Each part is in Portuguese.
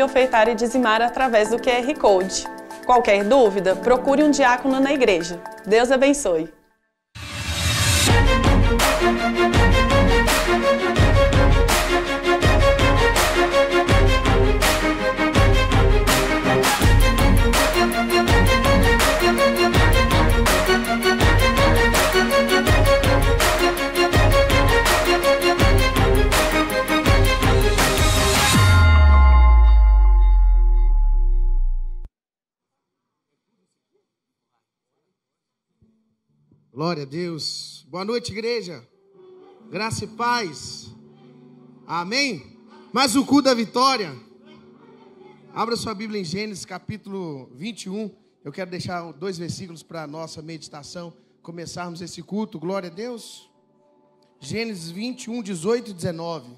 e ofertar e dizimar através do QR Code. Qualquer dúvida, procure um diácono na igreja. Deus abençoe. Glória a Deus. Boa noite, igreja. Graça e paz. Amém? Mais o cu da vitória. Abra sua Bíblia em Gênesis capítulo 21. Eu quero deixar dois versículos para a nossa meditação, começarmos esse culto. Glória a Deus. Gênesis 21, 18 e 19.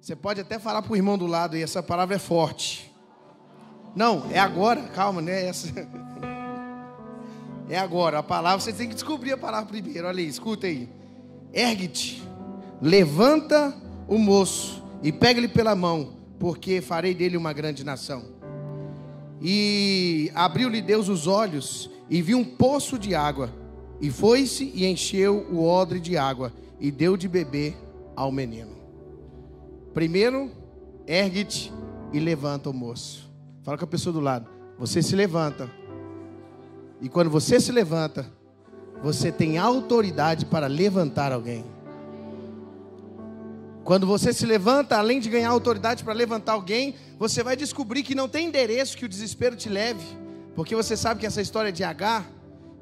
Você pode até falar para o irmão do lado aí, essa palavra é forte. Não, é agora, calma, né? Essa. É agora, a palavra, você tem que descobrir a palavra primeiro. Olha aí, escuta aí. Ergue-te, levanta o moço e pega-lhe pela mão, porque farei dele uma grande nação. E abriu-lhe Deus os olhos e viu um poço de água. E foi-se e encheu o odre de água e deu de beber ao menino. Primeiro, ergue-te e levanta o moço. Fala com a pessoa do lado. Você se levanta e quando você se levanta, você tem autoridade para levantar alguém. Quando você se levanta, além de ganhar autoridade para levantar alguém, você vai descobrir que não tem endereço que o desespero te leve, porque você sabe que essa história de H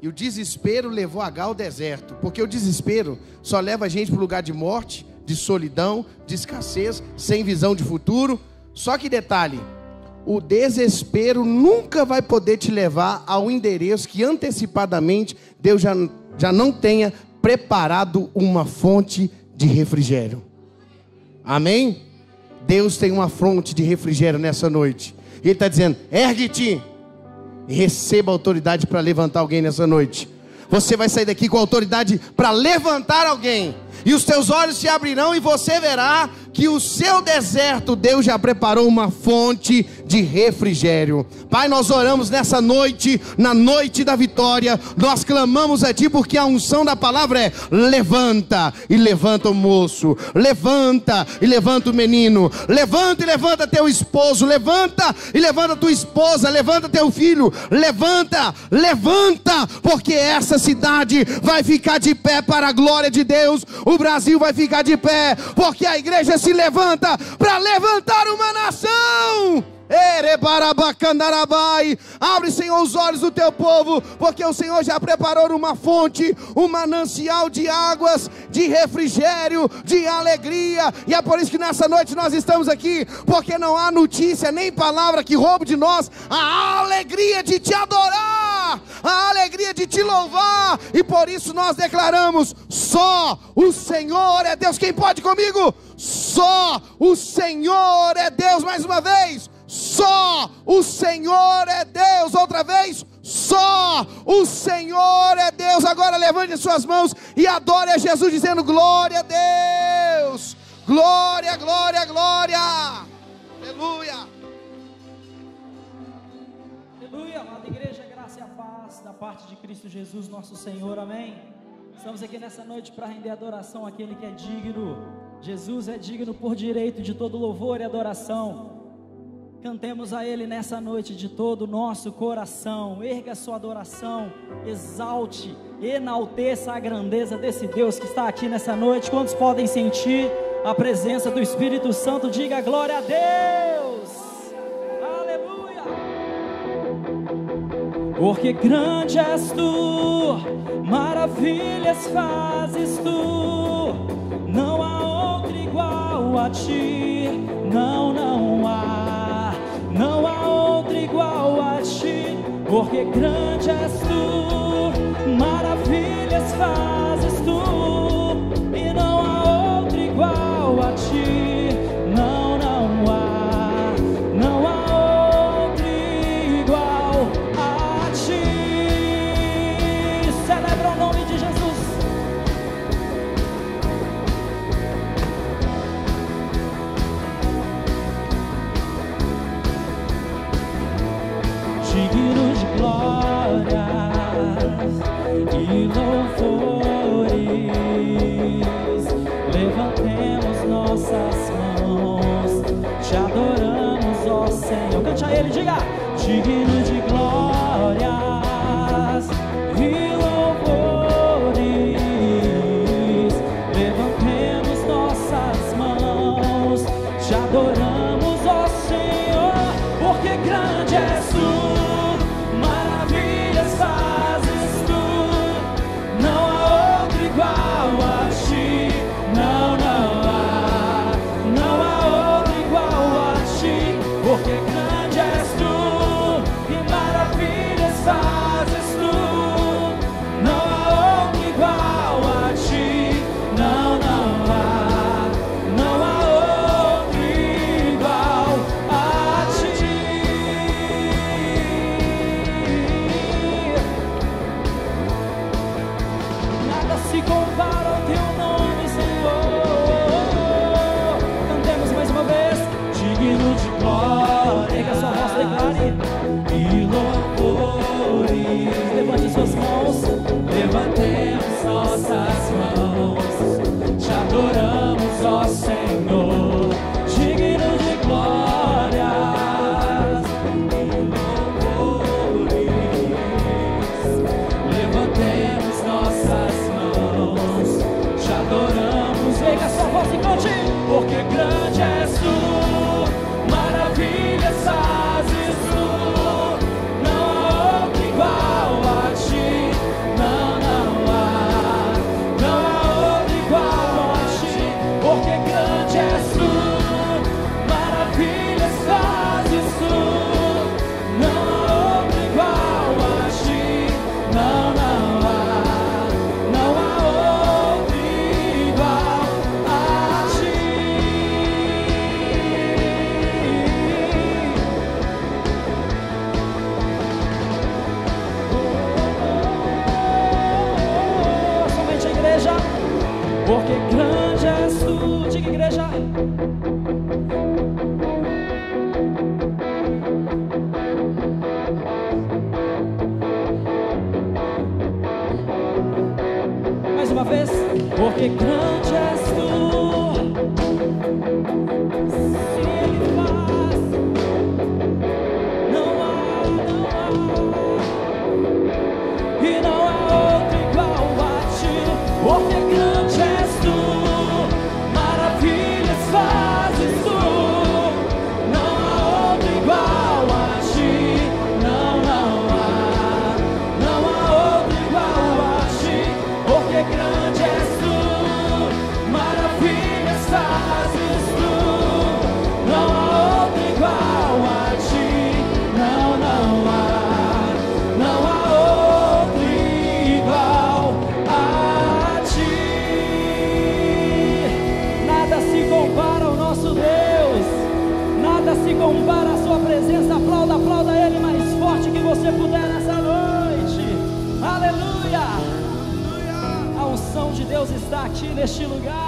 e o desespero levou H ao deserto, porque o desespero só leva a gente para o lugar de morte, de solidão, de escassez, sem visão de futuro. Só que detalhe, o desespero nunca vai poder te levar ao endereço que antecipadamente Deus já, já não tenha preparado uma fonte de refrigério. Amém? Deus tem uma fonte de refrigério nessa noite. Ele está dizendo: ergue-te e receba autoridade para levantar alguém nessa noite. Você vai sair daqui com autoridade para levantar alguém. E os teus olhos se abrirão e você verá que o seu deserto, Deus já preparou uma fonte de refrigério. Pai, nós oramos nessa noite, na noite da vitória, nós clamamos a Ti porque a unção da palavra é: levanta e levanta o moço, levanta e levanta o menino, levanta e levanta teu esposo, levanta e levanta tua esposa, levanta teu filho, levanta, levanta, porque essa cidade vai ficar de pé para a glória de Deus, o Brasil vai ficar de pé, porque a igreja se levanta para levantar uma nação. Abre, Senhor, os olhos do teu povo, porque o Senhor já preparou uma fonte, um manancial de águas, de refrigério, de alegria. E é por isso que nessa noite nós estamos aqui, porque não há notícia nem palavra que roube de nós a alegria de te adorar, a alegria de te louvar. E por isso nós declaramos: só o Senhor é Deus. Quem pode comigo? Só o Senhor é Deus. Mais uma vez. Só o Senhor é Deus. Outra vez, só o Senhor é Deus. Agora levante as suas mãos e adore a Jesus, dizendo: Glória a Deus, glória, glória, glória. Aleluia. Aleluia, amada igreja, graça e a paz da parte de Cristo Jesus, nosso Senhor. Amém. Estamos aqui nessa noite para render adoração àquele que é digno. Jesus é digno por direito de todo louvor e adoração. Cantemos a Ele nessa noite de todo o nosso coração. Erga sua adoração, exalte, enalteça a grandeza desse Deus que está aqui nessa noite. Quantos podem sentir a presença do Espírito Santo? Diga glória a Deus. Aleluia. Porque grande és tu, maravilhas fazes tu. Não há outro igual a ti. Não, não há não há outro igual a ti, porque grande és tu, maravilhas fazes tu, e não há outro igual a ti, diga: digno porque aqui neste lugar.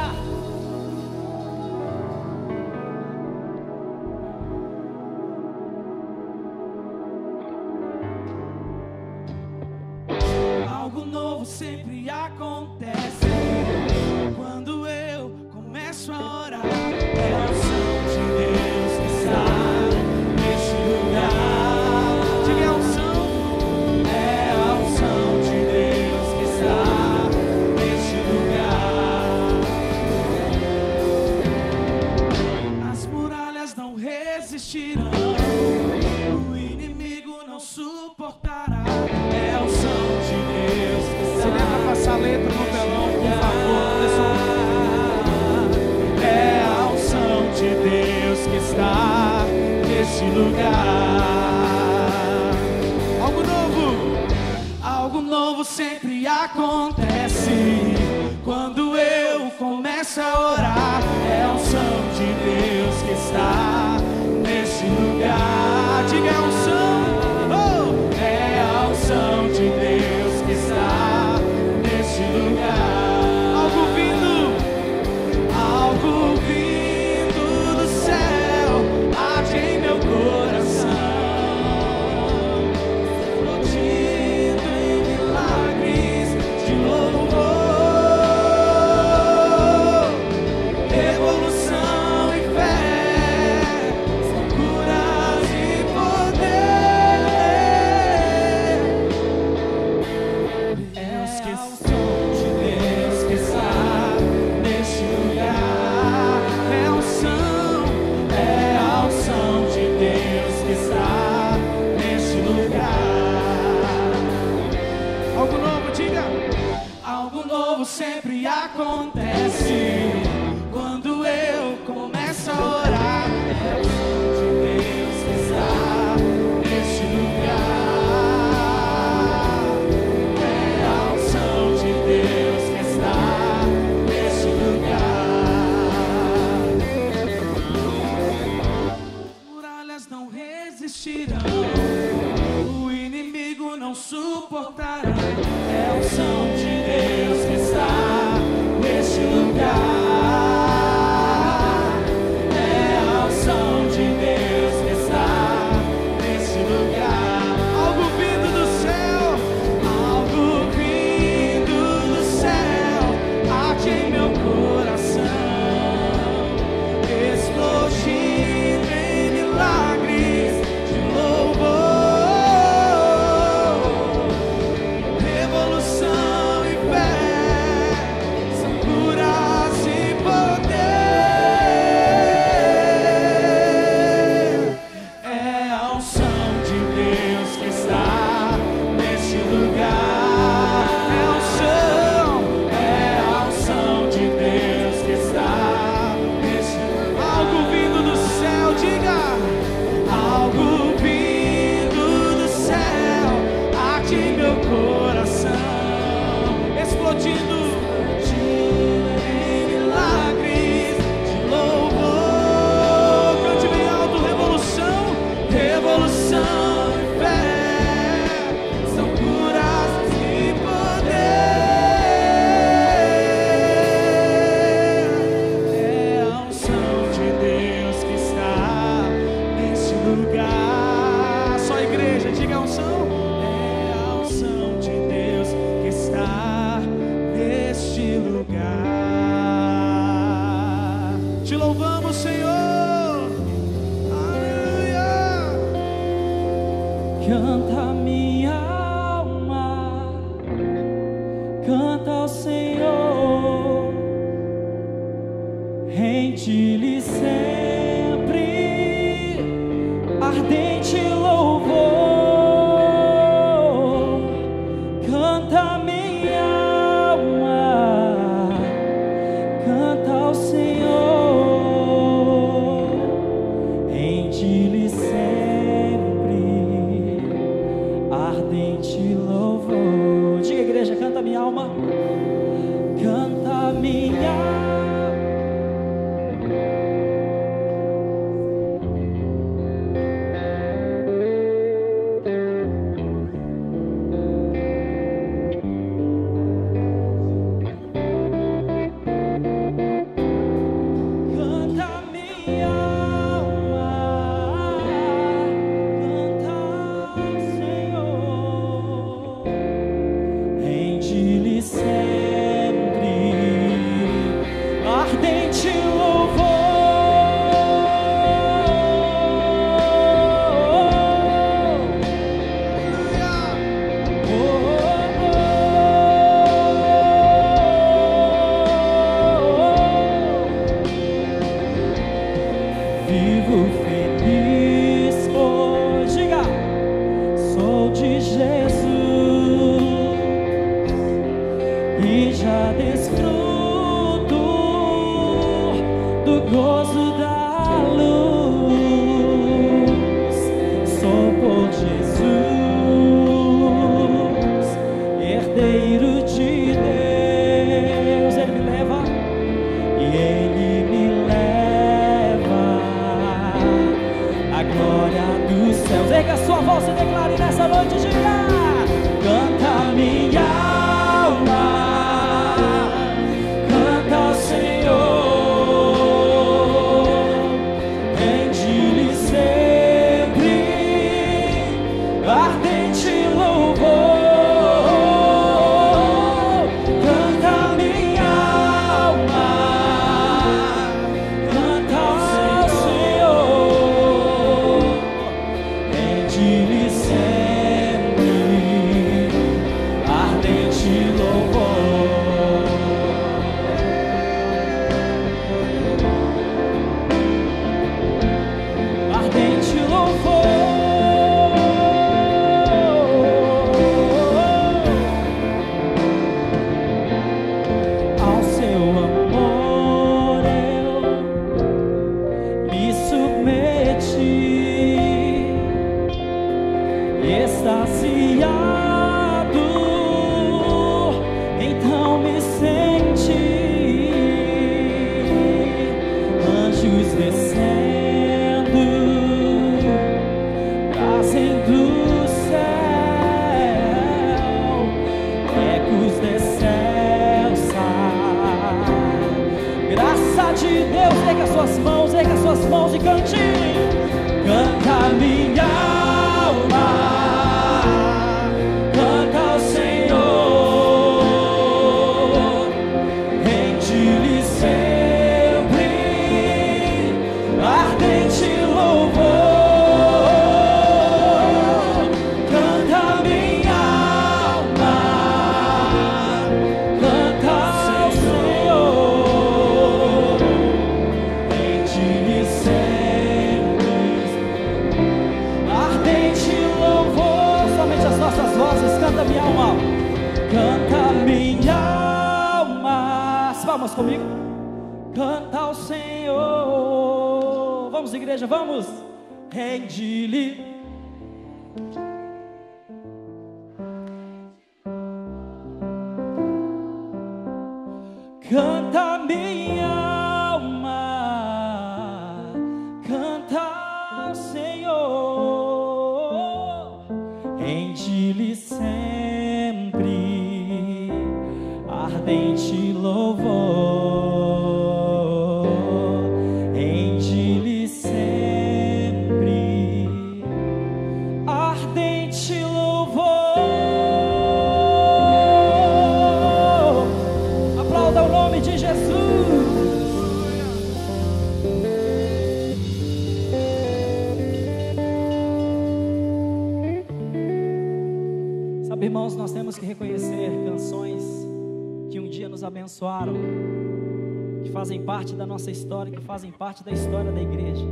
nossa história, que fazem parte da história da igreja.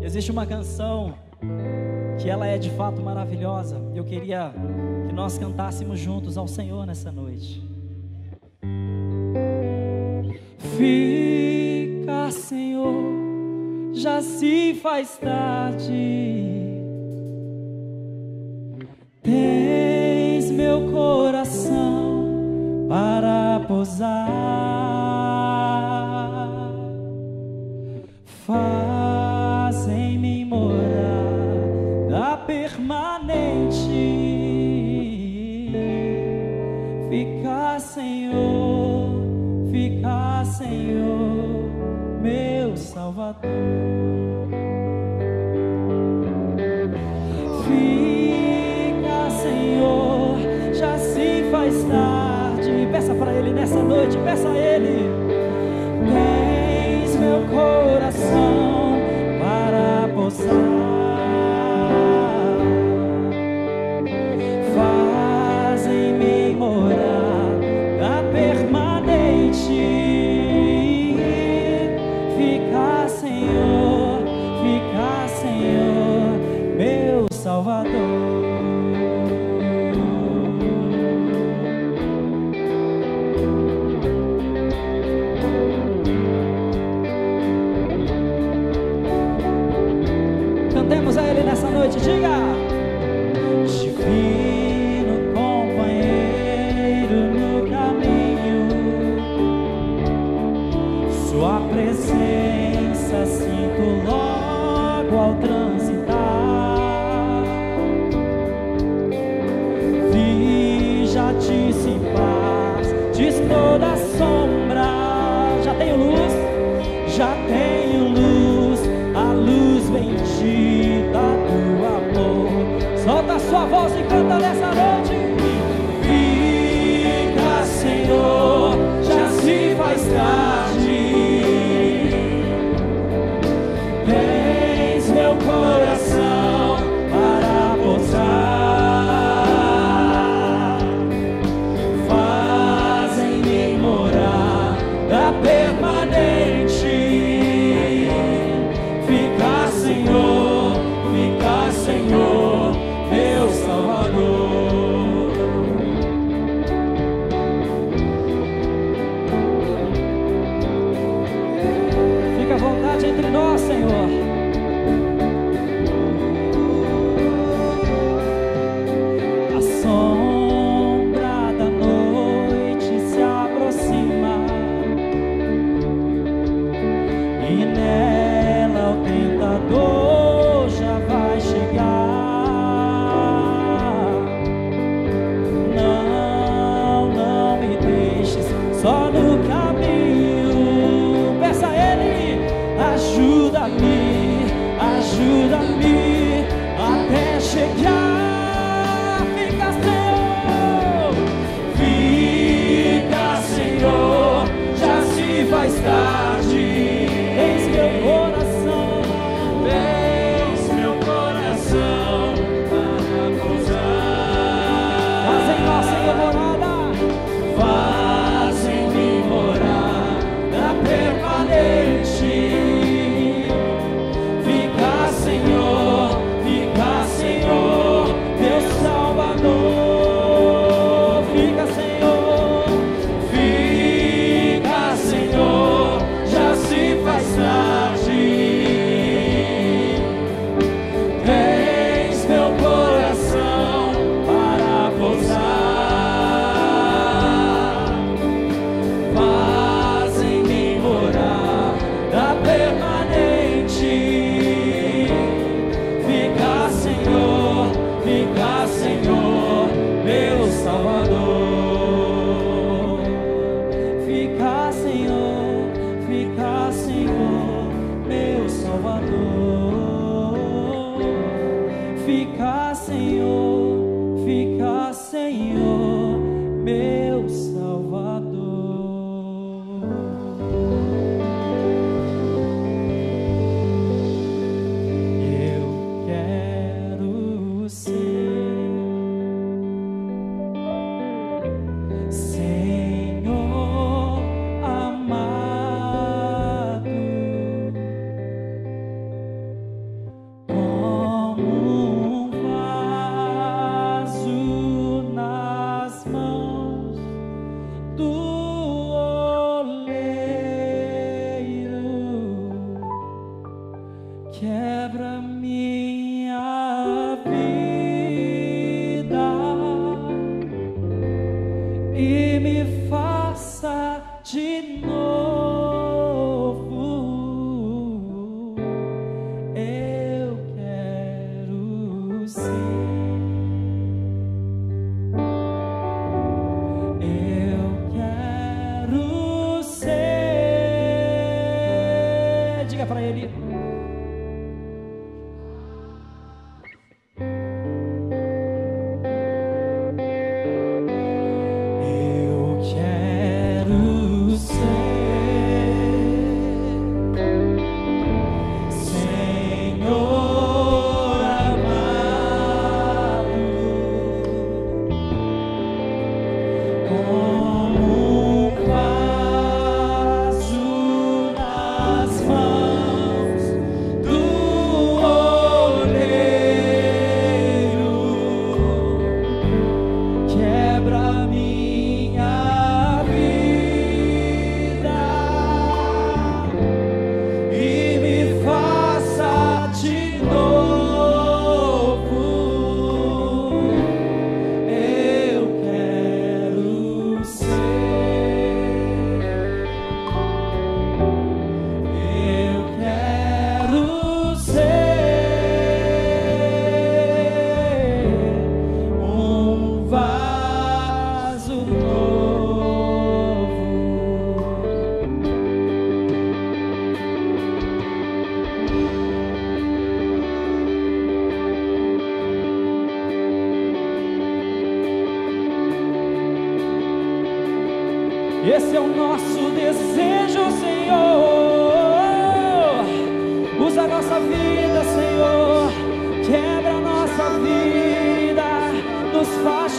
Existe uma canção que ela é de fato maravilhosa. Eu queria que nós cantássemos juntos ao Senhor nessa noite.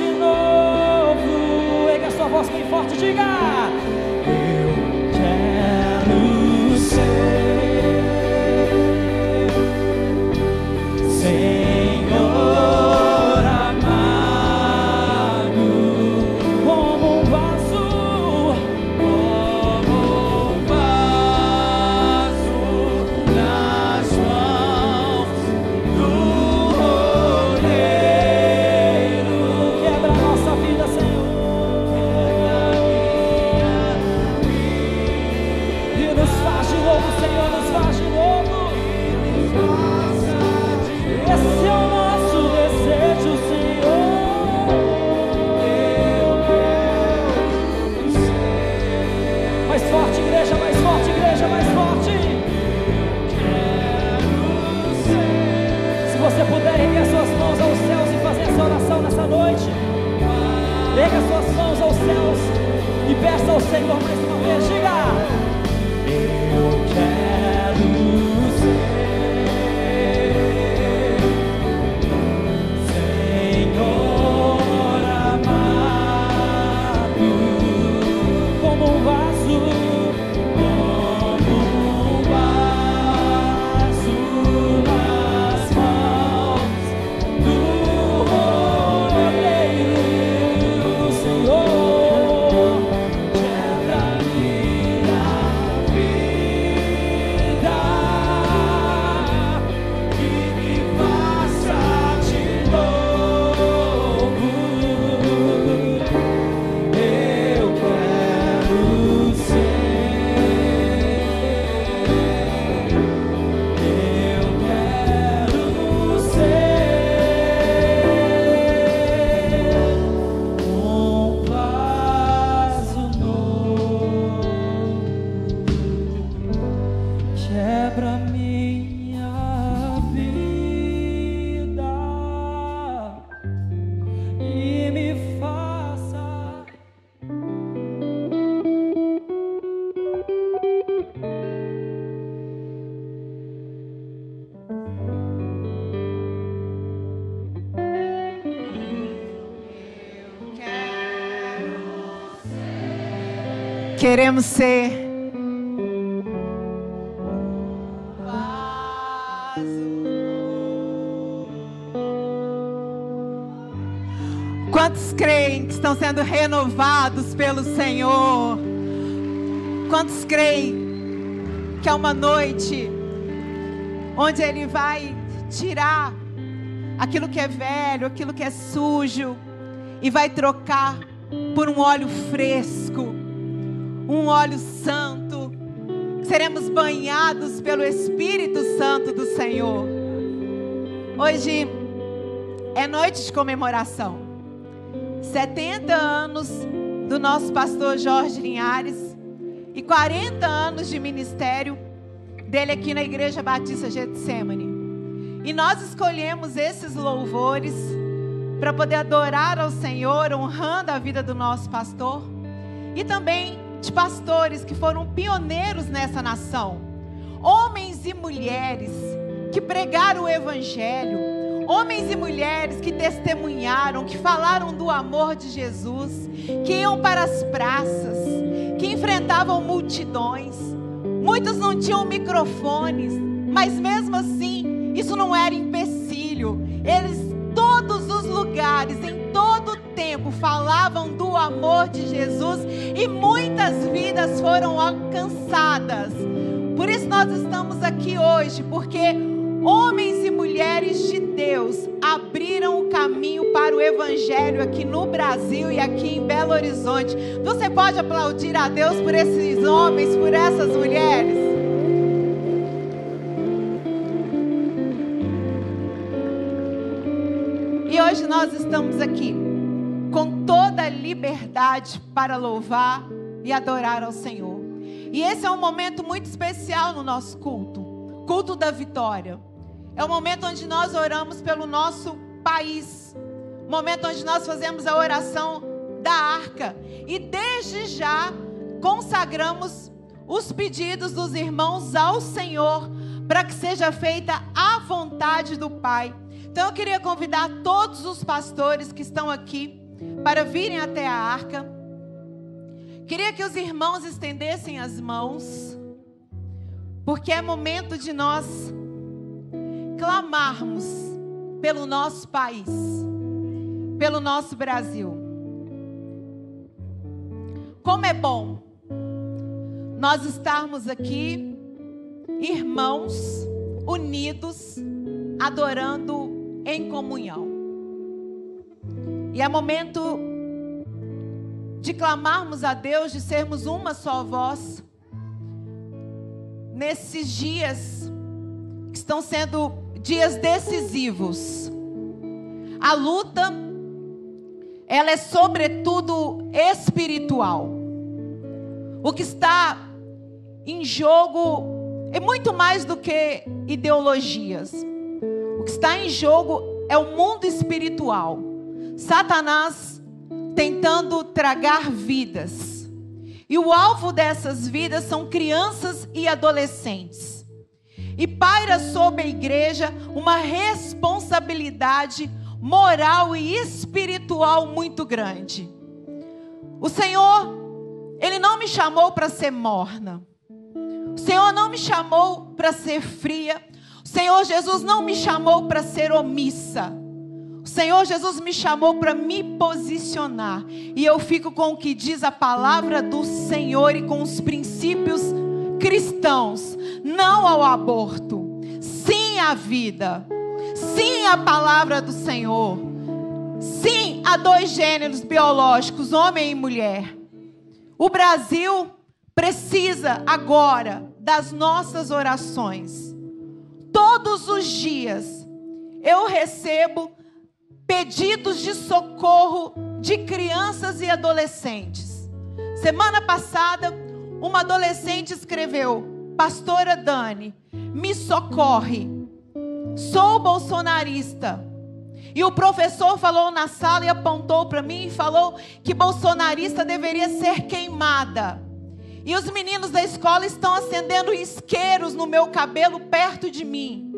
De novo. A sua voz bem forte, diga. Queremos ser Quantos creem que estão sendo renovados pelo Senhor? Quantos creem que é uma noite onde Ele vai tirar aquilo que é velho, aquilo que é sujo, e vai trocar por um óleo fresco, um óleo santo. Seremos banhados pelo Espírito Santo do Senhor. Hoje é noite de comemoração. 70 anos do nosso pastor Jorge Linhares e 40 anos de ministério dele aqui na Igreja Batista Getsemane. E nós escolhemos esses louvores para poder adorar ao Senhor, honrando a vida do nosso pastor e também pastores que foram pioneiros nessa nação, homens e mulheres que pregaram o Evangelho, homens e mulheres que testemunharam, que falaram do amor de Jesus, que iam para as praças, que enfrentavam multidões. Muitos não tinham microfones, mas mesmo assim, isso não era empecilho. Eles, todos os lugares, em todo o tempo, falavam do amor de Jesus e muitas vidas foram alcançadas. Por isso nós estamos aqui hoje, porque homens e mulheres de Deus abriram o caminho para o Evangelho aqui no Brasil e aqui em Belo Horizonte. Você pode aplaudir a Deus por esses homens, por essas mulheres? Hoje nós estamos aqui com toda a liberdade para louvar e adorar ao Senhor. E esse é um momento muito especial no nosso culto culto da vitória. É o momento onde nós oramos pelo nosso país. Momento onde nós fazemos a oração da arca. E desde já consagramos os pedidos dos irmãos ao Senhor para que seja feita a vontade do Pai. Então eu queria convidar todos os pastores que estão aqui para virem até a arca. Queria que os irmãos estendessem as mãos, porque é momento de nós clamarmos pelo nosso país, pelo nosso Brasil. Como é bom nós estarmos aqui, irmãos, unidos, adorando em comunhão. E é momento de clamarmos a Deus, de sermos uma só voz. Nesses dias que estão sendo dias decisivos. A luta, ela é sobretudo espiritual. O que está em jogo é muito mais do que ideologias. Que está em jogo é o mundo espiritual. Satanás tentando tragar vidas. E o alvo dessas vidas são crianças e adolescentes. E paira sobre a igreja uma responsabilidade moral e espiritual muito grande. O Senhor, Ele não me chamou para ser morna. O Senhor não me chamou para ser fria. Senhor Jesus não me chamou para ser omissa. O Senhor Jesus me chamou para me posicionar. E eu fico com o que diz a palavra do Senhor e com os princípios cristãos, não ao aborto, sim à vida, sim à palavra do Senhor, sim a dois gêneros biológicos, homem e mulher. O Brasil precisa agora das nossas orações. Todos os dias eu recebo pedidos de socorro de crianças e adolescentes. Semana passada uma adolescente escreveu: Pastora Dani, me socorre. Sou bolsonarista. E o professor falou na sala e apontou para mim e falou que bolsonarista deveria ser queimada. E os meninos da escola estão acendendo isqueiros no meu cabelo perto de mim.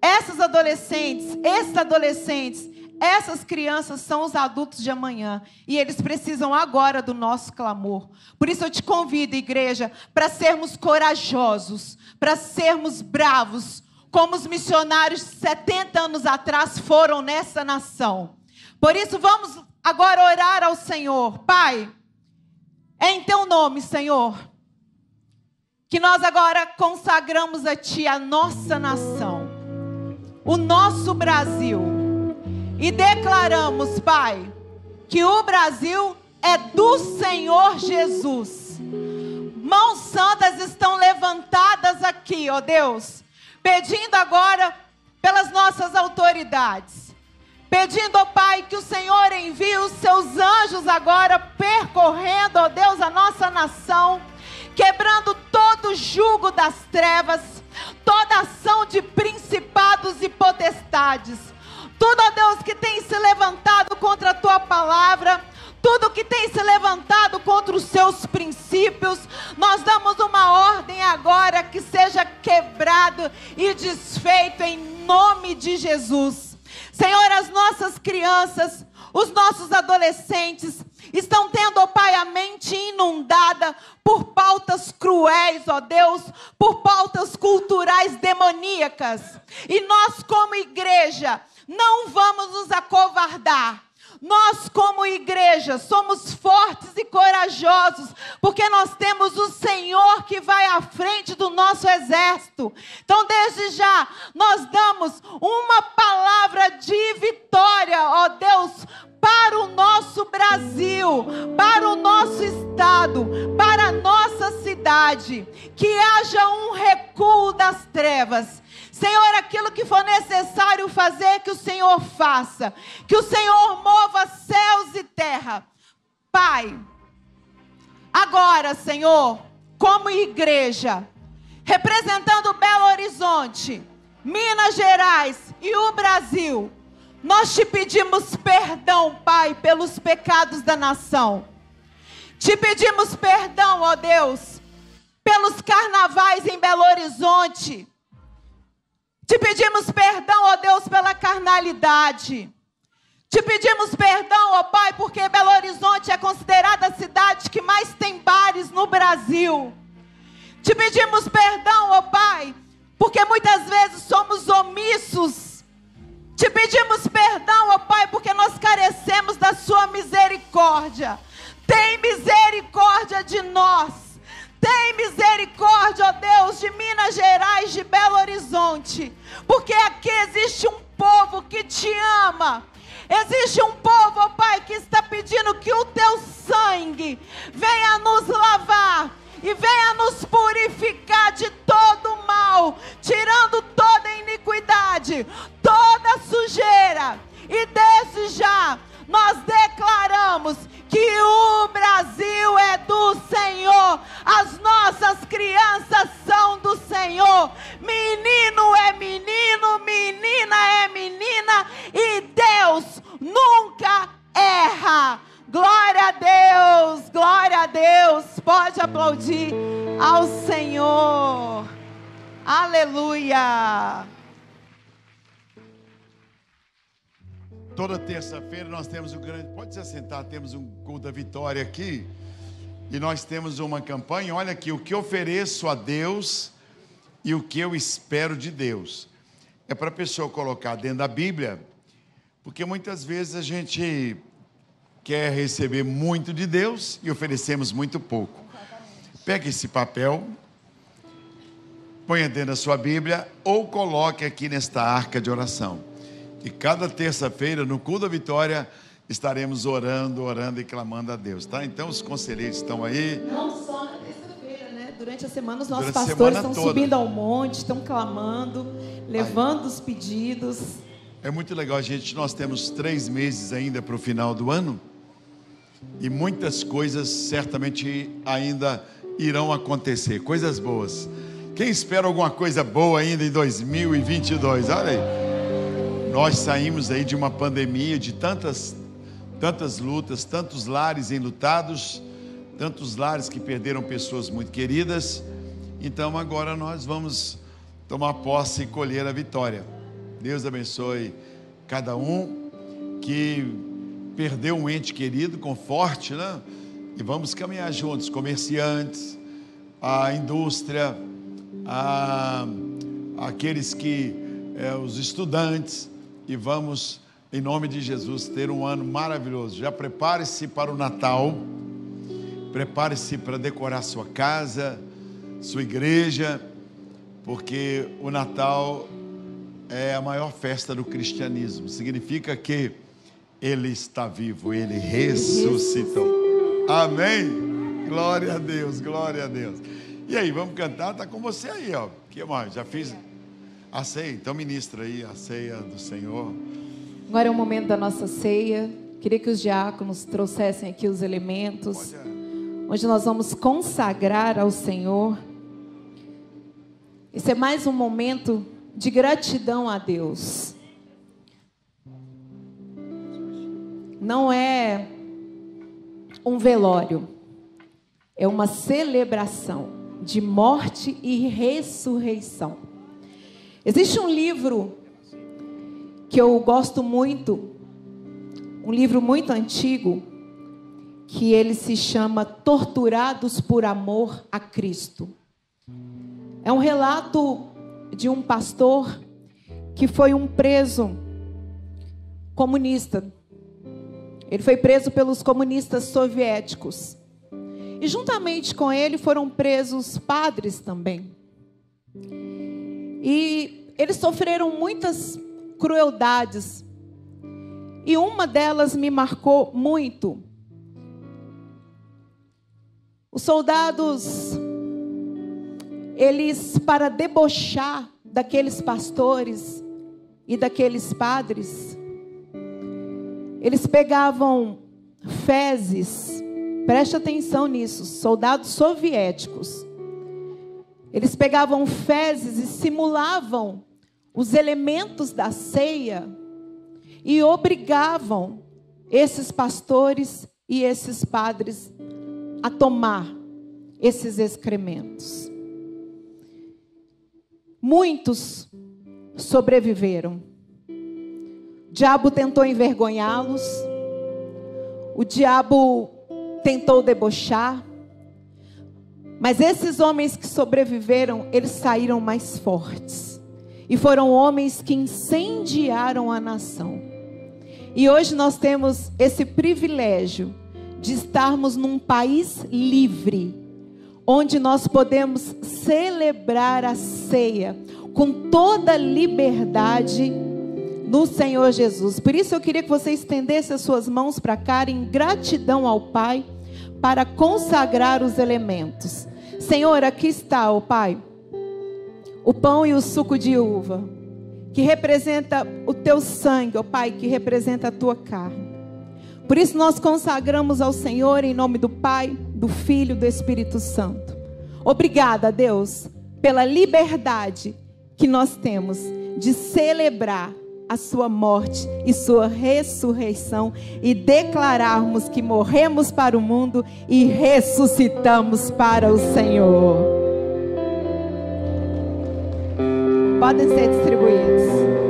Essas adolescentes, esses adolescentes, Essas crianças são os adultos de amanhã e eles precisam agora do nosso clamor. Por isso eu te convido, igreja, para sermos corajosos, para sermos bravos, como os missionários 70 anos atrás foram nessa nação. Por isso vamos agora orar ao Senhor. Pai, é em teu nome, Senhor, que nós agora consagramos a Ti a nossa nação, o nosso Brasil e declaramos, Pai, que o Brasil é do Senhor Jesus. Mãos santas estão levantadas aqui, ó Deus, pedindo agora pelas nossas autoridades. Pedindo, ó Pai, que o Senhor envie os seus anjos agora percorrendo, ó Deus, a nossa nação, quebrando todo o jugo das trevas, toda ação de principados e potestades tudo, ó Deus, que tem se levantado contra a tua palavra, tudo que tem se levantado contra os seus princípios, nós damos uma ordem agora que seja quebrado e desfeito em nome de Jesus. Senhor, as nossas crianças, os nossos adolescentes estão tendo, ó Pai, a mente inundada por pautas cruéis, ó Deus, por pautas culturais demoníacas. E nós, como igreja, não vamos nos acovardar. Nós, como igreja, somos fortes e corajosos, porque nós temos o Senhor que vai à frente do nosso exército. Então, desde já, nós damos uma palavra de vitória, ó Deus, para o nosso Brasil, para o nosso estado, para a nossa cidade. Que haja um recuo das trevas Senhor, aquilo que for necessário fazer, que o Senhor faça. Que o Senhor mova céus e terra. Pai, agora, Senhor, como igreja, representando Belo Horizonte, Minas Gerais e o Brasil, nós te pedimos perdão, Pai, pelos pecados da nação. Te pedimos perdão, ó Deus, pelos carnavais em Belo Horizonte te pedimos perdão, ó Deus, pela carnalidade. Te pedimos perdão, ó Pai, porque Belo Horizonte é considerada a cidade que mais tem bares no Brasil. Te pedimos perdão, ó Pai, porque muitas vezes somos omissos. Te pedimos perdão, ó Pai, porque nós carecemos da Sua misericórdia. Tem misericórdia de nós. Tem misericórdia, ó Deus, de Minas Gerais, de Belo Horizonte, porque aqui existe um povo que te ama. Existe um povo, ó Pai, que está pedindo que o teu sangue venha nos lavar e venha nos purificar de todo mal, tirando toda iniquidade, toda sujeira. E desde já nós declaramos que o Brasil é do Senhor, as nossas crianças são do Senhor, menino é menino, menina é menina, e Deus nunca erra. Glória a Deus, glória a Deus. Pode aplaudir ao Senhor. Aleluia. Toda terça-feira nós temos um grande. Pode se assentar, temos um culto da vitória aqui. E nós temos uma campanha. Olha aqui, o que ofereço a Deus e o que eu espero de Deus. É para a pessoa colocar dentro da Bíblia, porque muitas vezes a gente quer receber muito de Deus e oferecemos muito pouco. Pegue esse papel, ponha dentro da sua Bíblia ou coloque aqui nesta arca de oração. E cada terça-feira, no culto da vitória, estaremos orando, orando e clamando a Deus, tá? Então os conselheiros estão aí. Não só na terça-feira, né? Durante a semana, os nossos Durante pastores estão toda. subindo ao monte, estão clamando, levando Ai. os pedidos. É muito legal, gente. Nós temos três meses ainda para o final do ano. E muitas coisas certamente ainda irão acontecer, coisas boas. Quem espera alguma coisa boa ainda em 2022? Olha aí. Nós saímos aí de uma pandemia, de tantas, tantas lutas, tantos lares enlutados, tantos lares que perderam pessoas muito queridas. Então agora nós vamos tomar posse e colher a vitória. Deus abençoe cada um que perdeu um ente querido, conforte, né? E vamos caminhar juntos, comerciantes, a indústria, a, aqueles que, é, os estudantes, e vamos, em nome de Jesus, ter um ano maravilhoso. Já prepare-se para o Natal, prepare-se para decorar sua casa, sua igreja, porque o Natal é a maior festa do cristianismo. Significa que ele está vivo, ele ressuscitou. Amém? Glória a Deus, glória a Deus. E aí, vamos cantar? Tá com você aí, ó. Que mais? Já fiz a ceia, então ministra aí a ceia do Senhor. Agora é o momento da nossa ceia. Queria que os diáconos trouxessem aqui os elementos, onde nós vamos consagrar ao Senhor. Esse é mais um momento de gratidão a Deus. Não é um velório, é uma celebração de morte e ressurreição. Existe um livro que eu gosto muito, um livro muito antigo, que ele se chama Torturados por Amor a Cristo. É um relato de um pastor que foi um preso comunista. Ele foi preso pelos comunistas soviéticos. E juntamente com ele foram presos padres também. E eles sofreram muitas crueldades. E uma delas me marcou muito. Os soldados, eles, para debochar daqueles pastores e daqueles padres, eles pegavam fezes Preste atenção nisso, soldados soviéticos. Eles pegavam fezes e simulavam os elementos da ceia e obrigavam esses pastores e esses padres a tomar esses excrementos. Muitos sobreviveram. O diabo tentou envergonhá-los. O diabo tentou debochar. Mas esses homens que sobreviveram, eles saíram mais fortes. E foram homens que incendiaram a nação. E hoje nós temos esse privilégio de estarmos num país livre, onde nós podemos celebrar a ceia com toda liberdade no Senhor Jesus. Por isso eu queria que você estendesse as suas mãos para cá em gratidão ao Pai para consagrar os elementos. Senhor, aqui está, ó oh Pai, o pão e o suco de uva, que representa o teu sangue, ó oh Pai, que representa a tua carne. Por isso nós consagramos ao Senhor em nome do Pai, do Filho do Espírito Santo. Obrigada, Deus, pela liberdade que nós temos de celebrar a sua morte e sua ressurreição e declararmos que morremos para o mundo e ressuscitamos para o Senhor. Podem ser distribuídos.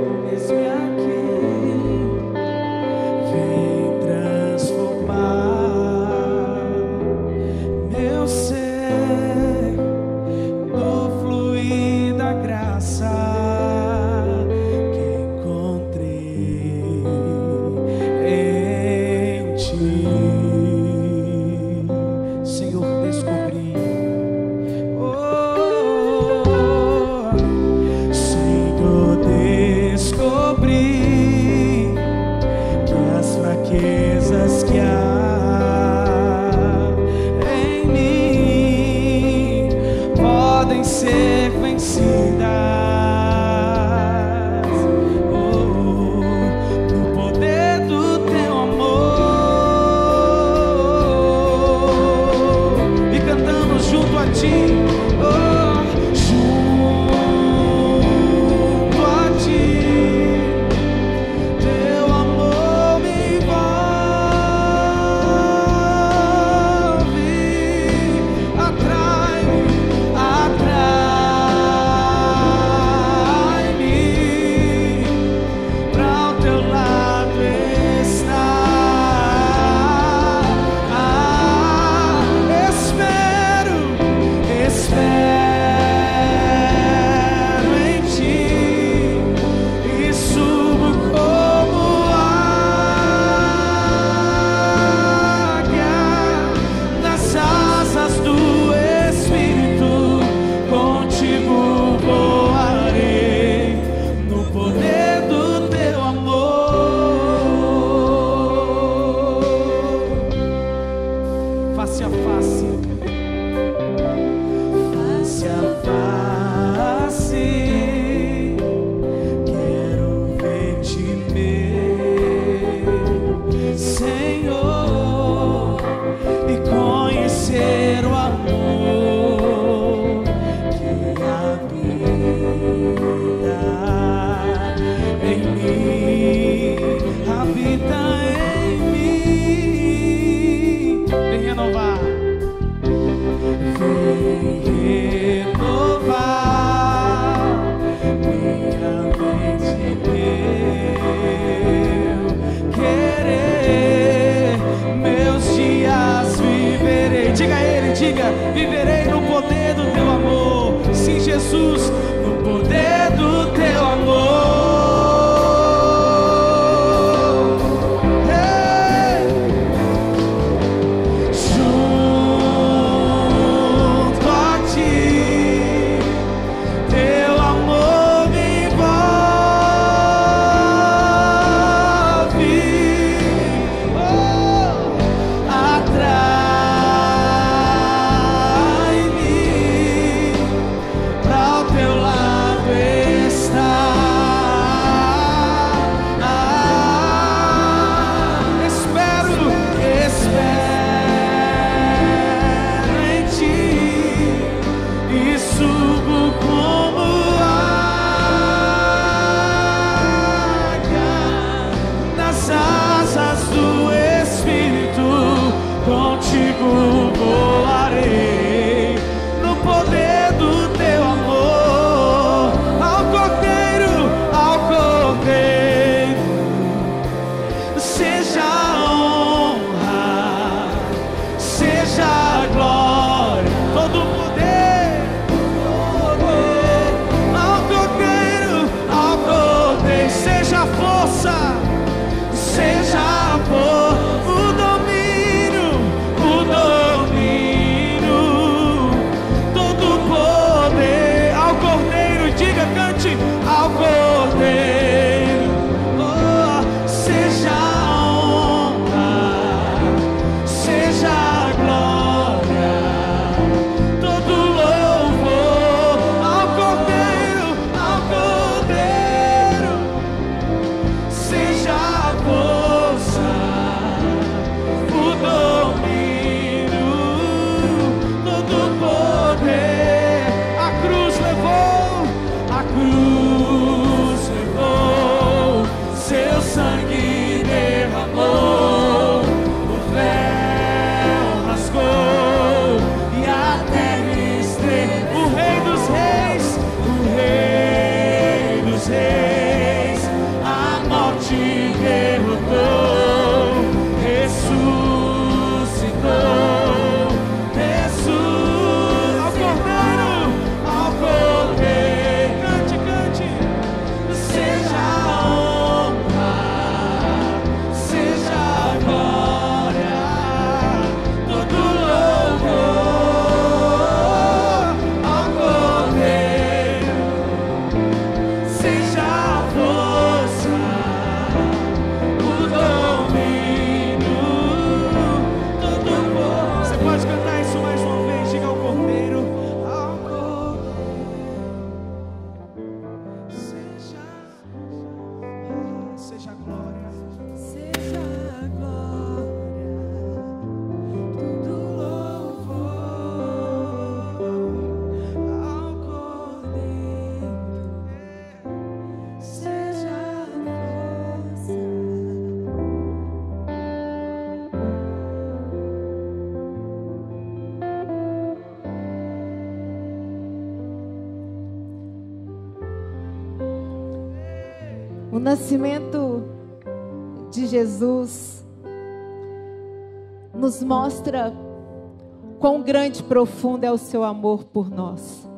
Grande e profundo é o seu amor por nós.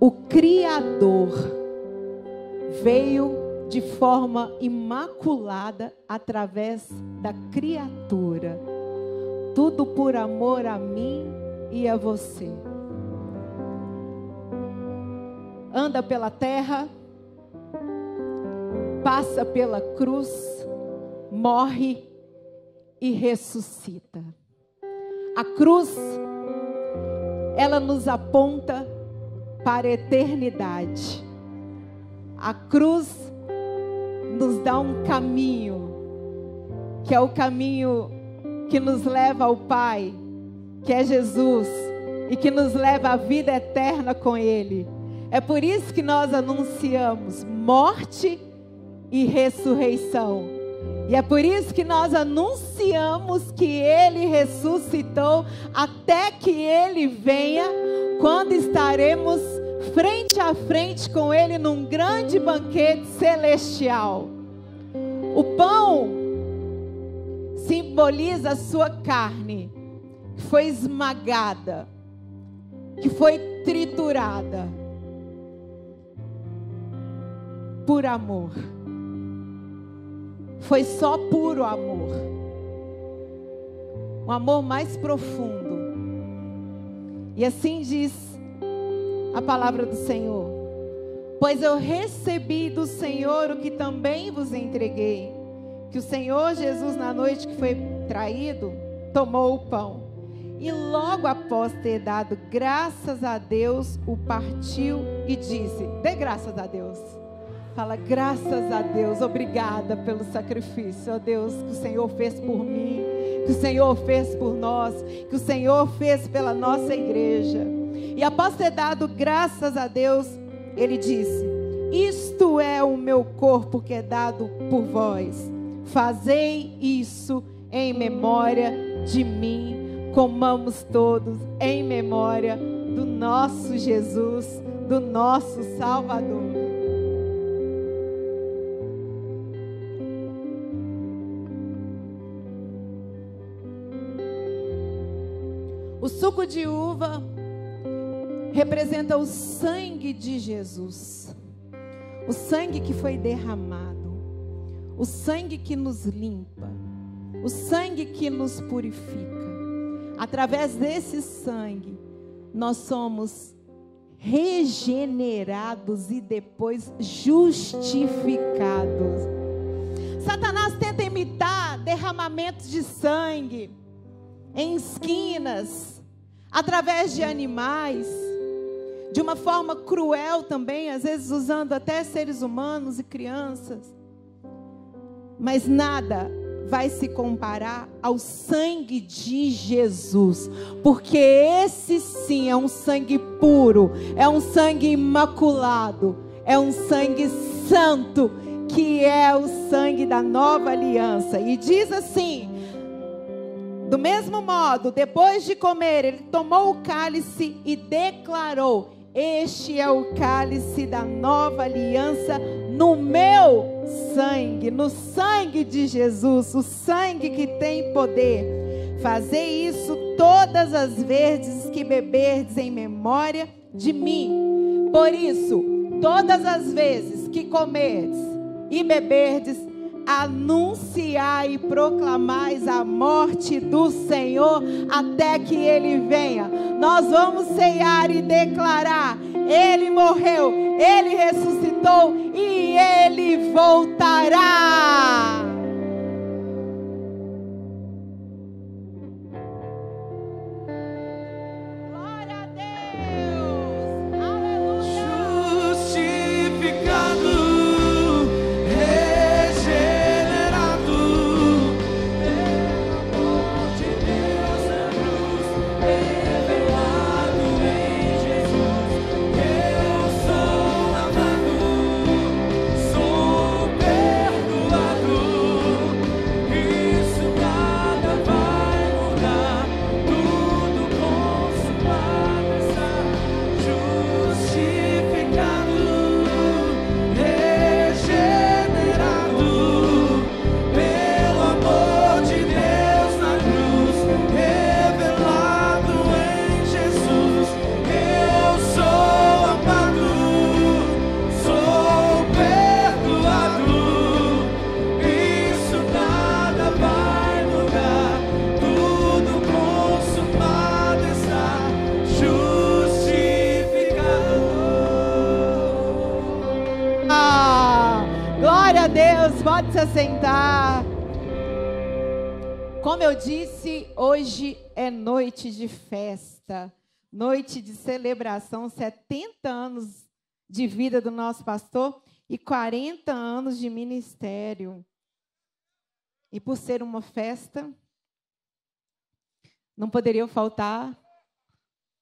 O Criador veio de forma imaculada através da criatura. Tudo por amor a mim e a você. Anda pela terra, passa pela cruz, morre e ressuscita. A cruz, ela nos aponta para a eternidade. A cruz nos dá um caminho, que é o caminho que nos leva ao Pai, que é Jesus, e que nos leva à vida eterna com Ele. É por isso que nós anunciamos morte e ressurreição. E é por isso que nós anunciamos que Ele ressuscitou até que Ele venha, quando estaremos frente a frente com Ele num grande banquete celestial. O pão simboliza a sua carne, que foi esmagada, que foi triturada por amor. Foi só puro amor. Um amor mais profundo. E assim diz a palavra do Senhor. Pois eu recebi do Senhor o que também vos entreguei. Que o Senhor Jesus, na noite que foi traído, tomou o pão. E logo após ter dado graças a Deus, o partiu e disse: Dê graças a Deus. Fala, graças a Deus, obrigada pelo sacrifício, ó Deus, que o Senhor fez por mim, que o Senhor fez por nós, que o Senhor fez pela nossa igreja. E após ter dado graças a Deus, ele disse: Isto é o meu corpo que é dado por vós. Fazei isso em memória de mim. Comamos todos em memória do nosso Jesus, do nosso Salvador. O suco de uva representa o sangue de Jesus. O sangue que foi derramado. o sangue que nos limpa, o sangue que nos purifica. Através desse sangue, nós somos regenerados e depois justificados. Satanás tenta imitar derramamentos de sangue em esquinas, através de animais, de uma forma cruel também, às vezes usando até seres humanos e crianças. Mas nada vai se comparar ao sangue de Jesus, porque esse sim é um sangue puro, é um sangue imaculado, é um sangue santo, que é o sangue da nova aliança. E diz assim: do mesmo modo, depois de comer, ele tomou o cálice e declarou: Este é o cálice da nova aliança no meu sangue, no sangue de Jesus, o sangue que tem poder. Fazei isso todas as vezes que beberdes em memória de mim. Por isso, todas as vezes que comerdes e beberdes, anunciai e proclamais a morte do Senhor até que ele venha. Nós vamos ceiar e declarar: ele morreu, ele ressuscitou e ele voltará. Celebração, 70 anos de vida do nosso pastor e 40 anos de ministério. E por ser uma festa, não poderiam faltar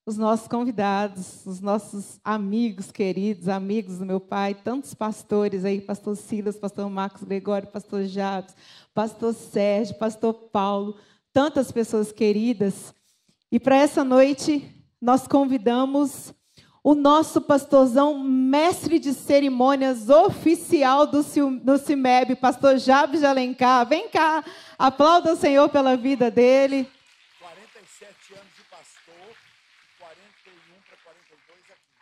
os nossos convidados, os nossos amigos queridos, amigos do meu pai, tantos pastores aí, pastor Silas, pastor Marcos Gregório, pastor Jabes, pastor Sérgio, pastor Paulo, tantas pessoas queridas. E para essa noite nós convidamos o nosso pastorzão, mestre de cerimônias oficial do, CIMEB, pastor Jabes de Alencar. Vem cá, aplauda o Senhor pela vida dele. 47 anos de pastor, 41 para 42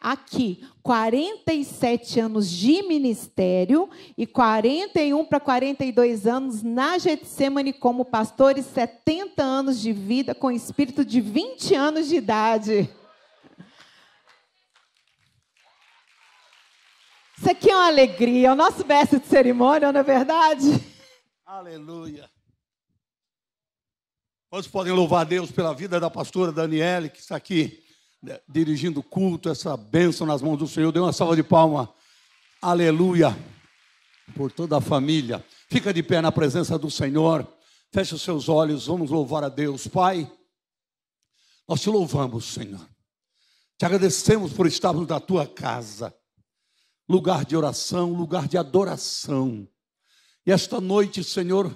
aqui. aqui 47 anos de ministério e 41 para 42 anos na Getsemane como pastor e 70 anos de vida com espírito de 20 anos de idade. Isso aqui é uma alegria, é o nosso mestre de cerimônia, não é verdade? Aleluia. Quantos podem louvar a Deus pela vida da pastora Daniele, que está aqui dirigindo o culto, essa bênção nas mãos do Senhor. Dê uma salva de palma. Aleluia. Por toda a família. Fica de pé na presença do Senhor. Feche os seus olhos. Vamos louvar a Deus. Pai, nós te louvamos, Senhor. Te agradecemos por estarmos na tua casa. Lugar de oração, lugar de adoração. E esta noite, Senhor,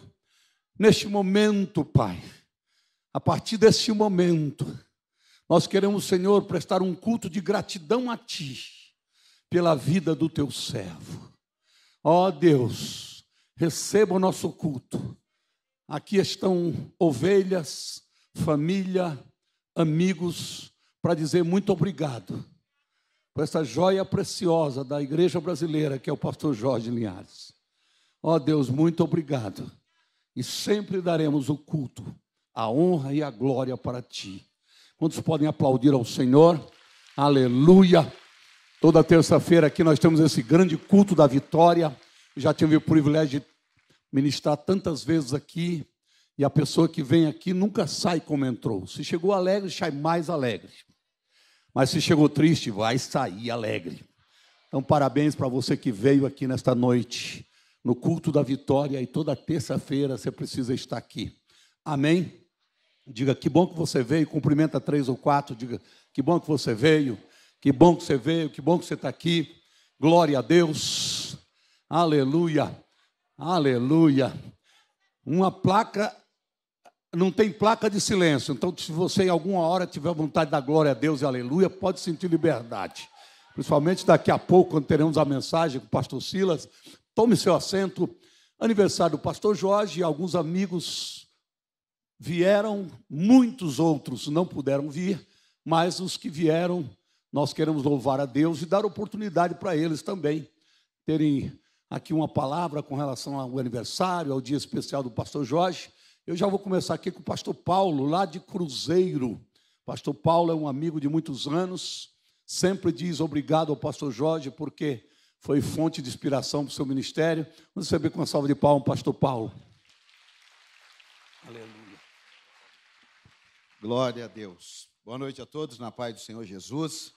neste momento, Pai, a partir deste momento, nós queremos, Senhor, prestar um culto de gratidão a Ti, pela vida do Teu servo. Ó Deus, receba o nosso culto. Aqui estão ovelhas, família, amigos, para dizer muito obrigado por essa joia preciosa da igreja brasileira, que é o pastor Jorge Linhares. Ó Deus, muito obrigado. E sempre daremos o culto, a honra e a glória para ti. Quantos podem aplaudir ao Senhor? Aleluia. Toda terça-feira aqui nós temos esse grande culto da vitória. Eu já tive o privilégio de ministrar tantas vezes aqui. E a pessoa que vem aqui nunca sai como entrou. Se chegou alegre, sai mais alegre. Mas se chegou triste, vai sair alegre. Então, parabéns para você que veio aqui nesta noite, no culto da vitória, e toda terça-feira você precisa estar aqui. Amém? Diga que bom que você veio, cumprimenta três ou quatro, diga que bom que você veio, que bom que você veio, que bom que você está aqui. Glória a Deus. Aleluia. Aleluia. Uma placa não tem placa de silêncio. Então, se você em alguma hora tiver vontade da glória a Deus e aleluia, pode sentir liberdade. Principalmente daqui a pouco, quando teremos a mensagem com o pastor Silas. Tome seu assento. Aniversário do pastor Jorge e alguns amigos vieram, muitos outros não puderam vir, mas os que vieram, nós queremos louvar a Deus e dar oportunidade para eles também terem aqui uma palavra com relação ao aniversário, ao dia especial do pastor Jorge. Eu já vou começar aqui com o pastor Paulo, lá de Cruzeiro. Pastor Paulo é um amigo de muitos anos, sempre diz obrigado ao pastor Jorge, porque foi fonte de inspiração para o seu ministério. Vamos receber com uma salva de palmas, pastor Paulo. Glória a Deus. Boa noite a todos, na paz do Senhor Jesus.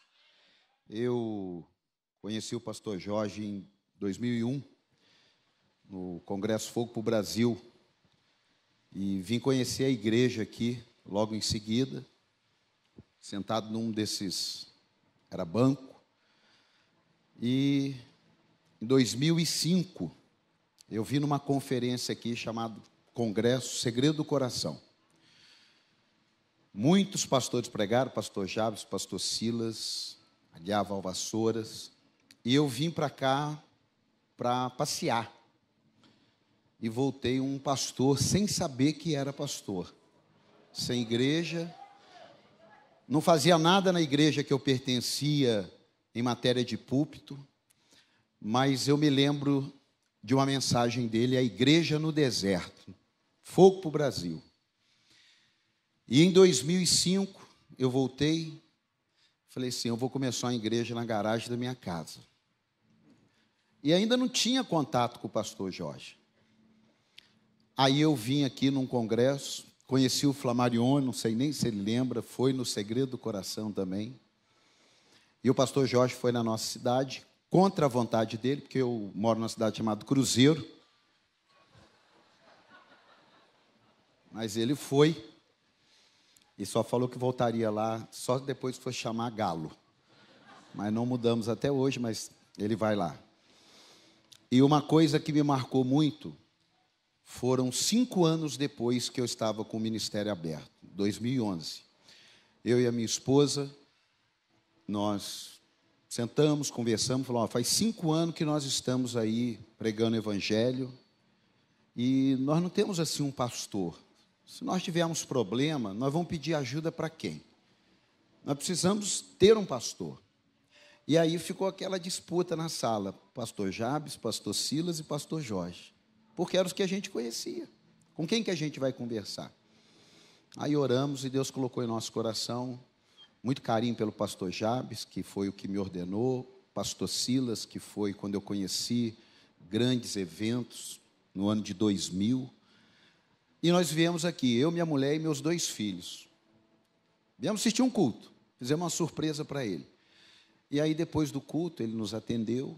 Eu conheci o pastor Jorge em 2001, no Congresso Fogo para o Brasil, e vim conhecer a igreja aqui logo em seguida, sentado num desses, era banco, e em 2005 eu vi numa conferência aqui chamada Congresso Segredo do Coração. Muitos pastores pregaram, pastor Jabes, pastor Silas, Aguiar Valvassouras, e eu vim para cá para passear. E voltei um pastor sem saber que era pastor, sem igreja, não fazia nada na igreja que eu pertencia em matéria de púlpito, mas eu me lembro de uma mensagem dele, a igreja no deserto, fogo para o Brasil. E em 2005 eu voltei, falei assim, eu vou começar uma igreja na garagem da minha casa. E ainda não tinha contato com o pastor Jorge. Aí eu vim aqui num congresso, conheci o Flamarione, não sei nem se ele lembra, foi no Segredo do Coração também. E o pastor Jorge foi na nossa cidade, contra a vontade dele, porque eu moro numa cidade chamada Cruzeiro. Mas ele foi e só falou que voltaria lá só depois que fosse chamar Galo. Mas não mudamos até hoje, mas ele vai lá. E uma coisa que me marcou muito foram cinco anos depois que eu estava com o ministério aberto, 2011. Eu e a minha esposa, nós sentamos, conversamos, falamos: faz cinco anos que nós estamos aí pregando evangelho e nós não temos assim um pastor. Se nós tivermos problema, nós vamos pedir ajuda para quem? Nós precisamos ter um pastor. E aí ficou aquela disputa na sala: Pastor Jabes, Pastor Silas e Pastor Jorge. Porque eram os que a gente conhecia. Com quem que a gente vai conversar? Aí oramos e Deus colocou em nosso coração muito carinho pelo pastor Jabes, que foi o que me ordenou, pastor Silas, que foi quando eu conheci grandes eventos no ano de 2000. E nós viemos aqui, eu, minha mulher e meus dois filhos. Viemos assistir um culto, fizemos uma surpresa para ele. E aí, depois do culto, ele nos atendeu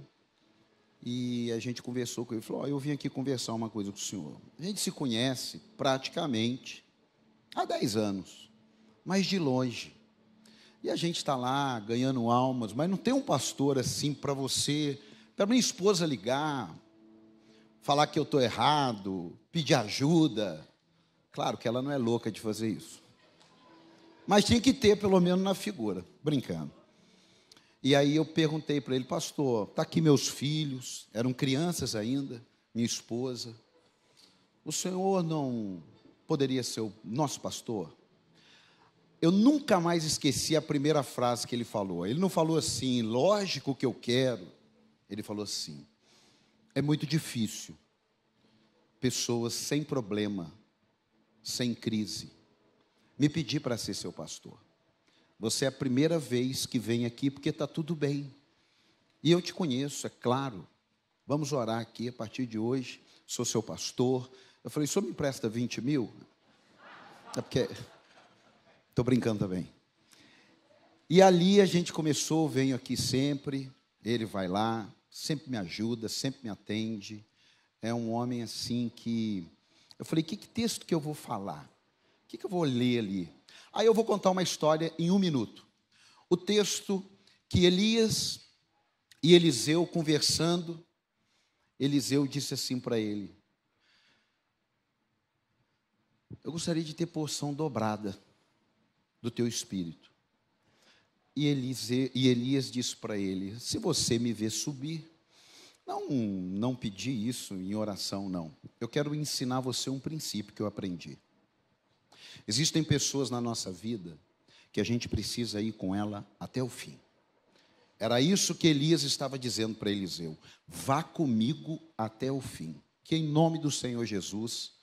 e a gente conversou com ele. Falou: oh, Eu vim aqui conversar uma coisa com o senhor. A gente se conhece praticamente há 10 anos, mas de longe. E a gente está lá ganhando almas, mas não tem um pastor assim para você, para minha esposa ligar, falar que eu estou errado, pedir ajuda. Claro que ela não é louca de fazer isso. Mas tinha que ter, pelo menos na figura, brincando. E aí eu perguntei para ele, pastor, está aqui meus filhos, eram crianças ainda, minha esposa. O senhor não poderia ser o nosso pastor? Eu nunca mais esqueci a primeira frase que ele falou. Ele não falou assim, lógico que eu quero. Ele falou assim: é muito difícil, pessoas sem problema, sem crise, me pedir para ser seu pastor. Você é a primeira vez que vem aqui porque está tudo bem. E eu te conheço, é claro. Vamos orar aqui a partir de hoje. Sou seu pastor. Eu falei, senhor me empresta 20 mil? É porque. Estou brincando também. E ali a gente começou, venho aqui sempre. Ele vai lá, sempre me ajuda, sempre me atende. É um homem assim que. Eu falei, que, que texto que eu vou falar? O que, que eu vou ler ali? Aí eu vou contar uma história em um minuto. O texto que Elias e Eliseu conversando, Eliseu disse assim para ele: Eu gostaria de ter porção dobrada do teu espírito. E, e Elias disse para ele: Se você me ver subir, não, não pedi isso em oração, não. Eu quero ensinar você um princípio que eu aprendi. Existem pessoas na nossa vida que a gente precisa ir com ela até o fim. Era isso que Elias estava dizendo para Eliseu: vá comigo até o fim. Que em nome do Senhor Jesus,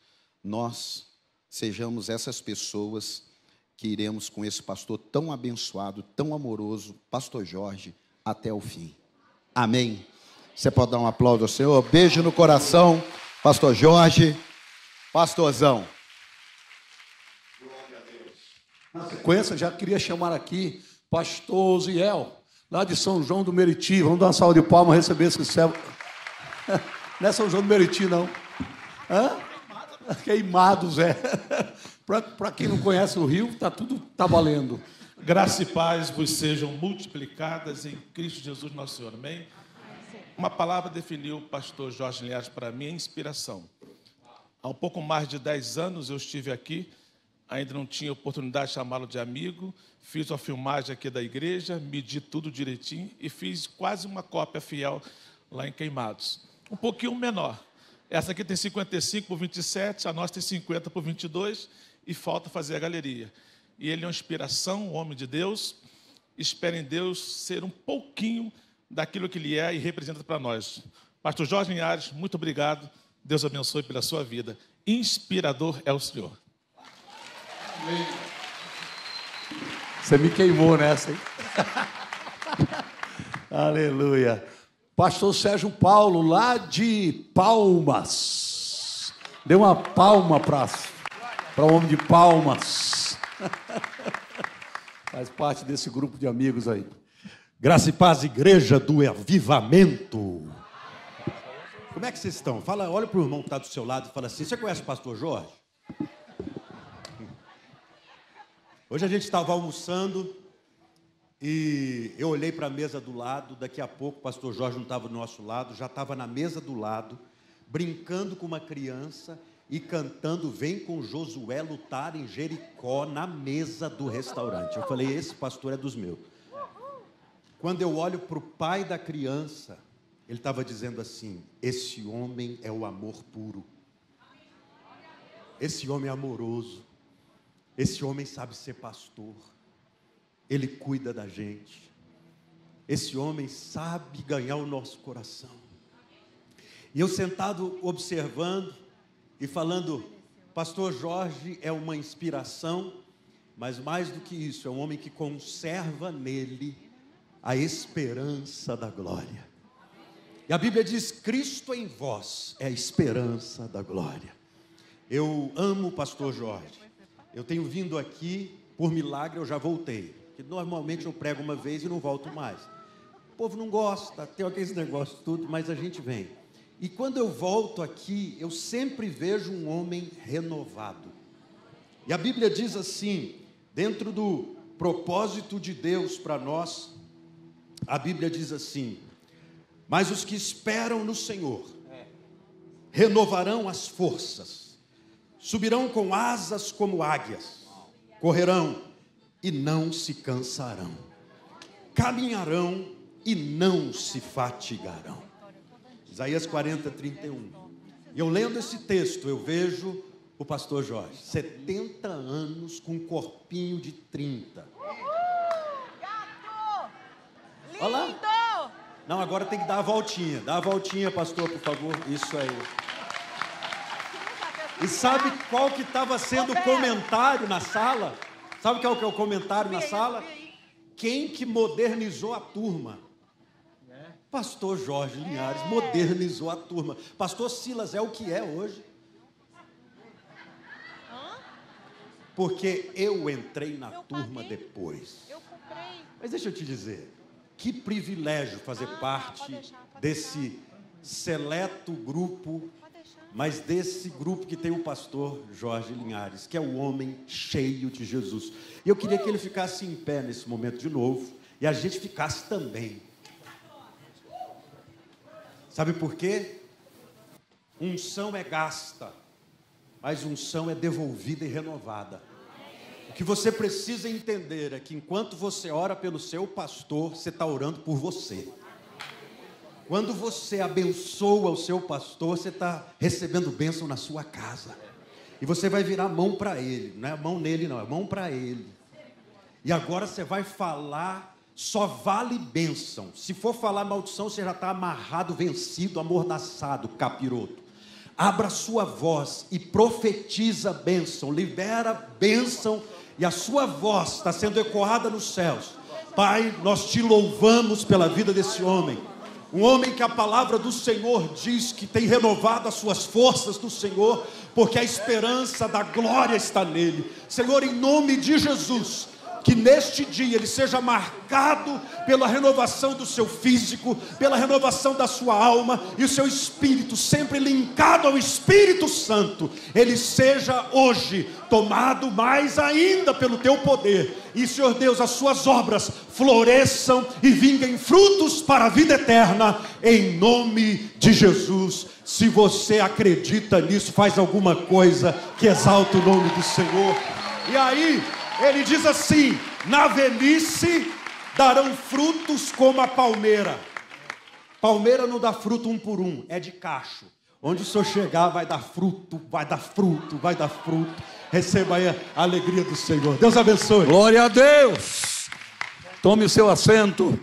nós sejamos essas pessoas que iremos com esse pastor tão abençoado, tão amoroso, Pastor Jorge, até o fim. Amém. Você pode dar um aplauso ao Senhor? Beijo no coração, Pastor Jorge, Pastorzão. Na sequência, já queria chamar aqui Pastor Ziel, lá de São João do Meriti. Vamos dar uma salva de palmas receber esse céu. Não é São João do Meriti, não. Hã? Queimados, é. Para quem não conhece o Rio, tá tudo tá valendo. Graça e paz vos sejam multiplicadas em Cristo Jesus nosso Senhor. Amém? Uma palavra definiu o pastor Jorge Linhares para mim, é inspiração. Há um pouco mais de 10 anos eu estive aqui, ainda não tinha oportunidade de chamá-lo de amigo, fiz uma filmagem aqui da igreja, medi tudo direitinho e fiz quase uma cópia fiel lá em Queimados. Um pouquinho menor. Essa aqui tem 55 por 27, a nossa tem 50 por 22 e falta fazer a galeria. E ele é uma inspiração, um homem de Deus. Espera em Deus ser um pouquinho daquilo que ele é e representa para nós. Pastor Jorge Linhares, muito obrigado. Deus abençoe pela sua vida. Inspirador é o Senhor. Você me queimou nessa, hein? Aleluia. Pastor Sérgio Paulo, lá de Palmas. Dê uma palma para o homem de Palmas. Faz parte desse grupo de amigos aí. Graça e paz, igreja do avivamento. Como é que vocês estão? Fala, olha para o irmão que está do seu lado e fala assim: Você conhece o pastor Jorge? Hoje a gente estava almoçando e eu olhei para a mesa do lado. Daqui a pouco o pastor Jorge não estava do nosso lado, já estava na mesa do lado, brincando com uma criança e cantando Vem com Josué lutar em Jericó na mesa do restaurante. Eu falei: Esse pastor é dos meus. Quando eu olho para o pai da criança, ele estava dizendo assim: Esse homem é o amor puro. Esse homem é amoroso. Esse homem sabe ser pastor. Ele cuida da gente. Esse homem sabe ganhar o nosso coração. E eu sentado observando e falando, Pastor Jorge é uma inspiração, mas mais do que isso, é um homem que conserva nele a esperança da glória. E a Bíblia diz: Cristo em vós é a esperança da glória. Eu amo o pastor Jorge. Eu tenho vindo aqui, por milagre eu já voltei. Que normalmente eu prego uma vez e não volto mais. O povo não gosta, tem aqueles negócios tudo, mas a gente vem. E quando eu volto aqui, eu sempre vejo um homem renovado. E a Bíblia diz assim, dentro do propósito de Deus para nós, a Bíblia diz assim: Mas os que esperam no Senhor renovarão as forças, subirão com asas como águias, correrão e não se cansarão, caminharão e não se fatigarão. Isaías 40, 31. E eu lendo esse texto, eu vejo o pastor Jorge, 70 anos com um corpinho de 30. Olha lá. Não, agora tem que dar a voltinha. Dá a voltinha, pastor, por favor. Isso aí. E sabe qual que estava sendo o comentário na sala? Sabe qual que é o comentário na sala? Quem que modernizou a turma? Pastor Jorge Linhares modernizou a turma. Pastor Silas é o que é hoje. Porque eu entrei na turma depois. Mas deixa eu te dizer, que privilégio fazer parte desse seleto grupo, mas desse grupo que tem o pastor Jorge Linhares, que é o homem cheio de Jesus. E eu queria que ele ficasse em pé nesse momento de novo e a gente ficasse também. Sabe por quê? Unção é gasta, mas unção é devolvida e renovada. Que você precisa entender é que enquanto você ora pelo seu pastor, você está orando por você. Quando você abençoa o seu pastor, você está recebendo bênção na sua casa. E você vai virar mão para ele, não é mão nele, não, é mão para ele. E agora você vai falar, só vale bênção. Se for falar maldição, você já está amarrado, vencido, amordaçado, capiroto. Abra sua voz e profetiza bênção, libera bênção, e a sua voz está sendo ecoada nos céus. Pai, nós te louvamos pela vida desse homem. Um homem que a palavra do Senhor diz que tem renovado as suas forças do Senhor, porque a esperança da glória está nele. Senhor, em nome de Jesus, que neste dia ele seja marcado pela renovação do seu físico, pela renovação da sua alma e o seu espírito, sempre linkado ao Espírito Santo, ele seja hoje tomado mais ainda pelo teu poder. E, Senhor Deus, as suas obras floresçam e vinguem frutos para a vida eterna, em nome de Jesus. Se você acredita nisso, faz alguma coisa que exalta o nome do Senhor. E aí, ele diz assim: na velhice darão frutos como a palmeira. Palmeira não dá fruto um por um, é de cacho. Onde o senhor chegar, vai dar fruto, vai dar fruto, vai dar fruto. Receba aí a alegria do Senhor. Deus abençoe. Glória a Deus. Tome o seu assento.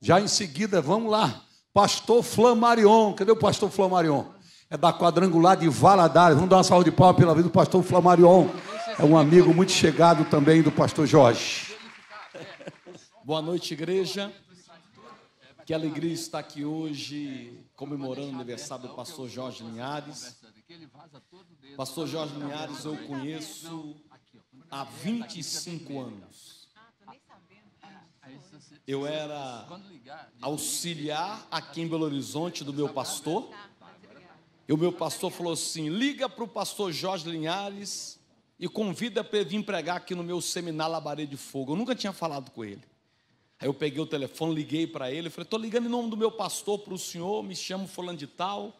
Já em seguida, vamos lá. Pastor Flamarion. Cadê o pastor Flamarion? É da quadrangular de Valadares. Vamos dar uma salva de palmas pela vida do pastor Flamarion. É um amigo muito chegado também do pastor Jorge. Boa noite, igreja. Que alegria estar aqui hoje comemorando o aniversário do pastor Jorge Linhares. Pastor Jorge Linhares eu conheço há 25 anos. Eu era auxiliar aqui em Belo Horizonte do meu pastor. E o meu pastor falou assim: liga para o pastor Jorge Linhares e convida para ele vir pregar aqui no meu seminário Labaré de Fogo. Eu nunca tinha falado com ele. Aí eu peguei o telefone, liguei para ele, falei, estou ligando em nome do meu pastor para o senhor, me chamo fulano de tal.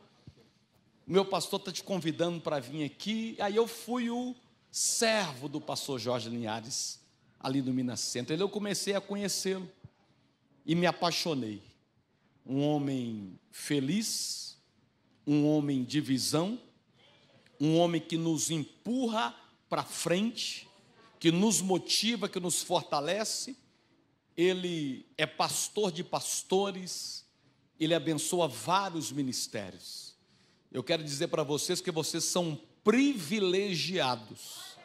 O meu pastor está te convidando para vir aqui. Aí eu fui o servo do pastor Jorge Linhares, ali no Minas Centro. Aí eu comecei a conhecê-lo e me apaixonei. Um homem feliz, um homem de visão, um homem que nos empurra para frente, que nos motiva, que nos fortalece. Ele é pastor de pastores, ele abençoa vários ministérios. Eu quero dizer para vocês que vocês são privilegiados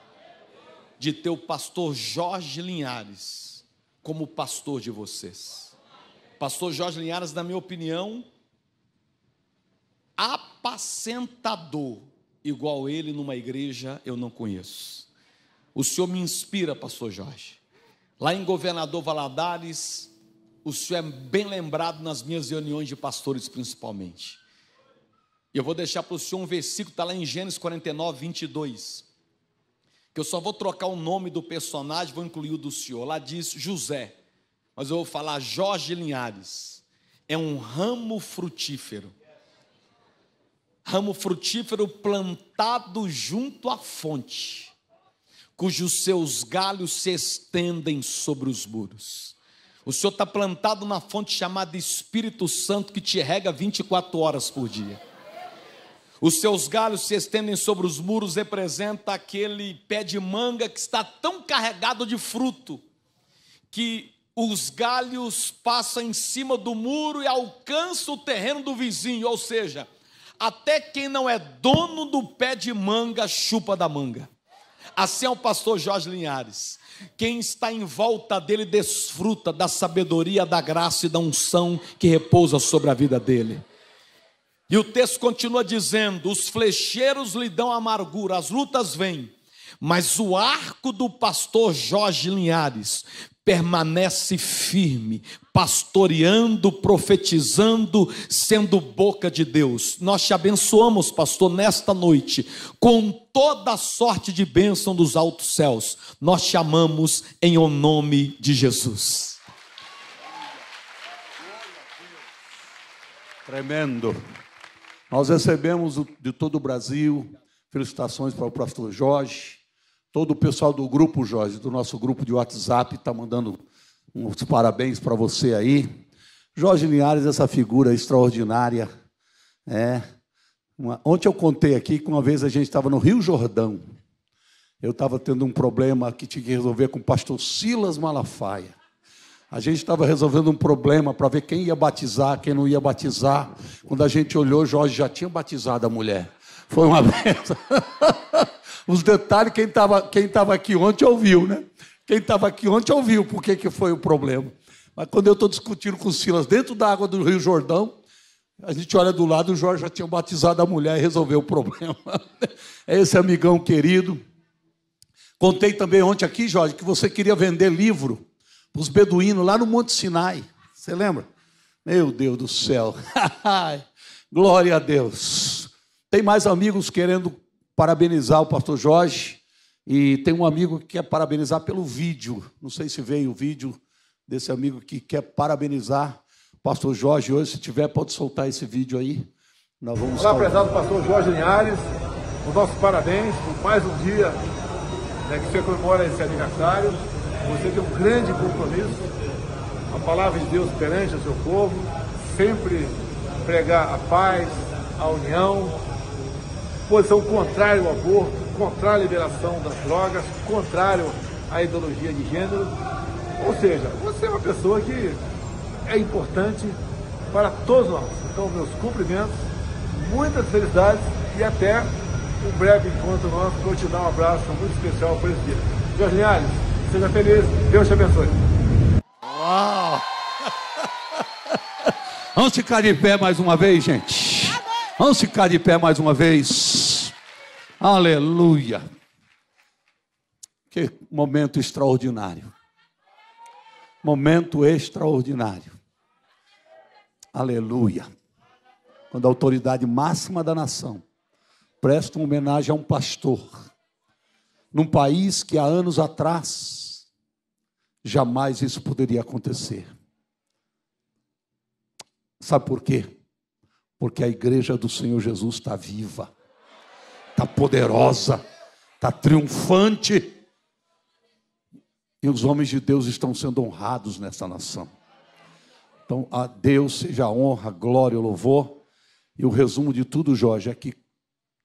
de ter o pastor Jorge Linhares como pastor de vocês. Pastor Jorge Linhares, na minha opinião, apacentador igual ele numa igreja eu não conheço. O Senhor me inspira, pastor Jorge. Lá em Governador Valadares, o Senhor é bem lembrado nas minhas reuniões de pastores, principalmente. Eu vou deixar para o Senhor um versículo, está lá em Gênesis 49, 22. Que eu só vou trocar o nome do personagem, vou incluir o do Senhor. Lá diz José, mas eu vou falar Jorge Linhares. É um ramo frutífero. Ramo frutífero plantado junto à fonte cujos seus galhos se estendem sobre os muros. O Senhor está plantado na fonte chamada Espírito Santo que te rega 24 horas por dia. Os seus galhos se estendem sobre os muros, representa aquele pé de manga que está tão carregado de fruto que os galhos passam em cima do muro e alcançam o terreno do vizinho, ou seja, Até quem não é dono do pé de manga chupa da manga. Assim é o pastor Jorge Linhares. Quem está em volta dele desfruta da sabedoria, da graça e da unção que repousa sobre a vida dele. E o texto continua dizendo: os flecheiros lhe dão amargura, as lutas vêm, mas o arco do pastor Jorge Linhares permanece firme, pastoreando, profetizando, sendo boca de Deus. Nós te abençoamos, pastor, nesta noite, com toda sorte de bênção dos altos céus. Nós te amamos em o nome de Jesus. Tremendo. Nós recebemos de todo o Brasil felicitações para o pastor Jorge. Todo o pessoal do grupo Jorge, do nosso grupo de WhatsApp, está mandando uns parabéns para você aí. Jorge Linhares, essa figura extraordinária. É. Uma- ontem eu contei aqui que uma vez a gente estava no Rio Jordão. Eu estava tendo um problema que tinha que resolver com o pastor Silas Malafaia. A gente estava resolvendo um problema para ver quem ia batizar, quem não ia batizar. Quando a gente olhou, Jorge já tinha batizado a mulher. Foi uma benção. Os detalhes, quem estava quem tava aqui ontem ouviu, né? Quem estava aqui ontem ouviu por que foi o problema. Mas quando eu estou discutindo com o Silas dentro da água do Rio Jordão, a gente olha do lado, o Jorge já tinha batizado a mulher e resolveu o problema. É esse amigão querido. Contei também ontem aqui, Jorge, que você queria vender livro para os beduínos lá no Monte Sinai. Você lembra? Meu Deus do céu. Glória a Deus. Tem mais amigos querendo parabenizar o pastor Jorge. E tem um amigo que quer parabenizar pelo vídeo. Não sei se veio o vídeo desse amigo que quer parabenizar o pastor Jorge hoje. Se tiver, pode soltar esse vídeo aí. Nós vamos Olá, prezado pastor Jorge Linhares, os nossos parabéns por mais um dia né, que você comemora esse aniversário. Você tem um grande compromisso, a palavra de Deus perante o seu povo, sempre pregar a paz, a união, posição contrária ao aborto, contrária à liberação das drogas, contrário à ideologia de gênero. Ou seja, você é uma pessoa que é importante para todos nós. Então, meus cumprimentos, muitas felicidades e até um breve encontro nosso. Vou te dar um abraço muito especial por esse dia. Jorge Linhares, seja feliz, Deus te abençoe. Uau! Vamos ficar de pé mais uma vez, gente. Vamos ficar de pé mais uma vez. Aleluia. Que momento extraordinário. Momento extraordinário. Aleluia. Quando a autoridade máxima da nação presta uma homenagem a um pastor, num país que há anos atrás jamais isso poderia acontecer. Sabe por quê? Porque a igreja do Senhor Jesus está viva, está poderosa, está triunfante. E os homens de Deus estão sendo honrados nessa nação. Então, a Deus seja a honra, glória louvor. E o resumo de tudo, Jorge, é que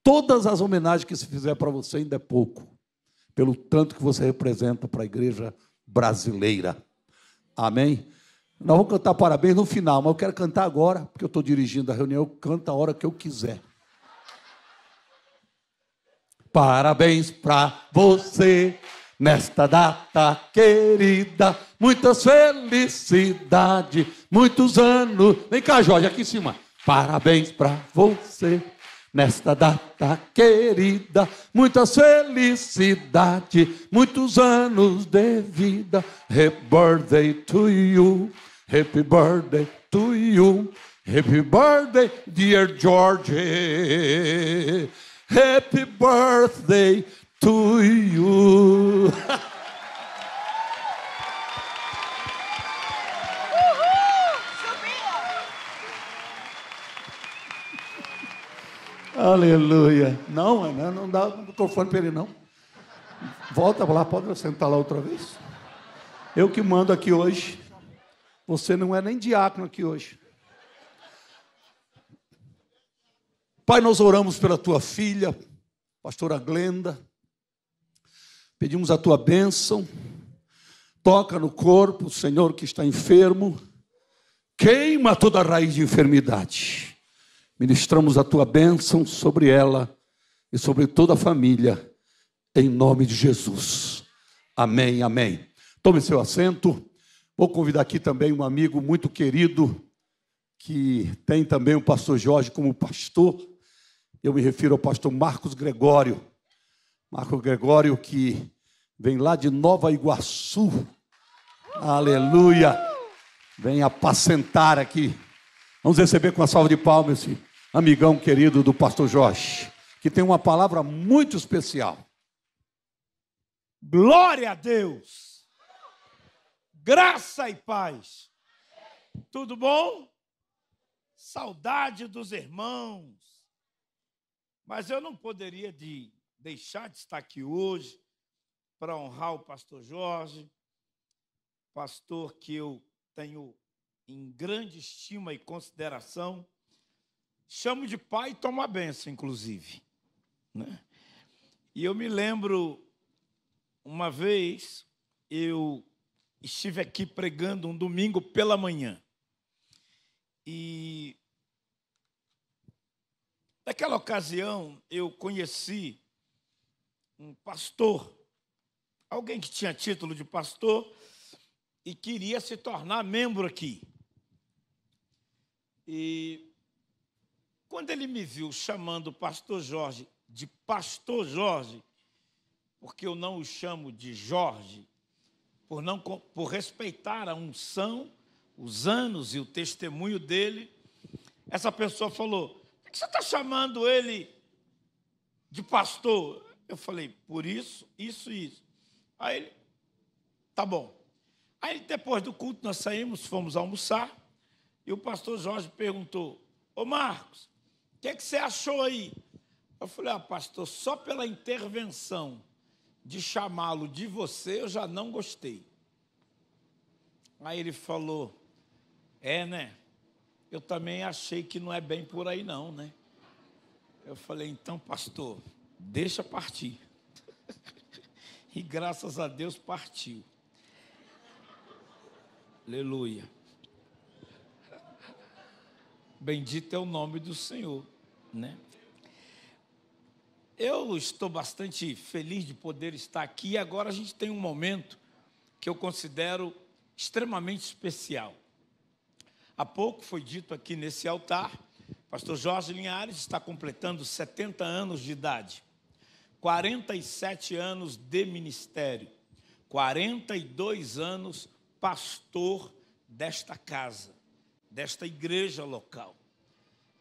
todas as homenagens que se fizer para você ainda é pouco, pelo tanto que você representa para a igreja brasileira. Amém? Nós vamos cantar parabéns no final, mas eu quero cantar agora, porque eu estou dirigindo a reunião, eu canto a hora que eu quiser. Parabéns para você nesta data querida, muitas felicidades, muitos anos. Vem cá, Jorge, aqui em cima. Parabéns para você nesta data querida, muitas felicidades, muitos anos de vida. Happy birthday to you, happy birthday to you, happy birthday, dear George. Happy birthday to you. Aleluia. Não, não, não dá o microfone para ele, não. Volta lá, pode sentar lá outra vez. Eu que mando aqui hoje. Você não é nem diácono aqui hoje. Pai, nós oramos pela tua filha, pastora Glenda. Pedimos a tua bênção. Toca no corpo, Senhor, que está enfermo. Queima toda a raiz de enfermidade. Ministramos a tua bênção sobre ela e sobre toda a família, em nome de Jesus. Amém, amém. Tome seu assento. Vou convidar aqui também um amigo muito querido, que tem também o pastor Jorge como pastor. Eu me refiro ao pastor Marcos Gregório. Marcos Gregório, que vem lá de Nova Iguaçu. Aleluia. Vem apacentar aqui. Vamos receber com a salva de palmas esse amigão querido do pastor Jorge, que tem uma palavra muito especial. Glória a Deus. Graça e paz. Tudo bom? Saudade dos irmãos. Mas eu não poderia de deixar de estar aqui hoje para honrar o pastor Jorge, pastor que eu tenho em grande estima e consideração. Chamo de pai e tomo a benção, inclusive. Né? E eu me lembro, uma vez, eu estive aqui pregando um domingo pela manhã. E naquela ocasião eu conheci um pastor, alguém que tinha título de pastor e queria se tornar membro aqui. E quando ele me viu chamando o pastor Jorge de pastor Jorge, porque eu não o chamo de Jorge, por não por respeitar a unção, os anos e o testemunho dele, essa pessoa falou: que você está chamando ele de pastor? Eu falei, por isso, isso e isso. Aí ele, tá bom. Aí depois do culto nós saímos, fomos almoçar, e o pastor Jorge perguntou: Ô Marcos, o que, é que você achou aí? Eu falei, ah, pastor, só pela intervenção de chamá-lo de você, eu já não gostei. Aí ele falou, é, né? Eu também achei que não é bem por aí, não, né? Eu falei, então, pastor, deixa partir. e graças a Deus partiu. Aleluia. Bendito é o nome do Senhor, né? Eu estou bastante feliz de poder estar aqui agora a gente tem um momento que eu considero extremamente especial. Há pouco foi dito aqui nesse altar, pastor Jorge Linhares está completando 70 anos de idade, 47 anos de ministério, 42 anos pastor desta casa, desta igreja local.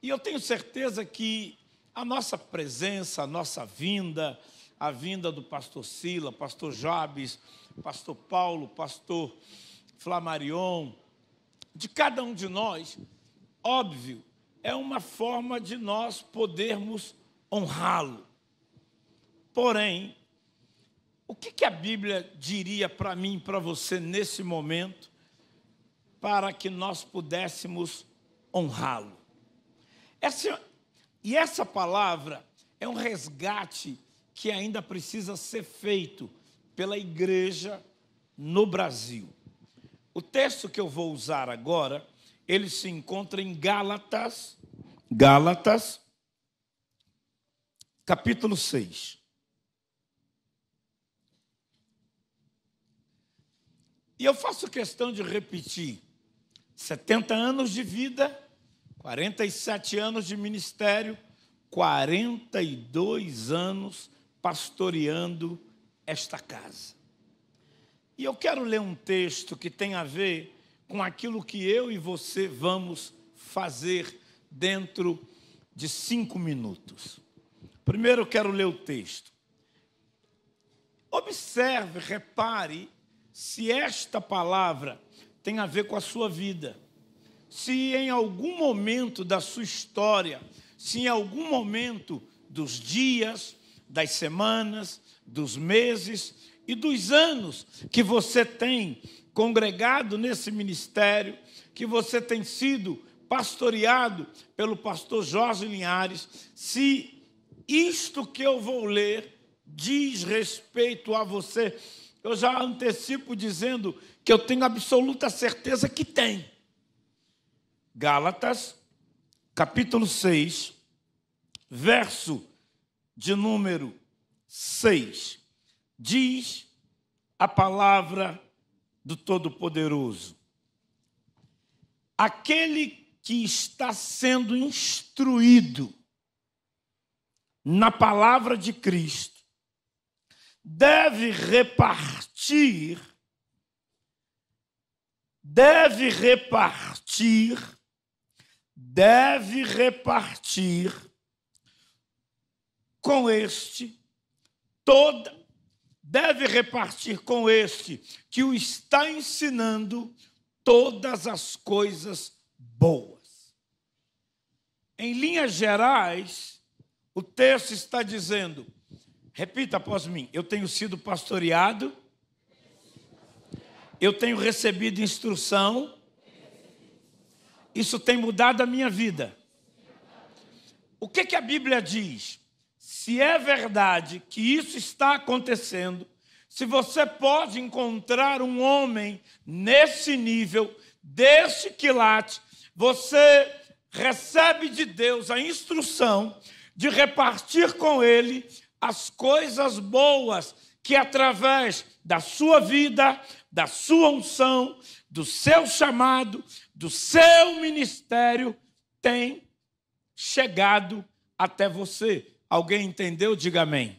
E eu tenho certeza que a nossa presença, a nossa vinda, a vinda do pastor Sila, pastor Jabes, pastor Paulo, pastor Flamarion, de cada um de nós, óbvio, é uma forma de nós podermos honrá-lo. Porém, o que, a Bíblia diria para mim e para você nesse momento, para que nós pudéssemos honrá-lo? Essa e essa palavra é um resgate que ainda precisa ser feito pela igreja no Brasil. O texto que eu vou usar agora, ele se encontra em Gálatas, Gálatas, capítulo 6. E eu faço questão de repetir: 70 anos de vida, 47 anos de ministério, 42 anos pastoreando esta casa. E eu quero ler um texto que tem a ver com aquilo que eu e você vamos fazer dentro de cinco minutos. Primeiro eu quero ler o texto. Observe, repare se esta palavra tem a ver com a sua vida se em algum momento da sua história, se em algum momento dos dias, das semanas, dos meses e dos anos que você tem congregado nesse ministério, que você tem sido pastoreado pelo pastor Jorge Linhares, se isto que eu vou ler diz respeito a você, eu já antecipo dizendo que eu tenho absoluta certeza que tem. Gálatas, capítulo 6, verso de número 6. Diz a palavra do Todo-Poderoso: Aquele que está sendo instruído na palavra de Cristo deve repartir, deve repartir, deve repartir com este toda deve repartir com este que o está ensinando todas as coisas boas. Em linhas gerais, o texto está dizendo, repita após mim: eu tenho sido pastoreado, eu tenho recebido instrução, isso tem mudado a minha vida. O que, que a Bíblia diz? Se é verdade que isso está acontecendo, se você pode encontrar um homem nesse nível, desse quilate, você recebe de Deus a instrução de repartir com ele as coisas boas que, através da sua vida, da sua unção, do seu chamado, do seu ministério, tem chegado até você. Alguém entendeu? Diga amém.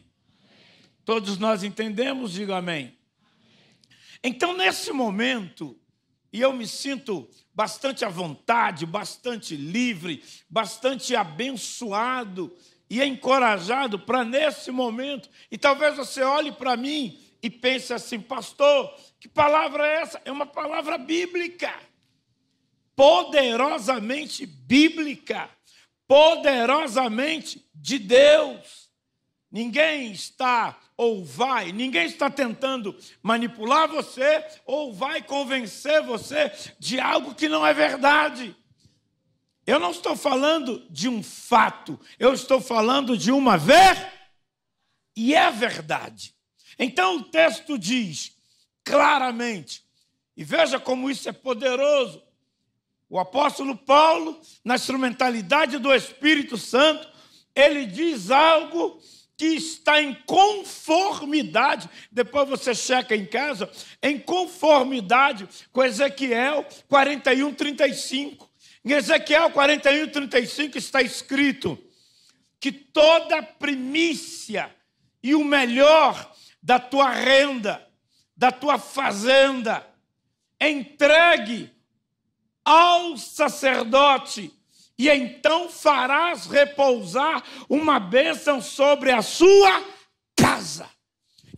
Todos nós entendemos? Diga amém. Então, nesse momento, e eu me sinto bastante à vontade, bastante livre, bastante abençoado e encorajado para nesse momento. E talvez você olhe para mim e pense assim, pastor, que palavra é essa? É uma palavra bíblica, poderosamente bíblica, poderosamente de Deus. Ninguém está ou vai, ninguém está tentando manipular você ou vai convencer você de algo que não é verdade. Eu não estou falando de um fato, eu estou falando de uma ver e é verdade. Então o texto diz claramente, e veja como isso é poderoso. O apóstolo Paulo, na instrumentalidade do Espírito Santo, ele diz algo que está em conformidade, depois você checa em casa, em conformidade com Ezequiel 41, 35. Em Ezequiel 41, 35 está escrito que toda primícia e o melhor da tua renda, da tua fazenda, entregue ao sacerdote, e então farás repousar uma bênção sobre a sua casa.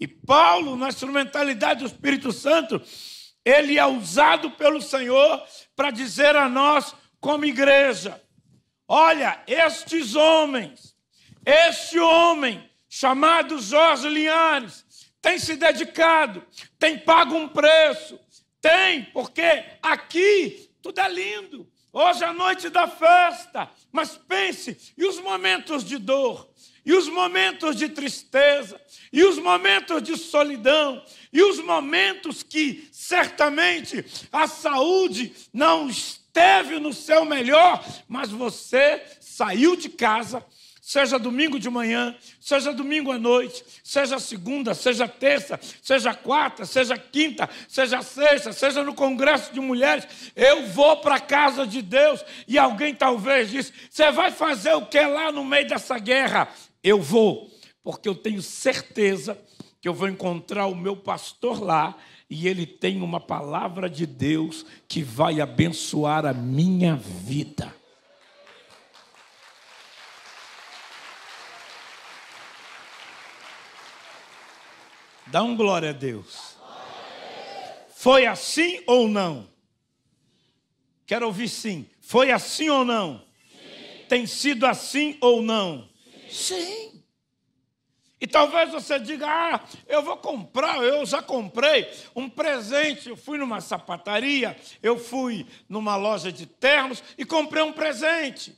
E Paulo, na instrumentalidade do Espírito Santo, ele é usado pelo Senhor para dizer a nós, como igreja: olha, estes homens, este homem chamado Jorge Linhares, tem se dedicado, tem pago um preço, tem, porque aqui tudo é lindo. Hoje é a noite da festa, mas pense, e os momentos de dor, e os momentos de tristeza, e os momentos de solidão, e os momentos que certamente a saúde não esteve no seu melhor, mas você saiu de casa, seja domingo de manhã, seja domingo à noite, seja segunda, seja terça, seja quarta, seja quinta, seja sexta, seja no congresso de mulheres, eu vou para a casa de Deus e alguém talvez disse: "Você vai fazer o que lá no meio dessa guerra?" Eu vou, porque eu tenho certeza que eu vou encontrar o meu pastor lá e ele tem uma palavra de Deus que vai abençoar a minha vida. Dá um glória a Deus. Foi assim ou não? Quero ouvir sim. Foi assim ou não? Sim. Tem sido assim ou não? Sim. sim. E talvez você diga: Ah, eu vou comprar, eu já comprei um presente. Eu fui numa sapataria, eu fui numa loja de ternos e comprei um presente.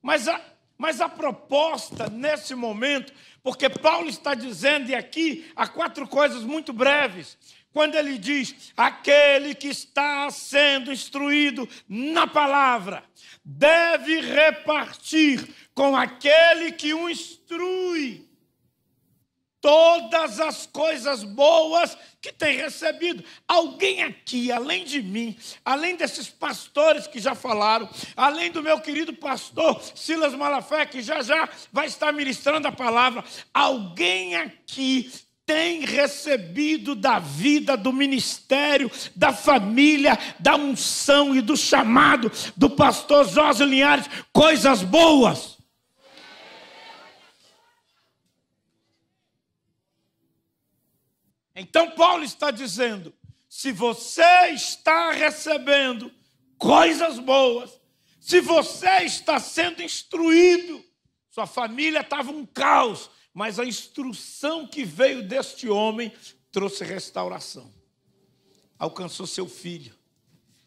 Mas a, mas a proposta nesse momento porque Paulo está dizendo, e aqui há quatro coisas muito breves, quando ele diz: aquele que está sendo instruído na palavra deve repartir com aquele que o instrui todas as coisas boas que tem recebido. Alguém aqui, além de mim, além desses pastores que já falaram, além do meu querido pastor Silas Malafé, que já já vai estar ministrando a palavra, alguém aqui tem recebido da vida, do ministério, da família, da unção e do chamado do pastor Jorge Linhares coisas boas. Então Paulo está dizendo: se você está recebendo coisas boas, se você está sendo instruído, sua família estava um caos, mas a instrução que veio deste homem trouxe restauração. Alcançou seu filho.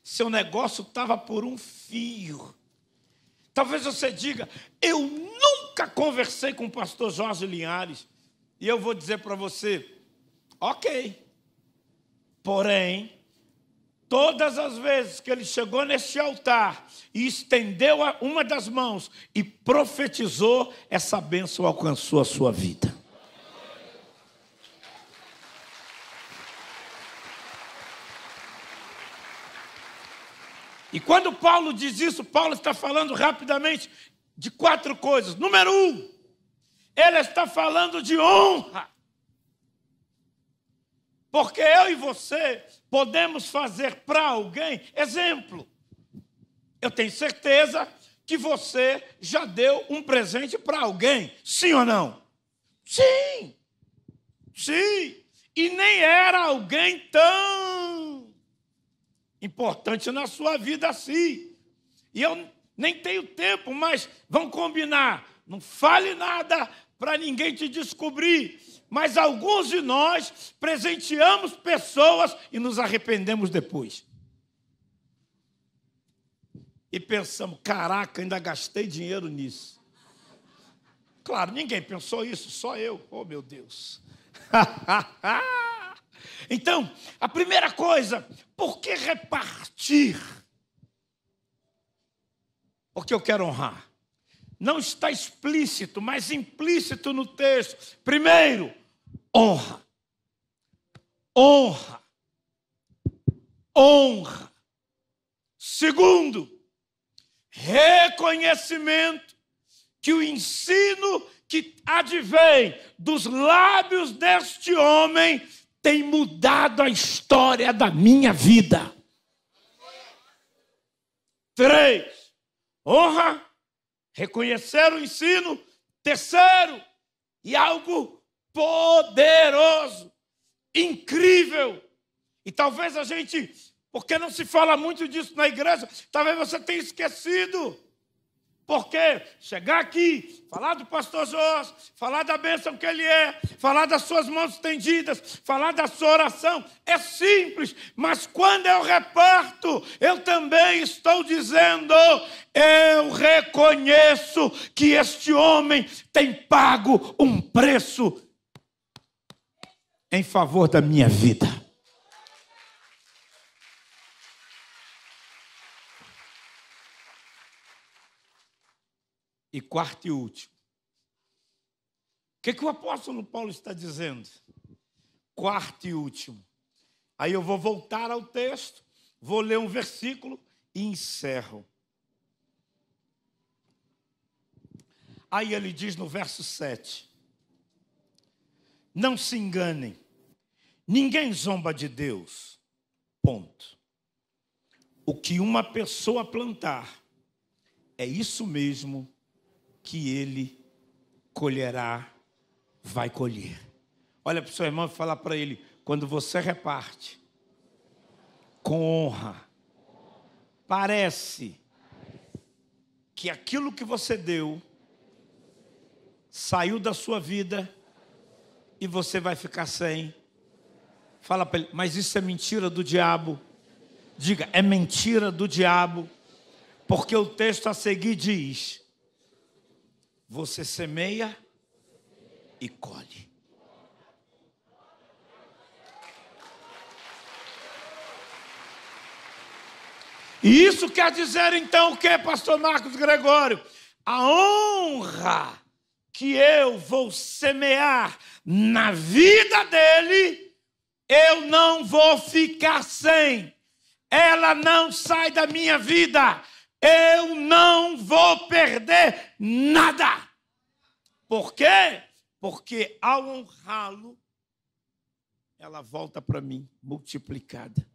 Seu negócio estava por um fio. Talvez você diga: Eu nunca conversei com o pastor Jorge Linhares. E eu vou dizer para você: Ok. Porém, todas as vezes que ele chegou neste altar e estendeu uma das mãos e profetizou, essa bênção alcançou a sua vida. E quando Paulo diz isso, Paulo está falando rapidamente de quatro coisas. Número um, ele está falando de honra. Porque eu e você podemos fazer para alguém exemplo. Eu tenho certeza que você já deu um presente para alguém, sim ou não? Sim. Sim. E nem era alguém tão importante na sua vida assim. E eu nem tenho tempo, mas vamos combinar. Não fale nada para ninguém te descobrir. Mas alguns de nós presenteamos pessoas e nos arrependemos depois. E pensamos, caraca, ainda gastei dinheiro nisso. Claro, ninguém pensou isso, só eu. Oh, meu Deus. então, a primeira coisa, por que repartir? Porque eu quero honrar. Não está explícito, mas implícito no texto. Primeiro, honra. Honra. Honra. Segundo, reconhecimento que o ensino que advém dos lábios deste homem tem mudado a história da minha vida. Três, honra, reconhecer o ensino. Terceiro, e algo poderoso, incrível. E talvez a gente, porque não se fala muito disso na igreja, talvez você tenha esquecido. Porque chegar aqui, falar do pastor Jorge, falar da bênção que ele é, falar das suas mãos estendidas, falar da sua oração, é simples, mas quando eu reparto, eu também estou dizendo, eu reconheço que este homem tem pago um preço em favor da minha vida. E quarto e último. O que, que o apóstolo Paulo está dizendo? Quarto e último. Aí eu vou voltar ao texto, vou ler um versículo e encerro. Aí ele diz no verso 7: Não se enganem, ninguém zomba de Deus. Ponto. O que uma pessoa plantar, é isso mesmo que ele colherá, vai colher. Olha para o seu irmão e fala para ele: quando você reparte com honra, parece que aquilo que você deu saiu da sua vida e você vai ficar sem. Fala para ele, mas isso é mentira do diabo. Diga, é mentira do diabo. Porque o texto a seguir diz: Você semeia e colhe. E isso quer dizer então o que, pastor Marcos Gregório? A honra que eu vou semear na vida dele eu não vou ficar sem. Ela não sai da minha vida. Eu não vou perder nada. Por quê? Porque ao honrá-lo, ela volta para mim multiplicada.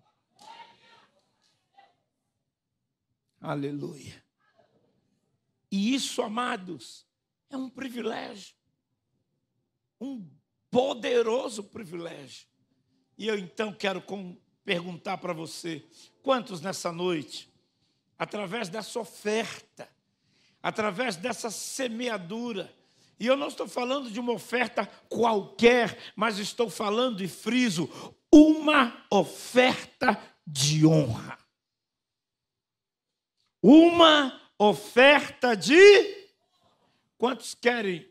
Aleluia. E isso, amados, é um privilégio. Um poderoso privilégio. E eu então quero perguntar para você: quantos nessa noite, através dessa oferta, através dessa semeadura, e eu não estou falando de uma oferta qualquer, mas estou falando e friso, uma oferta de honra. Uma oferta de. Quantos querem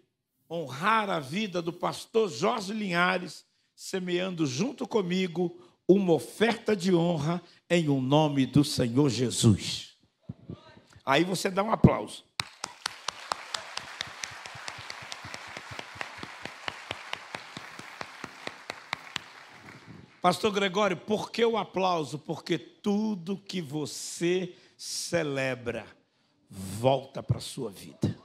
honrar a vida do pastor Jorge Linhares, semeando junto comigo uma oferta de honra em o nome do Senhor Jesus? Aí você dá um aplauso. Pastor Gregório, por que o aplauso? Porque tudo que você celebra volta para a sua vida.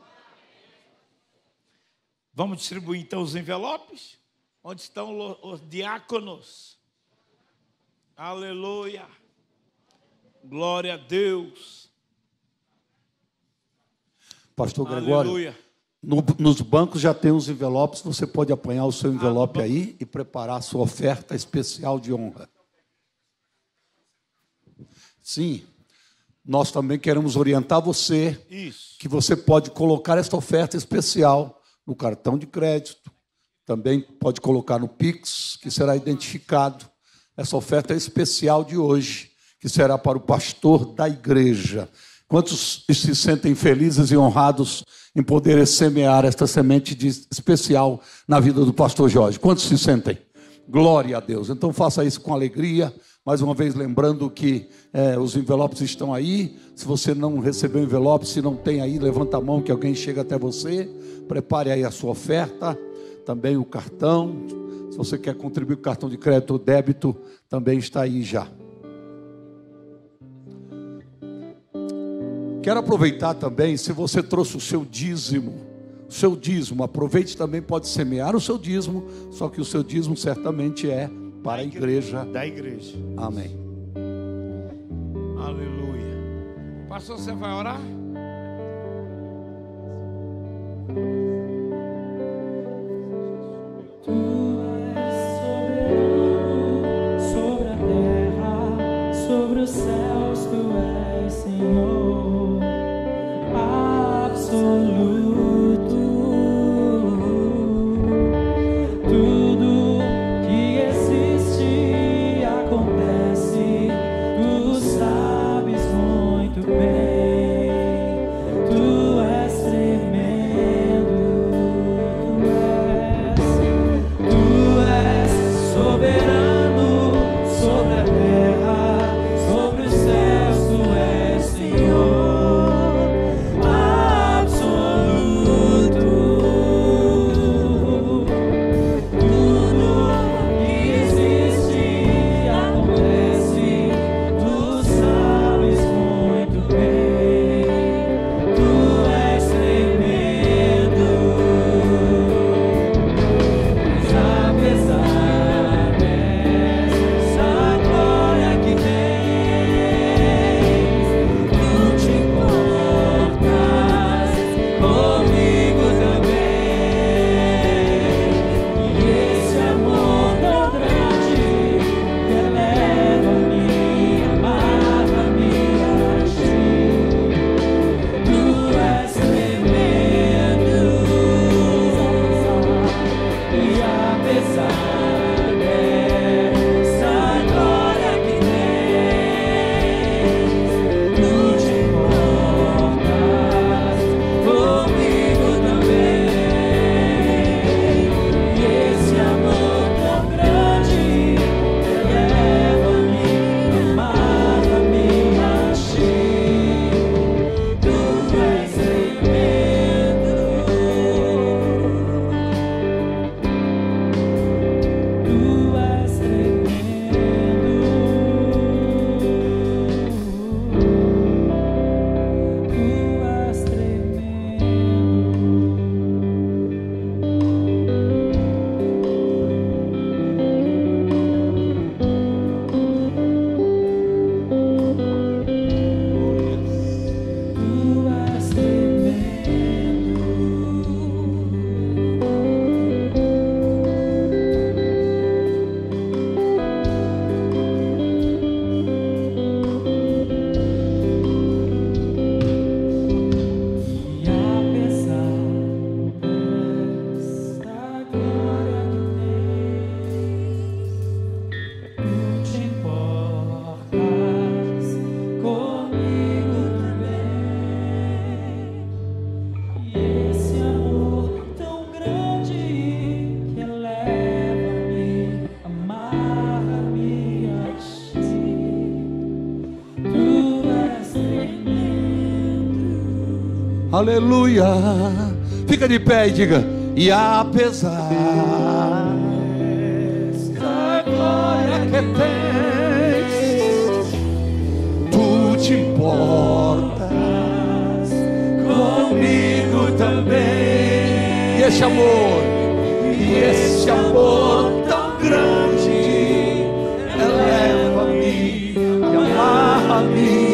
Vamos distribuir então os envelopes? Onde estão os diáconos? Aleluia. Glória a Deus. Pastor Gregório, Aleluia. no- nos bancos já tem os envelopes, você pode apanhar o seu envelope aí e preparar a sua oferta especial de honra. Sim, nós também queremos orientar você Isso. que você pode colocar esta oferta especial no cartão de crédito, também pode colocar no Pix, que será identificado. Essa oferta é especial de hoje, que será para o pastor da igreja. Quantos se sentem felizes e honrados em poder semear esta semente especial na vida do pastor Jorge? Quantos se sentem? Glória a Deus. Então faça isso com alegria. Mais uma vez, lembrando que eh, os envelopes estão aí. Se você não recebeu envelope, se não tem aí, levanta a mão que alguém chega até você. Prepare aí a sua oferta, também o cartão. Se você quer contribuir com cartão de crédito ou débito, também está aí já. Quero aproveitar também, se você trouxe o seu dízimo, o seu dízimo, aproveite também, pode semear o seu dízimo, só que o seu dízimo certamente é para a igreja. Da igreja. Amém. Aleluia. Pastor, você vai orar? Sobre a terra, sobre os céus, tu és Senhor Aleluia. Fica de pé e diga: E apesar da glória que tens, tu te importas comigo também. E esse amor, e esse amor tão grande, eleva-me e amarra-me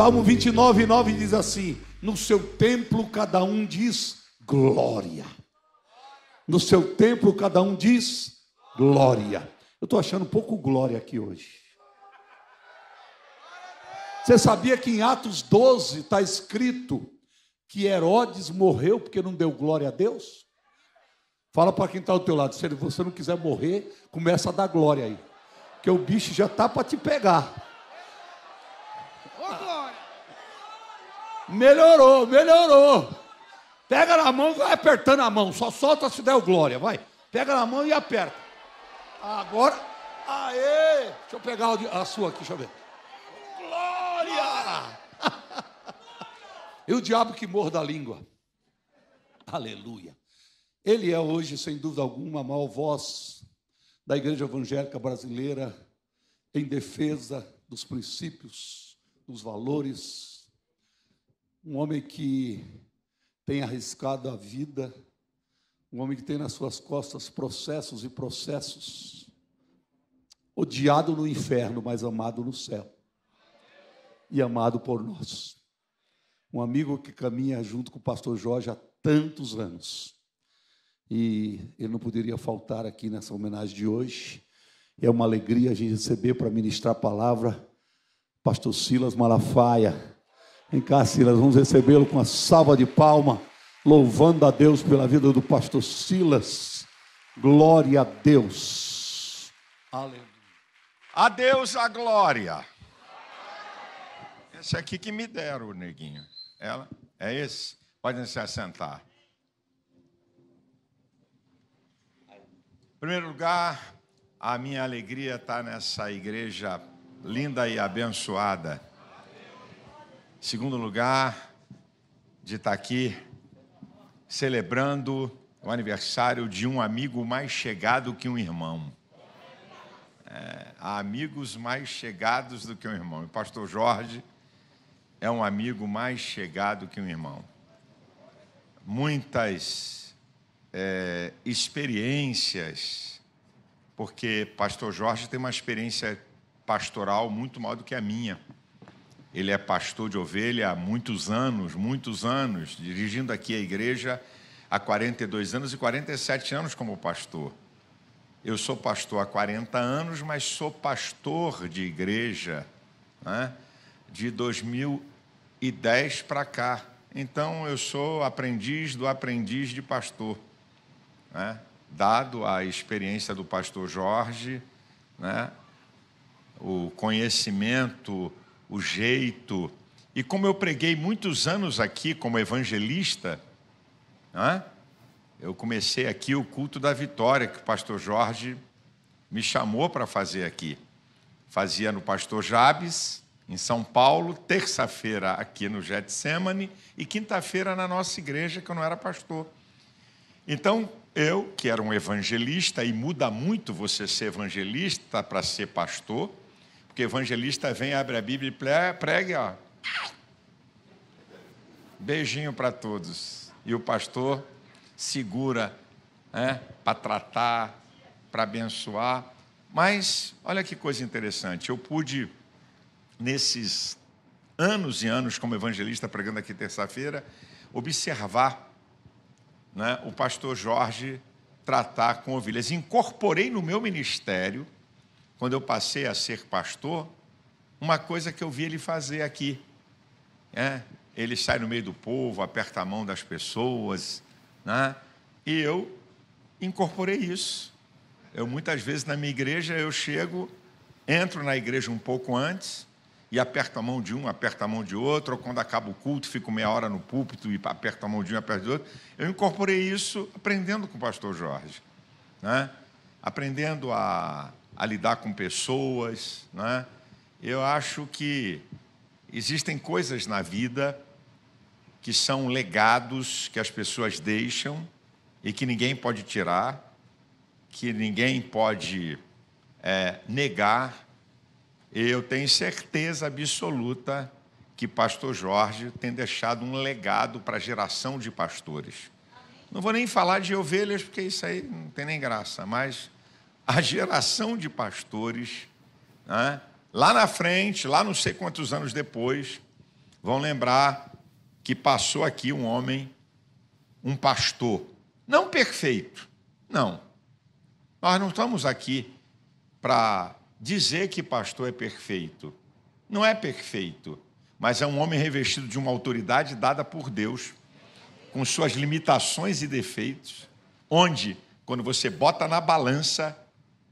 Salmo 29, 9 diz assim: No seu templo cada um diz glória. No seu templo cada um diz glória. Eu estou achando pouco glória aqui hoje. Você sabia que em Atos 12 está escrito que Herodes morreu porque não deu glória a Deus? Fala para quem está ao teu lado, se você não quiser morrer, começa a dar glória aí. Porque o bicho já tá para te pegar. Melhorou, melhorou. Pega na mão e vai apertando a mão. Só solta se der o glória, vai. Pega na mão e aperta. Agora, aê! Deixa eu pegar a sua aqui, deixa eu ver. Glória! e o diabo que morda a língua. Aleluia. Ele é hoje, sem dúvida alguma, a maior voz da igreja evangélica brasileira em defesa dos princípios, dos valores. Um homem que tem arriscado a vida, um homem que tem nas suas costas processos e processos, odiado no inferno, mas amado no céu e amado por nós. Um amigo que caminha junto com o pastor Jorge há tantos anos. E ele não poderia faltar aqui nessa homenagem de hoje. É uma alegria a gente receber para ministrar a palavra pastor Silas Malafaia. Vem cá, Silas, vamos recebê-lo com uma salva de palma, louvando a Deus pela vida do pastor Silas. Glória a Deus. Aleluia. A Deus a glória. Esse aqui que me deram, neguinho. Ela? É esse? Podem se assentar. Em primeiro lugar, a minha alegria está nessa igreja linda e abençoada. Segundo lugar, de estar aqui celebrando o aniversário de um amigo mais chegado que um irmão. É, há amigos mais chegados do que um irmão. E o pastor Jorge é um amigo mais chegado que um irmão. Muitas é, experiências, porque pastor Jorge tem uma experiência pastoral muito maior do que a minha. Ele é pastor de ovelha há muitos anos, muitos anos, dirigindo aqui a igreja há 42 anos e 47 anos como pastor. Eu sou pastor há 40 anos, mas sou pastor de igreja né, de 2010 para cá. Então, eu sou aprendiz do aprendiz de pastor. Né, dado a experiência do pastor Jorge, né, o conhecimento, o jeito. E como eu preguei muitos anos aqui como evangelista, né, eu comecei aqui o culto da vitória, que o pastor Jorge me chamou para fazer aqui. Fazia no pastor Jabes, em São Paulo, terça-feira aqui no Getsemane e quinta-feira na nossa igreja, que eu não era pastor. Então, eu, que era um evangelista, e muda muito você ser evangelista para ser pastor, porque evangelista vem, abre a Bíblia e prega, ó. Beijinho para todos. E o pastor segura né, para tratar, para abençoar. Mas olha que coisa interessante, eu pude, nesses anos e anos como evangelista pregando aqui terça-feira, observar né, o pastor Jorge tratar com ovelhas. Incorporei no meu ministério, quando eu passei a ser pastor, uma coisa que eu vi ele fazer aqui. É, ele sai no meio do povo, aperta a mão das pessoas, né? e eu incorporei isso. Eu muitas vezes na minha igreja eu chego, entro na igreja um pouco antes e aperto a mão de um, aperto a mão de outro, ou quando acaba o culto, fico meia hora no púlpito e aperto a mão de um, aperto de outro. Eu incorporei isso aprendendo com o pastor Jorge, né? aprendendo a, a lidar com pessoas. Né? Eu acho que existem coisas na vida que são legados que as pessoas deixam e que ninguém pode tirar, que ninguém pode é, negar. Eu tenho certeza absoluta que Pastor Jorge tem deixado um legado para a geração de pastores. Não vou nem falar de ovelhas, porque isso aí não tem nem graça, mas a geração de pastores, né, lá na frente, lá não sei quantos anos depois, vão lembrar que passou aqui um homem, um pastor, não perfeito, não. Nós não estamos aqui para dizer que pastor é perfeito. Não é perfeito, mas é um homem revestido de uma autoridade dada por Deus, com suas limitações e defeitos, onde, quando você bota na balança,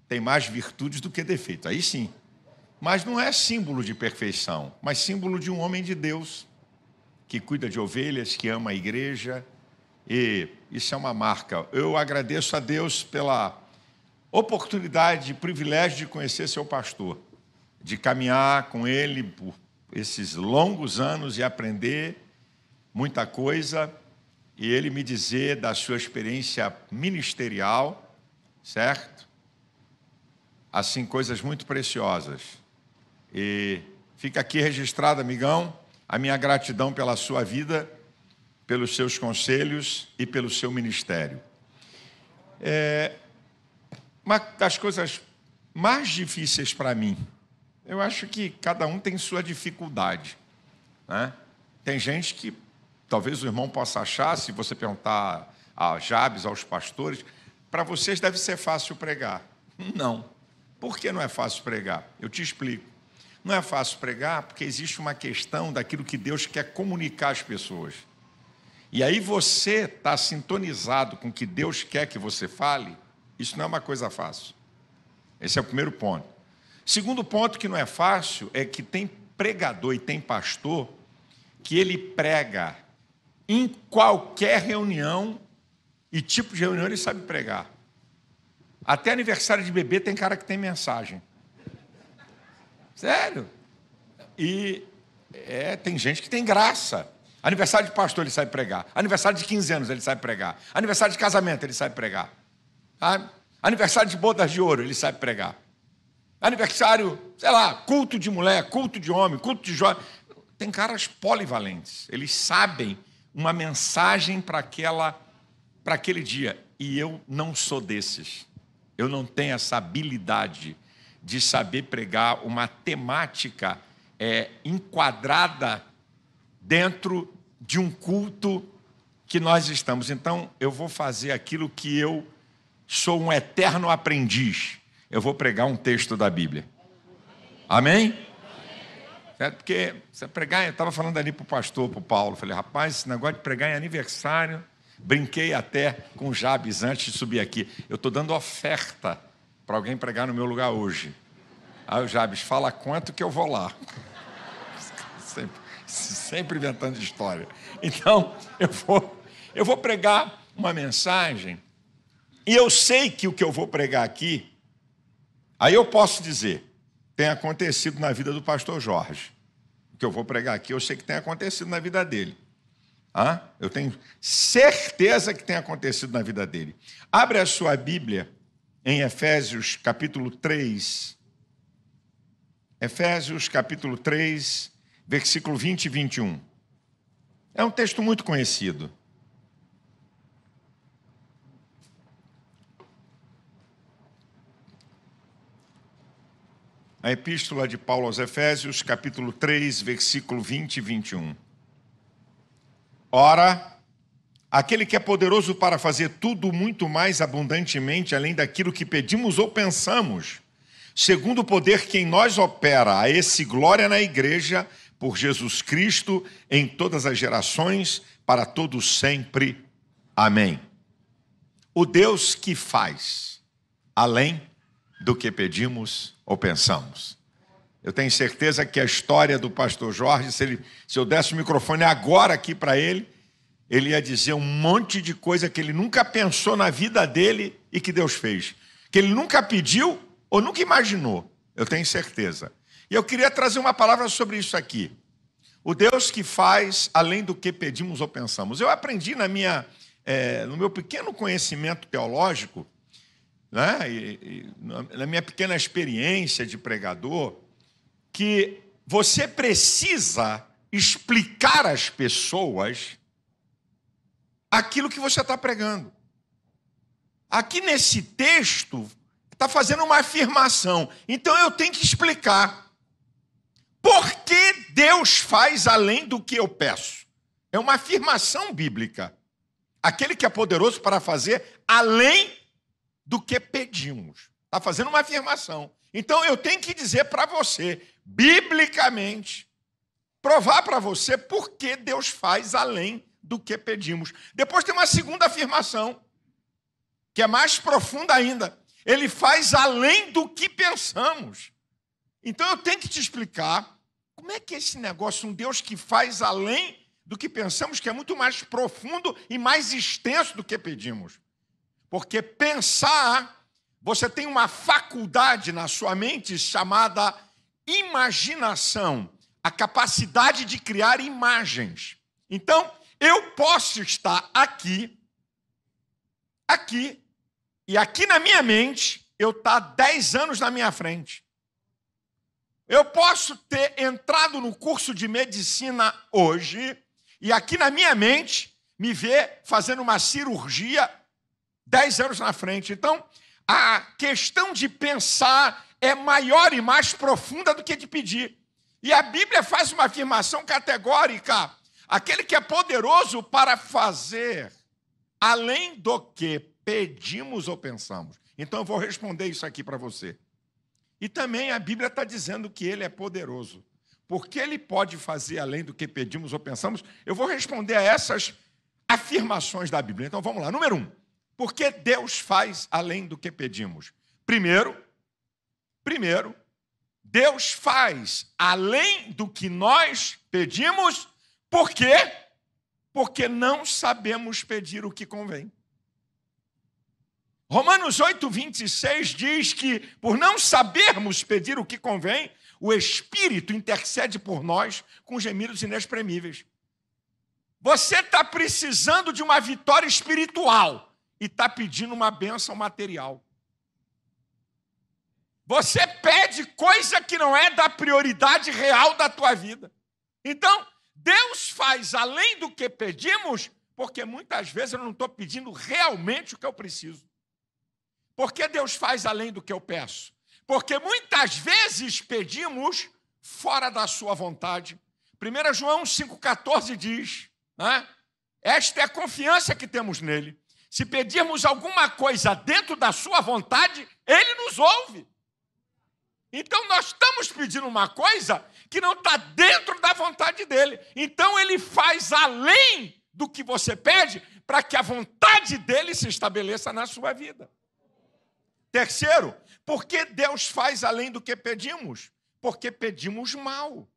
tem mais virtudes do que defeitos. Aí sim. Mas não é símbolo de perfeição, mas símbolo de um homem de Deus, que cuida de ovelhas, que ama a igreja, e isso é uma marca. Eu agradeço a Deus pela oportunidade, privilégio de conhecer seu pastor, de caminhar com ele por esses longos anos e aprender muita coisa, e ele me dizer da sua experiência ministerial, certo? Assim, coisas muito preciosas. E fica aqui registrado, amigão, a minha gratidão pela sua vida, pelos seus conselhos e pelo seu ministério. É, uma das coisas mais difíceis para mim, eu acho que cada um tem sua dificuldade. Né? Tem gente que talvez o irmão possa achar, se você perguntar a Jabes, aos pastores, para vocês deve ser fácil pregar. Não. Por que não é fácil pregar? Eu te explico. Não é fácil pregar porque existe uma questão daquilo que Deus quer comunicar às pessoas. E aí você está sintonizado com o que Deus quer que você fale, isso não é uma coisa fácil. Esse é o primeiro ponto. Segundo ponto que não é fácil é que tem pregador e tem pastor que ele prega em qualquer reunião e tipo de reunião ele sabe pregar. Até aniversário de bebê tem cara que tem mensagem. Sério. E é, tem gente que tem graça. Aniversário de pastor ele sabe pregar. Aniversário de 15 anos ele sabe pregar. Aniversário de casamento ele sabe pregar. Ah, Aniversário de bodas de ouro ele sabe pregar. Aniversário, sei lá, culto de mulher, culto de homem, culto de jovem. Tem caras polivalentes. Eles sabem uma mensagem para aquela para aquele dia. E eu não sou desses. Eu não tenho essa habilidade de saber pregar uma temática é, enquadrada dentro de um culto que nós estamos. Então, eu vou fazer aquilo que eu sou um eterno aprendiz. Eu vou pregar um texto da Bíblia. Amém? É porque você pregar, eu estava falando ali para o pastor, para o Paulo, falei, rapaz, esse negócio de pregar em aniversário, brinquei até com Jabes antes de subir aqui. Eu estou dando oferta para alguém pregar no meu lugar hoje. Aí o Jabes, fala quanto que eu vou lá. Sempre, sempre inventando história. Então, eu vou, eu vou pregar uma mensagem, e eu sei que o que eu vou pregar aqui, aí eu posso dizer, tem acontecido na vida do pastor Jorge. O que eu vou pregar aqui, eu sei que tem acontecido na vida dele. Ah, eu tenho certeza que tem acontecido na vida dele. Abre a sua Bíblia em Efésios capítulo 3. Efésios capítulo 3, versículo 20 e 21. É um texto muito conhecido. A epístola de Paulo aos Efésios, capítulo 3, versículo 20 e 21. Ora, aquele que é poderoso para fazer tudo muito mais abundantemente além daquilo que pedimos ou pensamos, segundo o poder que em nós opera, a esse glória na igreja, por Jesus Cristo, em todas as gerações, para todos sempre. Amém. O Deus que faz além do que pedimos ou pensamos. Eu tenho certeza que a história do pastor Jorge, se, ele, se eu desse o microfone agora aqui para ele, ele ia dizer um monte de coisa que ele nunca pensou na vida dele e que Deus fez. Que ele nunca pediu ou nunca imaginou. Eu tenho certeza. E eu queria trazer uma palavra sobre isso aqui. O Deus que faz além do que pedimos ou pensamos. Eu aprendi na minha, eh, no meu pequeno conhecimento teológico, né, e, e, na minha pequena experiência de pregador, que você precisa explicar às pessoas aquilo que você está pregando. Aqui nesse texto, está fazendo uma afirmação. Então eu tenho que explicar. Por que Deus faz além do que eu peço? É uma afirmação bíblica. Aquele que é poderoso para fazer além do que pedimos. Está fazendo uma afirmação. Então eu tenho que dizer para você, biblicamente, provar para você por que Deus faz além do que pedimos. Depois tem uma segunda afirmação, que é mais profunda ainda. Ele faz além do que pensamos. Então eu tenho que te explicar como é que é esse negócio, um Deus que faz além do que pensamos, que é muito mais profundo e mais extenso do que pedimos. Porque pensar, você tem uma faculdade na sua mente chamada imaginação, a capacidade de criar imagens. Então, eu posso estar aqui, aqui, e aqui na minha mente, eu estar 10 anos na minha frente. Eu posso ter entrado no curso de medicina hoje, e aqui na minha mente, me ver fazendo uma cirurgia 10 anos na frente. Então, a questão de pensar é maior e mais profunda do que de pedir. E a Bíblia faz uma afirmação categórica Aquele que é poderoso para fazer além do que pedimos ou pensamos. Então eu vou responder isso aqui para você. E também a Bíblia está dizendo que ele é poderoso. Porque ele pode fazer além do que pedimos ou pensamos. Eu vou responder a essas afirmações da Bíblia. Então vamos lá. Número um. Por que Deus faz além do que pedimos? Primeiro, primeiro, Deus faz além do que nós pedimos por quê? Porque não sabemos pedir o que convém. Romanos 8, 26 diz que, por não sabermos pedir o que convém, o Espírito intercede por nós com gemidos inexprimíveis. Você está precisando de uma vitória espiritual e está pedindo uma bênção material. Você pede coisa que não é da prioridade real da tua vida. Então, Deus faz além do que pedimos, porque muitas vezes eu não estou pedindo realmente o que eu preciso. Por que Deus faz além do que eu peço? Porque muitas vezes pedimos fora da sua vontade. 1 João 5,14 diz: né? Esta é a confiança que temos nele. Se pedirmos alguma coisa dentro da sua vontade, ele nos ouve. Então nós estamos pedindo uma coisa que não está dentro da vontade dele. Então ele faz além do que você pede para que a vontade dele se estabeleça na sua vida. Terceiro, por que Deus faz além do que pedimos? Porque pedimos mal.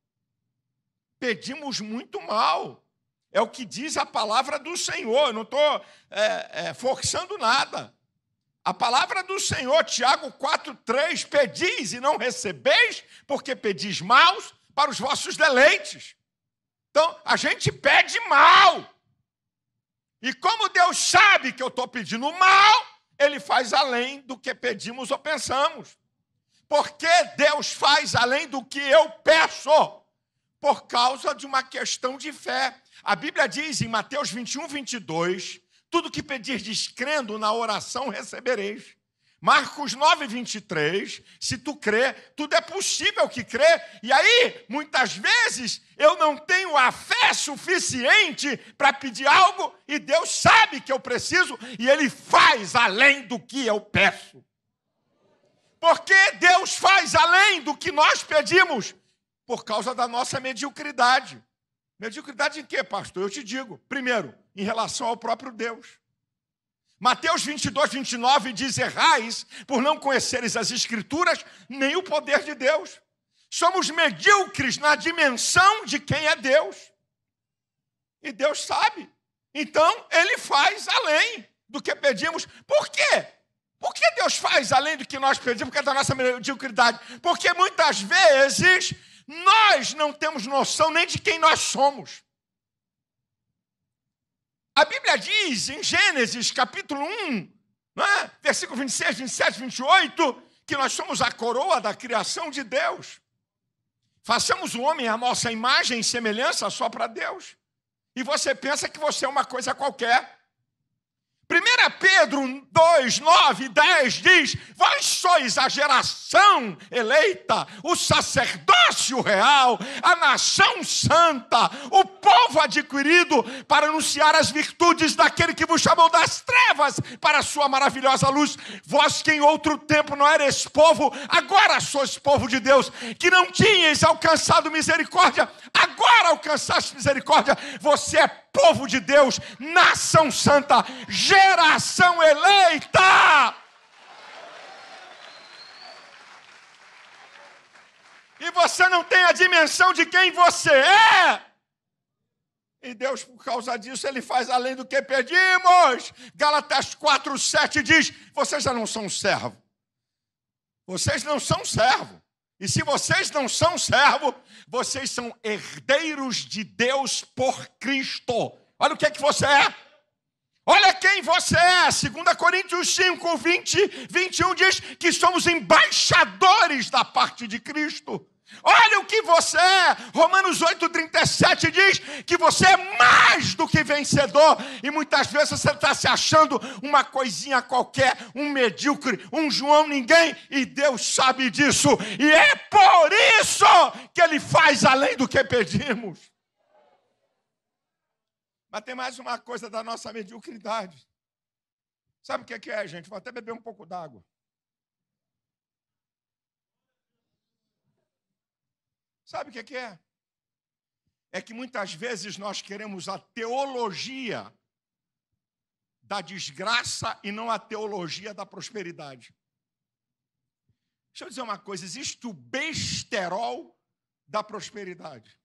Pedimos muito mal. É o que diz a palavra do Senhor. Eu não estou é, é, forçando nada. A palavra do Senhor, Tiago 4,3: Pedis e não recebeis, porque pedis maus para os vossos deleites. Então, a gente pede mal. E como Deus sabe que eu estou pedindo mal, Ele faz além do que pedimos ou pensamos. Porque Deus faz além do que eu peço? Por causa de uma questão de fé. A Bíblia diz em Mateus 21, 22 tudo que pedirdes crendo na oração recebereis. Marcos 9, 23, se tu crê, tudo é possível que crê. E aí, muitas vezes, eu não tenho a fé suficiente para pedir algo e Deus sabe que eu preciso e Ele faz além do que eu peço. Porque Deus faz além do que nós pedimos? Por causa da nossa mediocridade. Mediocridade em quê, pastor? Eu te digo. Primeiro, em relação ao próprio Deus. Mateus 22, 29 diz: Errais por não conheceres as Escrituras, nem o poder de Deus. Somos medíocres na dimensão de quem é Deus. E Deus sabe. Então, Ele faz além do que pedimos. Por quê? Por que Deus faz além do que nós pedimos, porque é da nossa mediocridade? Porque muitas vezes nós não temos noção nem de quem nós somos. A Bíblia diz em Gênesis capítulo 1, não é? versículo 26, 27, 28, que nós somos a coroa da criação de Deus. Façamos o homem a nossa imagem e semelhança só para Deus. E você pensa que você é uma coisa qualquer. 1 Pedro 2, 9 e 10 diz: Vós sois a geração eleita, o sacerdócio real, a nação santa, o povo adquirido para anunciar as virtudes daquele que vos chamou das trevas para a sua maravilhosa luz. Vós que em outro tempo não eres povo, agora sois povo de Deus, que não tinhas alcançado misericórdia, agora alcançaste misericórdia. Você é povo de Deus, nação santa, geração eleita. E você não tem a dimensão de quem você é. E Deus, por causa disso, Ele faz além do que pedimos. Gálatas 4, 7 diz: Vocês já não são servo. Vocês não são servo. E se vocês não são servo, vocês são herdeiros de Deus por Cristo. Olha o que é que você é. Olha quem você é. 2 Coríntios 5, 20, 21 diz que somos embaixadores da parte de Cristo. Olha o que você é. Romanos 8,37 diz que você é mais do que vencedor. E muitas vezes você está se achando uma coisinha qualquer, um medíocre, um João ninguém. E Deus sabe disso. E é por isso que Ele faz além do que pedimos. Mas tem mais uma coisa da nossa mediocridade. Sabe o que é, gente? Vou até beber um pouco d'água. Sabe o que é? É que muitas vezes nós queremos a teologia da desgraça e não a teologia da prosperidade. Deixa eu dizer uma coisa: existe o besterol da prosperidade,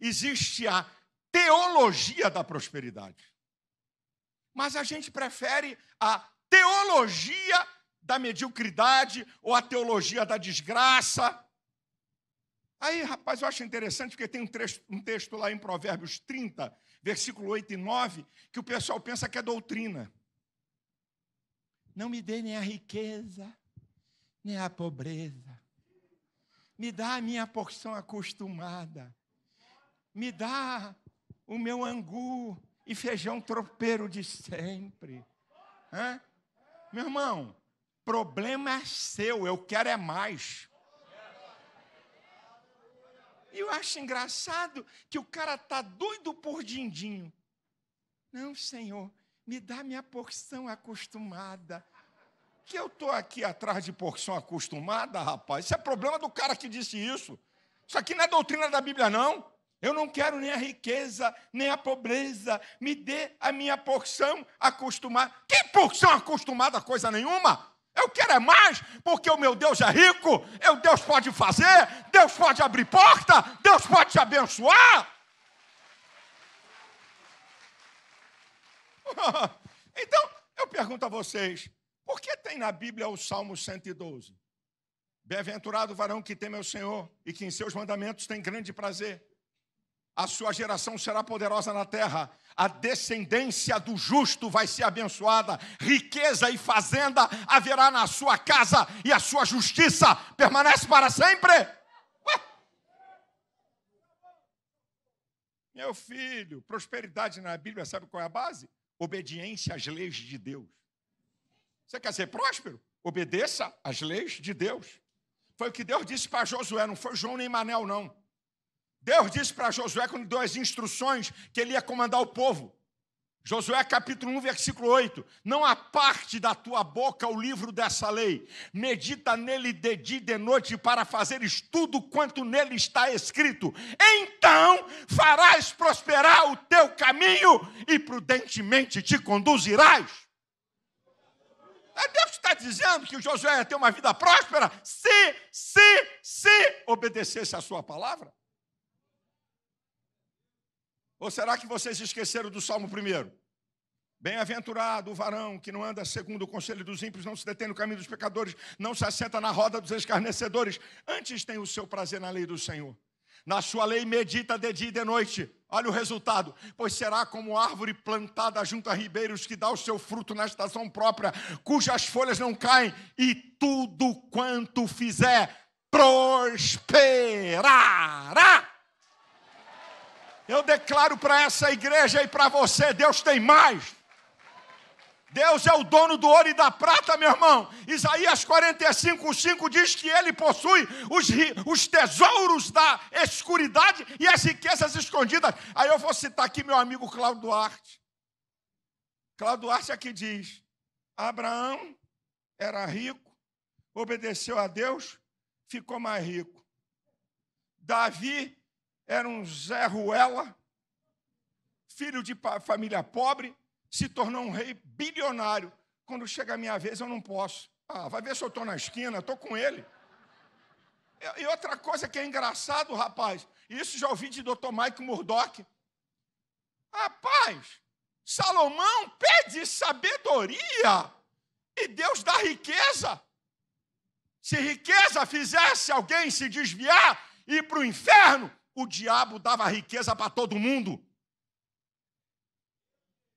existe a teologia da prosperidade. Mas a gente prefere a teologia da mediocridade ou a teologia da desgraça Aí, rapaz, eu acho interessante porque tem um texto, um texto lá em Provérbios 30, versículo 8 e 9, que o pessoal pensa que é doutrina. Não me dê nem a riqueza, nem a pobreza. Me dá a minha porção acostumada. Me dá o meu angu e feijão tropeiro de sempre. Hã? Meu irmão, problema é seu, eu quero é mais. E eu acho engraçado que o cara está doido por dindinho. Não, Senhor, me dá minha porção acostumada. Que eu estou aqui atrás de porção acostumada, rapaz. Isso é problema do cara que disse isso. Isso aqui não é doutrina da Bíblia, não. Eu não quero nem a riqueza, nem a pobreza. Me dê a minha porção acostumada. Que porção acostumada, coisa nenhuma? Eu quero é mais, porque o meu Deus é rico, eu, Deus pode fazer, Deus pode abrir porta, Deus pode te abençoar. Então, eu pergunto a vocês, por que tem na Bíblia o Salmo 112? Bem-aventurado o varão que teme ao Senhor e que em seus mandamentos tem grande prazer a sua geração será poderosa na terra, a descendência do justo vai ser abençoada, riqueza e fazenda haverá na sua casa, e a sua justiça permanece para sempre. Ué? Meu filho, prosperidade na Bíblia, sabe qual é a base? Obediência às leis de Deus. Você quer ser próspero? Obedeça às leis de Deus. Foi o que Deus disse para Josué, não foi João nem Manel, não. Deus disse para Josué quando deu as instruções que ele ia comandar o povo. Josué capítulo 1, versículo 8: Não aparte da tua boca o livro dessa lei, medita nele de dia e de noite para fazeres tudo quanto nele está escrito. Então farás prosperar o teu caminho e prudentemente te conduzirás. É Deus está dizendo que Josué ia ter uma vida próspera se, se, se obedecesse a sua palavra. Ou será que vocês esqueceram do Salmo primeiro? Bem-aventurado o varão que não anda segundo o conselho dos ímpios, não se detém no caminho dos pecadores, não se assenta na roda dos escarnecedores, antes tem o seu prazer na lei do Senhor. Na sua lei medita de dia e de noite. Olha o resultado. Pois será como árvore plantada junto a ribeiros que dá o seu fruto na estação própria, cujas folhas não caem, e tudo quanto fizer prosperará. Eu declaro para essa igreja e para você: Deus tem mais. Deus é o dono do ouro e da prata, meu irmão. Isaías 45, 5 diz que ele possui os, os tesouros da escuridade e as riquezas escondidas. Aí eu vou citar aqui meu amigo Cláudio Duarte. Cláudio Duarte aqui diz: Abraão era rico, obedeceu a Deus, ficou mais rico. Davi era um Zé Ruela, filho de família pobre, se tornou um rei bilionário. Quando chega a minha vez, eu não posso. Ah, vai ver se eu estou na esquina, estou com ele. E outra coisa que é engraçado, rapaz, isso já ouvi de Dr. Mike Murdock. Rapaz, Salomão pede sabedoria e Deus dá riqueza. Se riqueza fizesse alguém se desviar e ir para o inferno, o diabo dava riqueza para todo mundo.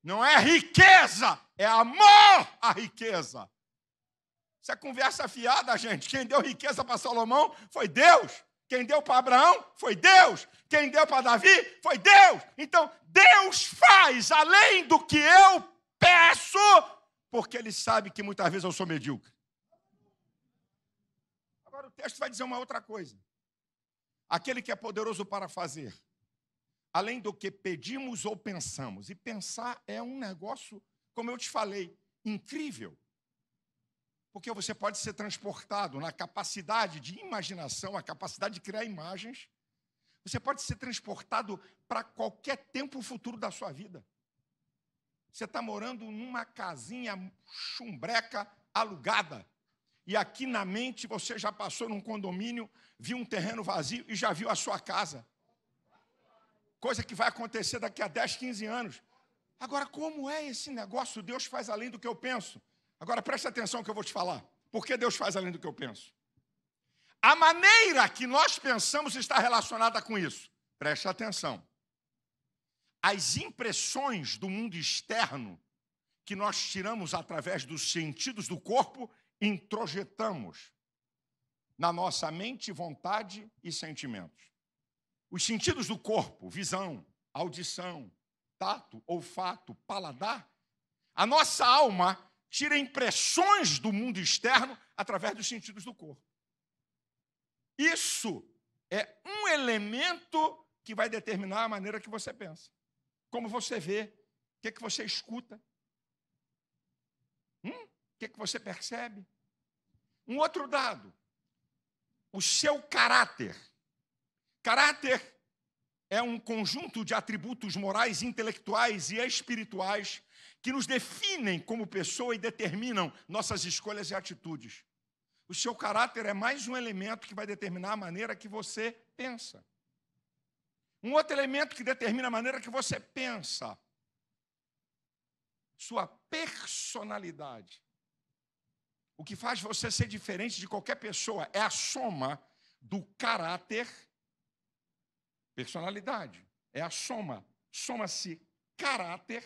Não é riqueza, é amor à riqueza. Isso é conversa fiada, gente. Quem deu riqueza para Salomão foi Deus. Quem deu para Abraão foi Deus. Quem deu para Davi foi Deus. Então, Deus faz além do que eu peço, porque Ele sabe que muitas vezes eu sou medíocre. Agora, o texto vai dizer uma outra coisa. Aquele que é poderoso para fazer além do que pedimos ou pensamos. E pensar é um negócio, como eu te falei, incrível. Porque você pode ser transportado na capacidade de imaginação, a capacidade de criar imagens. Você pode ser transportado para qualquer tempo futuro da sua vida. Você está morando numa casinha chumbreca alugada. E aqui na mente você já passou num condomínio, viu um terreno vazio e já viu a sua casa coisa que vai acontecer daqui a 10, 15 anos. Agora, como é esse negócio? Deus faz além do que eu penso. Agora, preste atenção que eu vou te falar. Por que Deus faz além do que eu penso? A maneira que nós pensamos está relacionada com isso. Preste atenção. As impressões do mundo externo que nós tiramos através dos sentidos do corpo, introjetamos na nossa mente, vontade e sentimentos. Os sentidos do corpo, visão, audição, tato, olfato, paladar, a nossa alma tira impressões do mundo externo através dos sentidos do corpo. Isso é um elemento que vai determinar a maneira que você pensa. Como você vê, o que, é que você escuta, que, que você percebe. Um outro dado, o seu caráter. Caráter é um conjunto de atributos morais, intelectuais e espirituais que nos definem como pessoa e determinam nossas escolhas e atitudes. O seu caráter é mais um elemento que vai determinar a maneira que você pensa. Um outro elemento que determina a maneira que você pensa. Sua personalidade. O que faz você ser diferente de qualquer pessoa é a soma do caráter Personalidade é a soma. Soma-se caráter,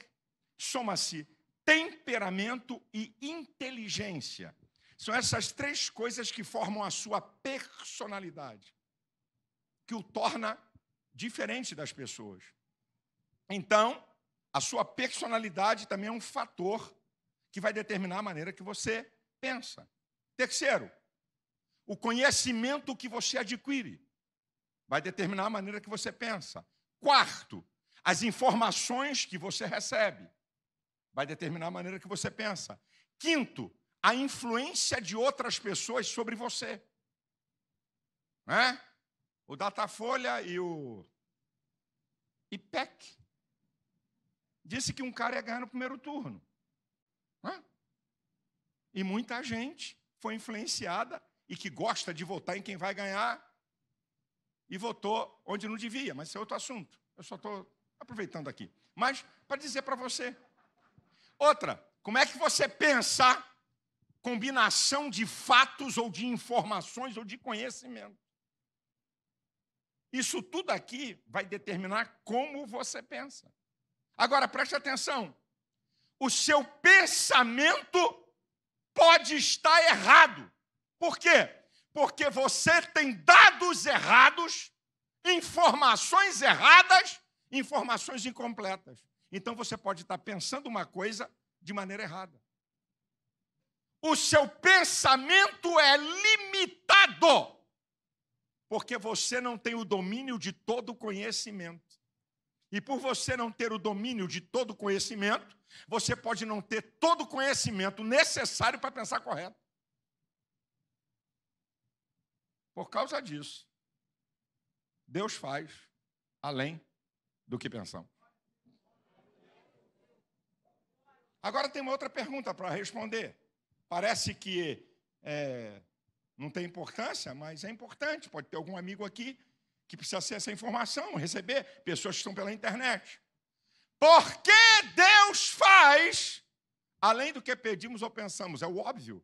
soma-se temperamento e inteligência. São essas três coisas que formam a sua personalidade, que o torna diferente das pessoas. Então, a sua personalidade também é um fator que vai determinar a maneira que você pensa. Terceiro, o conhecimento que você adquire vai determinar a maneira que você pensa. Quarto, as informações que você recebe vai determinar a maneira que você pensa. Quinto, a influência de outras pessoas sobre você. Né? O Datafolha e o IPEC disse que um cara ia ganhar no primeiro turno. Né? E muita gente foi influenciada e que gosta de votar em quem vai ganhar e votou onde não devia, mas isso é outro assunto. Eu só estou aproveitando aqui. Mas para dizer para você. Outra, como é que você pensa combinação de fatos ou de informações ou de conhecimento? Isso tudo aqui vai determinar como você pensa. Agora preste atenção. O seu pensamento pode estar errado. Por quê? Porque você tem dados errados, informações erradas, informações incompletas. Então você pode estar pensando uma coisa de maneira errada. O seu pensamento é limitado, porque você não tem o domínio de todo o conhecimento. E por você não ter o domínio de todo o conhecimento, você pode não ter todo o conhecimento necessário para pensar correto. Por causa disso, Deus faz além do que pensamos. Agora tem uma outra pergunta para responder. Parece que é, não tem importância, mas é importante. Pode ter algum amigo aqui que precisa ser essa informação, receber, pessoas que estão pela internet. Por que Deus faz além do que pedimos ou pensamos? É o óbvio.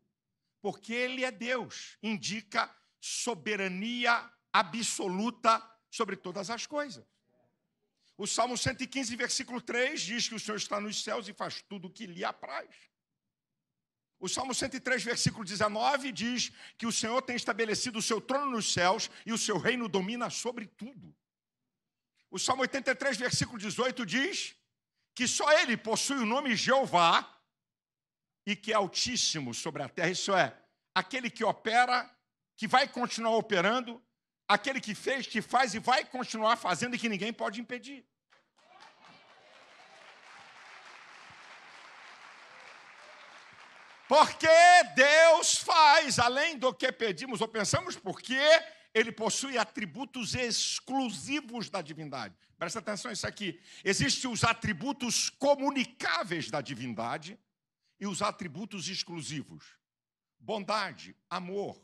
Porque Ele é Deus, indica soberania absoluta sobre todas as coisas. O Salmo 115, versículo 3 diz que o Senhor está nos céus e faz tudo o que lhe apraz. O Salmo 103, versículo 19 diz que o Senhor tem estabelecido o seu trono nos céus e o seu reino domina sobre tudo. O Salmo 83, versículo 18 diz que só ele possui o nome Jeová e que é altíssimo sobre a terra. Isso é, aquele que opera, que vai continuar operando, aquele que fez, que faz e vai continuar fazendo e que ninguém pode impedir. Porque Deus faz além do que pedimos ou pensamos, porque ele possui atributos exclusivos da divindade. Presta atenção nisso aqui. Existem os atributos comunicáveis da divindade e os atributos exclusivos: bondade, amor,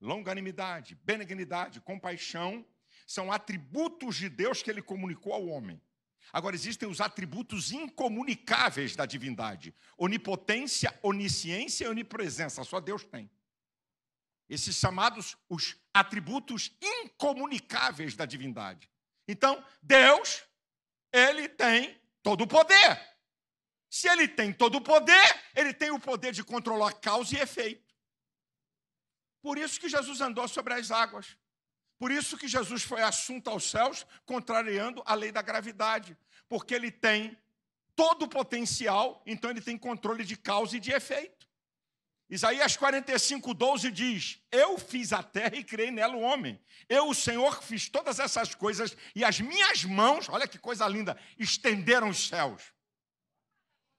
longanimidade, benignidade, compaixão. São atributos de Deus que ele comunicou ao homem. Agora, existem os atributos incomunicáveis da divindade: onipotência, onisciência e onipresença. Só Deus tem. Esses chamados os atributos incomunicáveis da divindade. Então, Deus, ele tem todo o poder. Se ele tem todo o poder, ele tem o poder de controlar causa e efeito. Por isso que Jesus andou sobre as águas. Por isso que Jesus foi assunto aos céus, contrariando a lei da gravidade, porque ele tem todo o potencial, então ele tem controle de causa e de efeito. Isaías 45, 12 diz: Eu fiz a terra e criei nela o homem. Eu, o Senhor, fiz todas essas coisas e as minhas mãos, olha que coisa linda, estenderam os céus.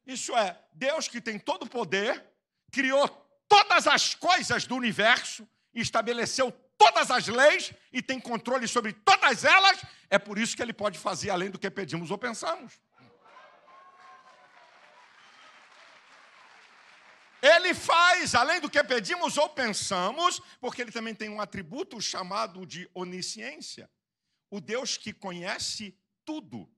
Isso é, Deus que tem todo o poder, criou todas as coisas do universo, estabeleceu todas as leis e tem controle sobre todas elas, é por isso que ele pode fazer além do que pedimos ou pensamos. Ele faz além do que pedimos ou pensamos, porque ele também tem um atributo chamado de onisciência. O Deus que conhece tudo.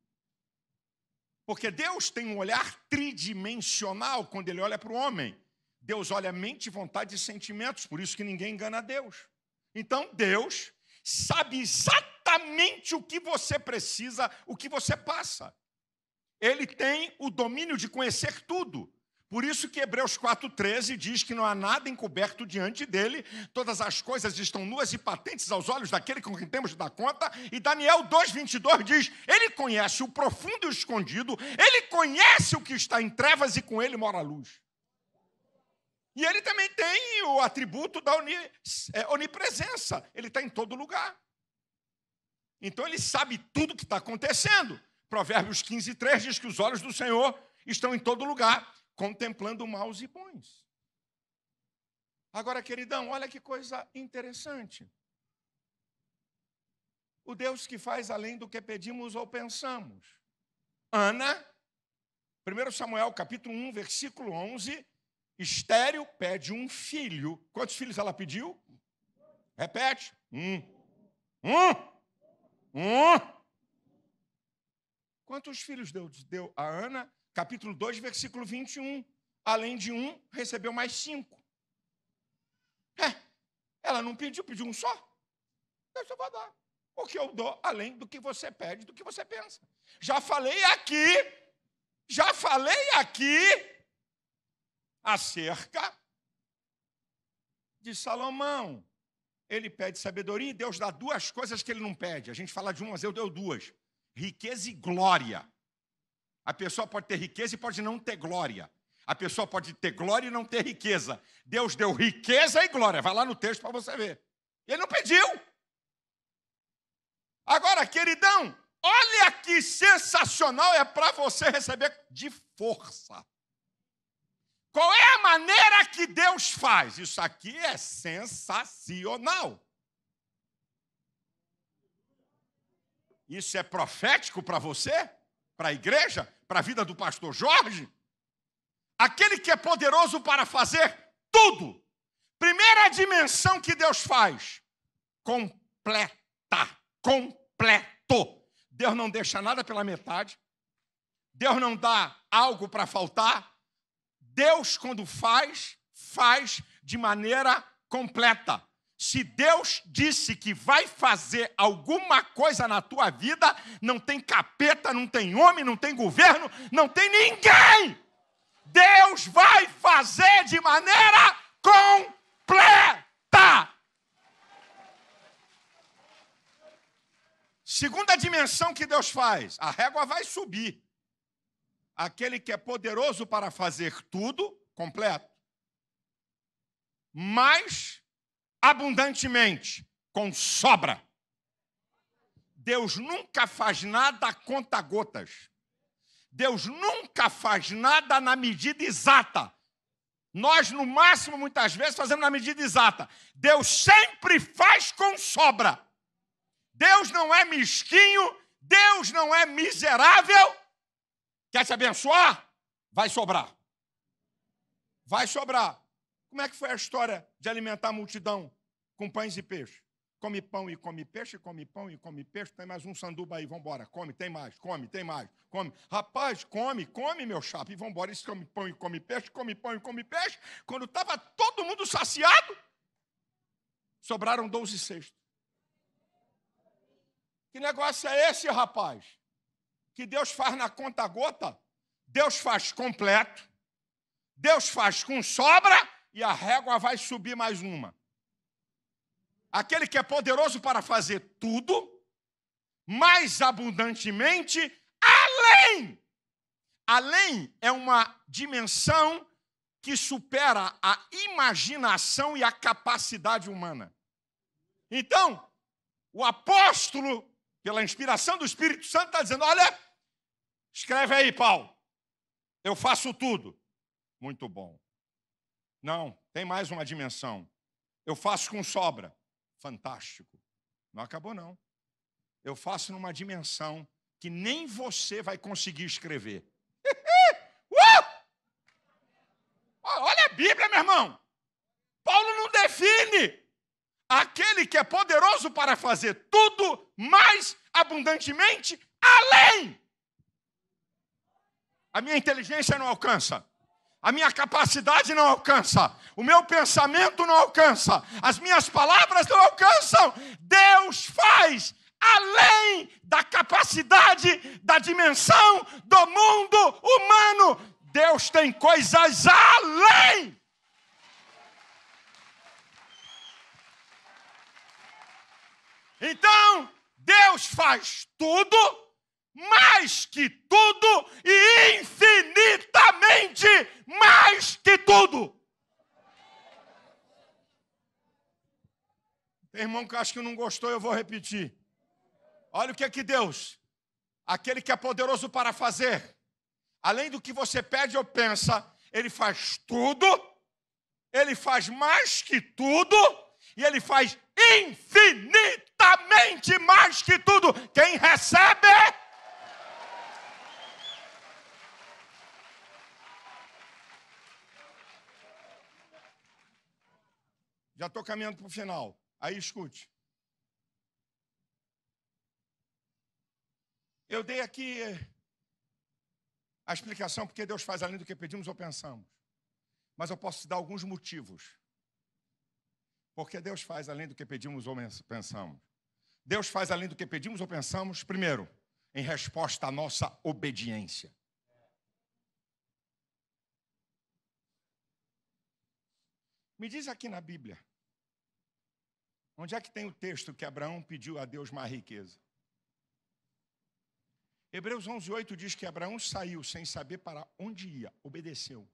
Porque Deus tem um olhar tridimensional quando ele olha para o homem. Deus olha mente, vontade e sentimentos, por isso que ninguém engana Deus. Então, Deus sabe exatamente o que você precisa, o que você passa. Ele tem o domínio de conhecer tudo. Por isso que Hebreus 4,13 diz que não há nada encoberto diante dele, todas as coisas estão nuas e patentes aos olhos daquele com quem temos de dar conta. E Daniel 2,22 diz: Ele conhece o profundo e o escondido, ele conhece o que está em trevas e com ele mora a luz. E ele também tem o atributo da é, onipresença. Ele está em todo lugar. Então ele sabe tudo que está acontecendo. Provérbios 15, 3 diz que os olhos do Senhor estão em todo lugar, contemplando maus e bons. Agora, queridão, olha que coisa interessante. O Deus que faz além do que pedimos ou pensamos. Ana, 1 Samuel capítulo 1, versículo 11, estéreo pede um filho. Quantos filhos ela pediu? Repete. Um. Um. Um. Quantos filhos Deus deu a Ana? Capítulo 2, versículo 21. Além de um, recebeu mais cinco. É, ela não pediu, pediu um só. Deus só vai dar. O que eu dou além do que você pede, do que você pensa. Já falei aqui, já falei aqui acerca de Salomão. Ele pede sabedoria e Deus dá duas coisas que ele não pede. A gente fala de uma, mas eu deu duas: riqueza e glória. A pessoa pode ter riqueza e pode não ter glória. A pessoa pode ter glória e não ter riqueza. Deus deu riqueza e glória. Vai lá no texto para você ver. Ele não pediu. Agora, queridão, olha que sensacional é para você receber de força. Qual é a maneira que Deus faz? Isso aqui é sensacional. Isso é profético para você? Para a igreja? Para a vida do pastor Jorge? Aquele que é poderoso para fazer tudo. Primeira dimensão que Deus faz: completa. Completo. Deus não deixa nada pela metade. Deus não dá algo para faltar. Deus, quando faz, faz de maneira completa. Se Deus disse que vai fazer alguma coisa na tua vida, não tem capeta, não tem homem, não tem governo, não tem ninguém. Deus vai fazer de maneira completa. Segunda dimensão que Deus faz, a régua vai subir. Aquele que é poderoso para fazer tudo, completo, mais abundantemente, com sobra. Deus nunca faz nada a conta gotas. Deus nunca faz nada na medida exata. Nós, no máximo, muitas vezes, fazemos na medida exata. Deus sempre faz com sobra. Deus não é mesquinho, Deus não é miserável. Quer te abençoar? Vai sobrar. Vai sobrar. Como é que foi a história de alimentar a multidão com pães e peixe? Come pão e come peixe, come pão e come peixe. Tem mais um sanduba aí, vambora. Come, tem mais, come, tem mais, come. Rapaz, come, come, meu chapa, e vambora. Isso come pão e come peixe, come pão e come peixe. Quando estava todo mundo saciado, sobraram 12 cestos. Que negócio é esse, rapaz? Que Deus faz na conta gota, Deus faz completo, Deus faz com sobra e a régua vai subir mais uma. Aquele que é poderoso para fazer tudo, mais abundantemente, além. Além é uma dimensão que supera a imaginação e a capacidade humana. Então, o apóstolo, pela inspiração do Espírito Santo, está dizendo: olha, escreve aí, Paulo, eu faço tudo. Muito bom. Não, tem mais uma dimensão. Eu faço com sobra. Fantástico. Não acabou, não. Eu faço numa dimensão que nem você vai conseguir escrever. Uh! Olha a Bíblia, meu irmão. Paulo não define aquele que é poderoso para fazer tudo mais abundantemente além. A minha inteligência não alcança. A minha capacidade não alcança, o meu pensamento não alcança, as minhas palavras não alcançam. Deus faz além da capacidade, da dimensão do mundo humano. Deus tem coisas além. Então, Deus faz tudo, mais que tudo e infinitamente mais que tudo. Tem irmão que acho que não gostou, eu vou repetir. Olha o que é que Deus, aquele que é poderoso para fazer, além do que você pede ou pensa, ele faz tudo, ele faz mais que tudo e ele faz infinitamente mais que tudo. Quem recebe Já estou caminhando para o final. Aí escute. Eu dei aqui a explicação porque Deus faz além do que pedimos ou pensamos. Mas eu posso te dar alguns motivos. Porque Deus faz além do que pedimos ou pensamos. Deus faz além do que pedimos ou pensamos, primeiro, em resposta à nossa obediência. Me diz aqui na Bíblia, onde é que tem o texto que Abraão pediu a Deus mais riqueza? Hebreus 11, 8 diz que Abraão saiu sem saber para onde ia, obedeceu.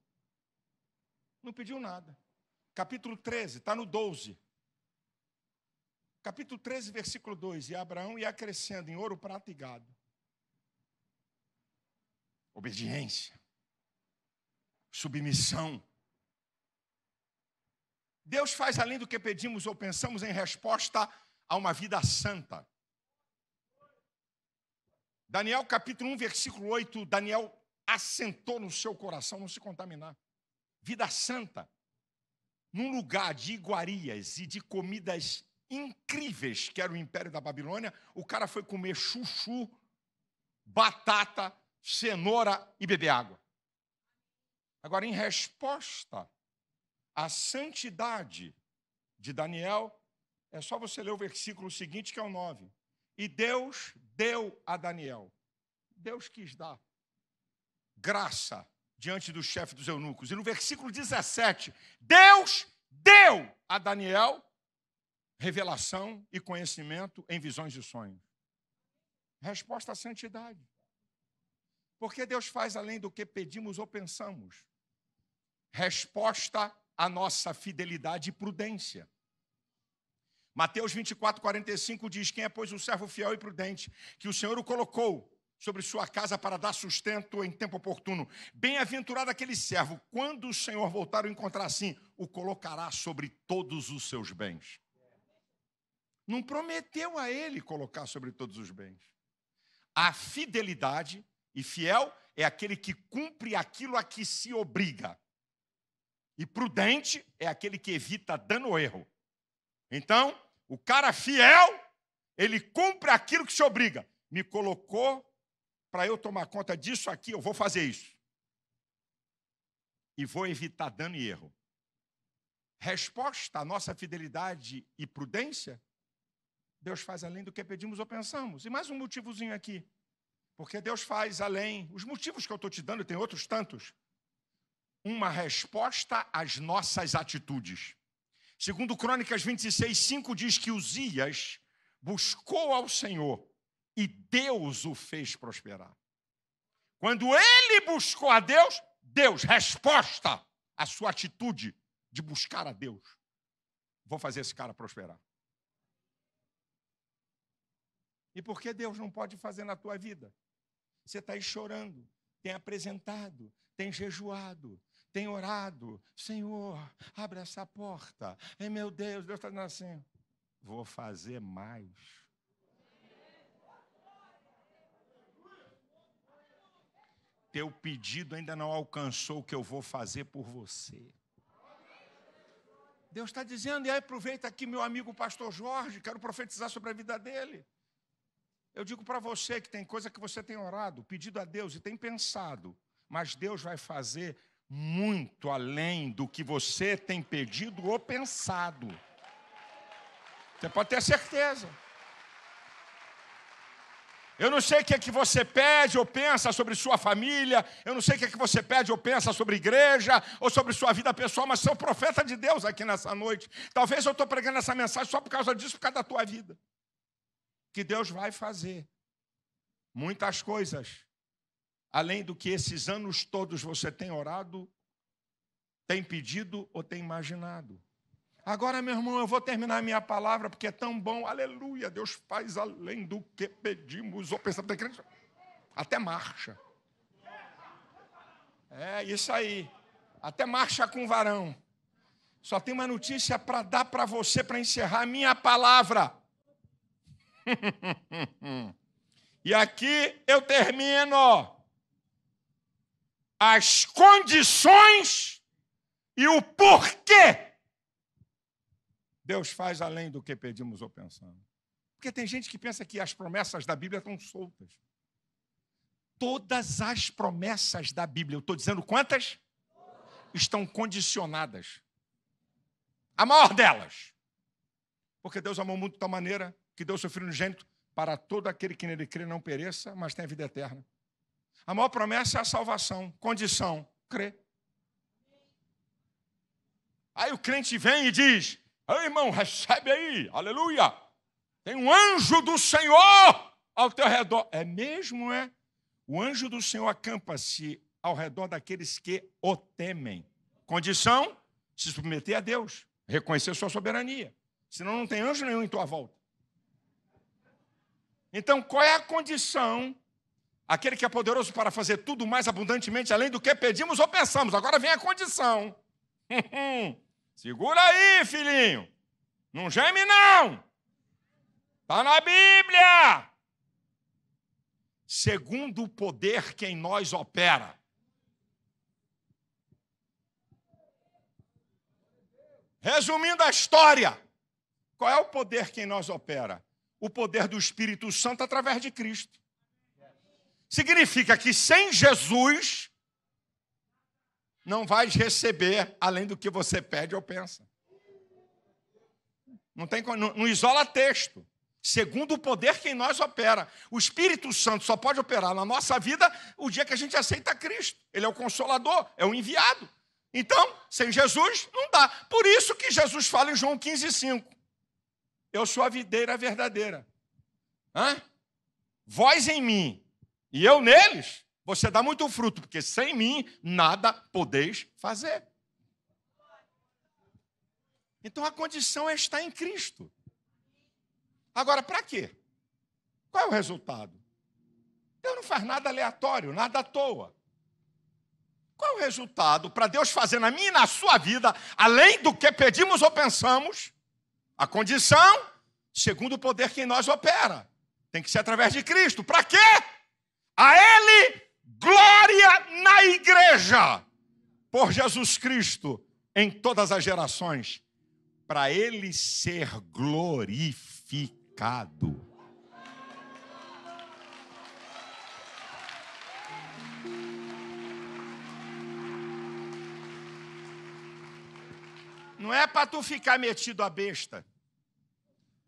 Não pediu nada. Capítulo 13, está no 12. Capítulo 13, versículo 2. E Abraão ia crescendo em ouro, prata e gado. Obediência. Submissão. Deus faz além do que pedimos ou pensamos em resposta a uma vida santa. Daniel capítulo 1, versículo 8, Daniel assentou no seu coração não se contaminar. Vida santa. Num lugar de iguarias e de comidas incríveis, que era o império da Babilônia, o cara foi comer chuchu, batata, cenoura e beber água. Agora, em resposta à santidade de Daniel, é só você ler o versículo seguinte, que é o 9. E Deus deu a Daniel. Deus quis dar graça diante do chefe dos eunucos. E no versículo 17, Deus deu a Daniel revelação e conhecimento em visões e sonhos. Resposta à santidade. Porque Deus faz além do que pedimos ou pensamos. Resposta à nossa fidelidade e prudência. Mateus 24, 45 diz: Quem é, pois, o servo fiel e prudente, que o Senhor o colocou sobre sua casa para dar sustento em tempo oportuno. Bem-aventurado aquele servo, quando o Senhor voltar a encontrar assim, o colocará sobre todos os seus bens. Não prometeu a ele colocar sobre todos os bens. A fidelidade e fiel é aquele que cumpre aquilo a que se obriga. E prudente é aquele que evita dano ou erro. Então, o cara fiel, ele cumpre aquilo que se obriga. Me colocou para eu tomar conta disso aqui, eu vou fazer isso. E vou evitar dano e erro. Resposta à nossa fidelidade e prudência, Deus faz além do que pedimos ou pensamos. E mais um motivozinho aqui. Porque Deus faz além. Os motivos que eu estou te dando, tem outros tantos. Uma resposta às nossas atitudes. Segundo Crônicas 26, 5 diz que Uzias buscou ao Senhor e Deus o fez prosperar. Quando ele buscou a Deus, Deus, resposta à sua atitude de buscar a Deus. Vou fazer esse cara prosperar. E por que Deus não pode fazer na tua vida? Você está aí chorando, tem apresentado, tem jejuado, tem orado. Senhor, abre essa porta. Ei, meu Deus, Deus está dizendo assim: vou fazer mais. Teu pedido ainda não alcançou o que eu vou fazer por você. Deus está dizendo, e aí aproveita aqui meu amigo pastor Jorge, quero profetizar sobre a vida dele. Eu digo para você que tem coisa que você tem orado, pedido a Deus e tem pensado, mas Deus vai fazer muito além do que você tem pedido ou pensado. Você pode ter certeza. Eu não sei o que é que você pede ou pensa sobre sua família, eu não sei o que é que você pede ou pensa sobre igreja ou sobre sua vida pessoal, mas sou profeta de Deus aqui nessa noite. Talvez eu estou pregando essa mensagem só por causa disso, por causa da tua vida. Que Deus vai fazer muitas coisas, além do que esses anos todos você tem orado, tem pedido ou tem imaginado. Agora, meu irmão, eu vou terminar a minha palavra porque é tão bom. Aleluia. Deus faz além do que pedimos ou pensamos. Tem crente? Até marcha. É isso aí. Até marcha com varão. Só tem uma notícia para dar para você para encerrar minha palavra. e aqui eu termino. As condições e o porquê Deus faz além do que pedimos ou pensamos. Porque tem gente que pensa que as promessas da Bíblia estão soltas. Todas as promessas da Bíblia, eu estou dizendo quantas? Estão condicionadas. A maior delas. Porque Deus amou o mundo de tal maneira que deu seu Filho unigênito para todo aquele que nele crê não pereça, mas tenha vida eterna. A maior promessa é a salvação. Condição, crê. Aí o crente vem e diz: Ei, irmão, recebe aí, aleluia. Tem um anjo do Senhor ao teu redor. É mesmo, é? O anjo do Senhor acampa-se ao redor daqueles que o temem. Condição: se submeter a Deus, reconhecer sua soberania. Senão não tem anjo nenhum em tua volta. Então, qual é a condição? Aquele que é poderoso para fazer tudo mais abundantemente além do que pedimos ou pensamos. Agora vem a condição. Segura aí, filhinho. Não geme, não. Está na Bíblia. Segundo o poder que em nós opera. Resumindo a história, qual é o poder que em nós opera? O poder do Espírito Santo através de Cristo. Significa que sem Jesus não vais receber além do que você pede ou pensa. Não, tem, não, não isola texto. Segundo o poder que em nós opera. O Espírito Santo só pode operar na nossa vida o dia que a gente aceita Cristo. Ele é o consolador, é o enviado. Então, sem Jesus, não dá. Por isso que Jesus fala em João 15, 5. Eu sou a videira verdadeira. Hã? Vós em mim e eu neles, você dá muito fruto, porque sem mim nada podeis fazer. Então a condição é estar em Cristo. Agora, para quê? Qual é o resultado? Deus não faz nada aleatório, nada à toa. Qual é o resultado para Deus fazer na minha e na sua vida, além do que pedimos ou pensamos? A condição, segundo o poder que em nós opera. Tem que ser através de Cristo. Para quê? A Ele glória na igreja por Jesus Cristo em todas as gerações, para Ele ser glorificado. Não é para tu ficar metido a besta.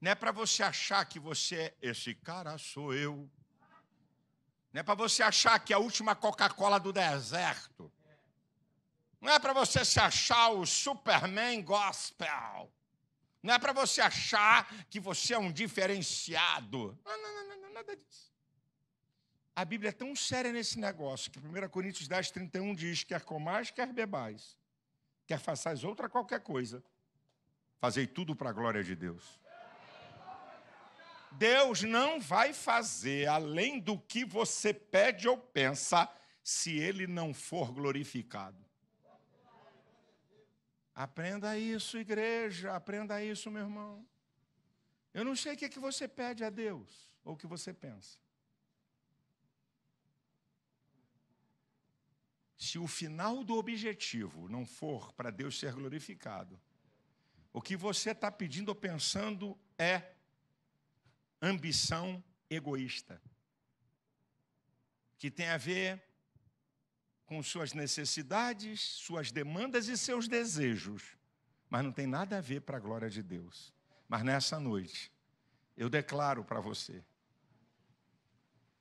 Não é para você achar que você é esse cara sou eu. Não é para você achar que é a última Coca-Cola do deserto. Não é para você se achar o Superman gospel. Não é para você achar que você é um diferenciado. Não, não, não, não, nada disso. A Bíblia é tão séria nesse negócio que 1 Coríntios 10, 31 diz: quer comais, quer bebais, quer façais outra qualquer coisa, fazei tudo para a glória de Deus. Deus não vai fazer além do que você pede ou pensa, se Ele não for glorificado. Aprenda isso, igreja, aprenda isso, meu irmão. Eu não sei o que, é que você pede a Deus ou o que você pensa. Se o final do objetivo não for para Deus ser glorificado, o que você está pedindo ou pensando é ambição egoísta, que tem a ver com suas necessidades, suas demandas e seus desejos, mas não tem nada a ver para a glória de Deus. Mas nessa noite, eu declaro para você,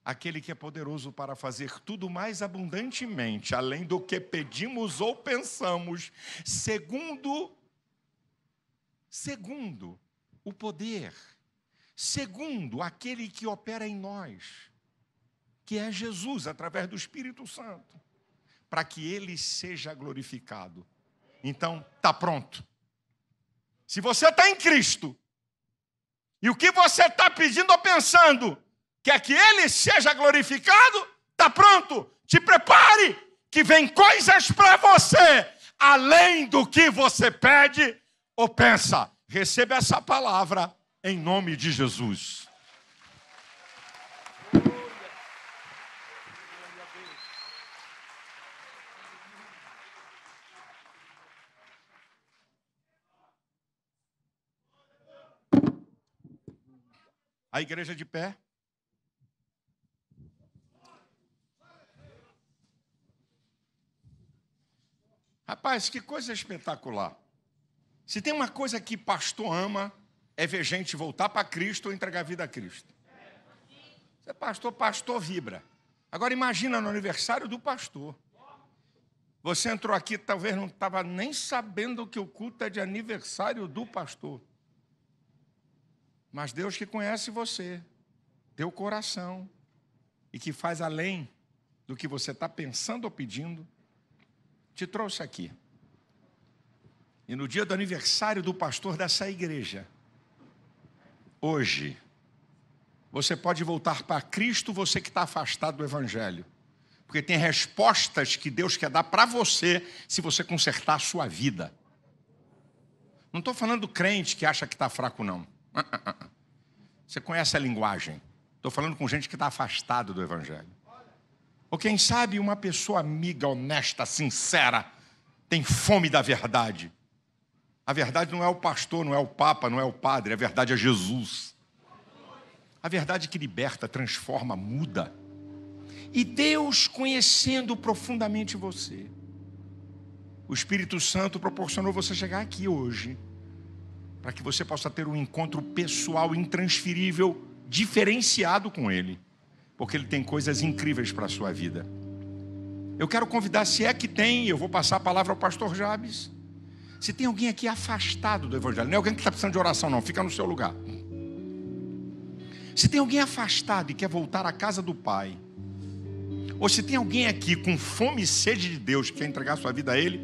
aquele que é poderoso para fazer tudo mais abundantemente, além do que pedimos ou pensamos, segundo segundo o poder Segundo, aquele que opera em nós, que é Jesus, através do Espírito Santo, para que ele seja glorificado. Então, está pronto. Se você está em Cristo, e o que você está pedindo ou pensando, quer que Ele seja glorificado, está pronto, te prepare, que vem coisas para você, além do que você pede ou pensa. Receba essa palavra em nome de Jesus. A igreja de pé. Rapaz, que coisa espetacular. Se tem uma coisa que pastor ama, é ver gente voltar para Cristo ou entregar a vida a Cristo. Você é pastor, pastor vibra. Agora imagina no aniversário do pastor. Você entrou aqui, talvez não estava nem sabendo que o culto é de aniversário do pastor. Mas Deus que conhece você, teu coração, e que faz além do que você está pensando ou pedindo, te trouxe aqui. E no dia do aniversário do pastor dessa igreja, hoje, você pode voltar para Cristo, você que está afastado do Evangelho. Porque tem respostas que Deus quer dar para você se você consertar a sua vida. Não estou falando do crente que acha que está fraco, não. Ah, ah, ah, Você conhece a linguagem. Estou falando com gente que está afastado do Evangelho. Ou quem sabe uma pessoa amiga, honesta, sincera, tem fome da verdade. A verdade não é o pastor, não é o papa, não é o padre, a verdade é Jesus. A verdade que liberta, transforma, muda. E Deus conhecendo profundamente você. O Espírito Santo proporcionou você chegar aqui hoje, para que você possa ter um encontro pessoal intransferível, diferenciado com Ele, porque Ele tem coisas incríveis para a sua vida. Eu quero convidar, se é que tem, eu vou passar a palavra ao pastor Jabes. Se tem alguém aqui afastado do Evangelho, não é alguém que está precisando de oração, não, fica no seu lugar. Se tem alguém afastado e quer voltar à casa do Pai, ou se tem alguém aqui com fome e sede de Deus que quer entregar sua vida a Ele,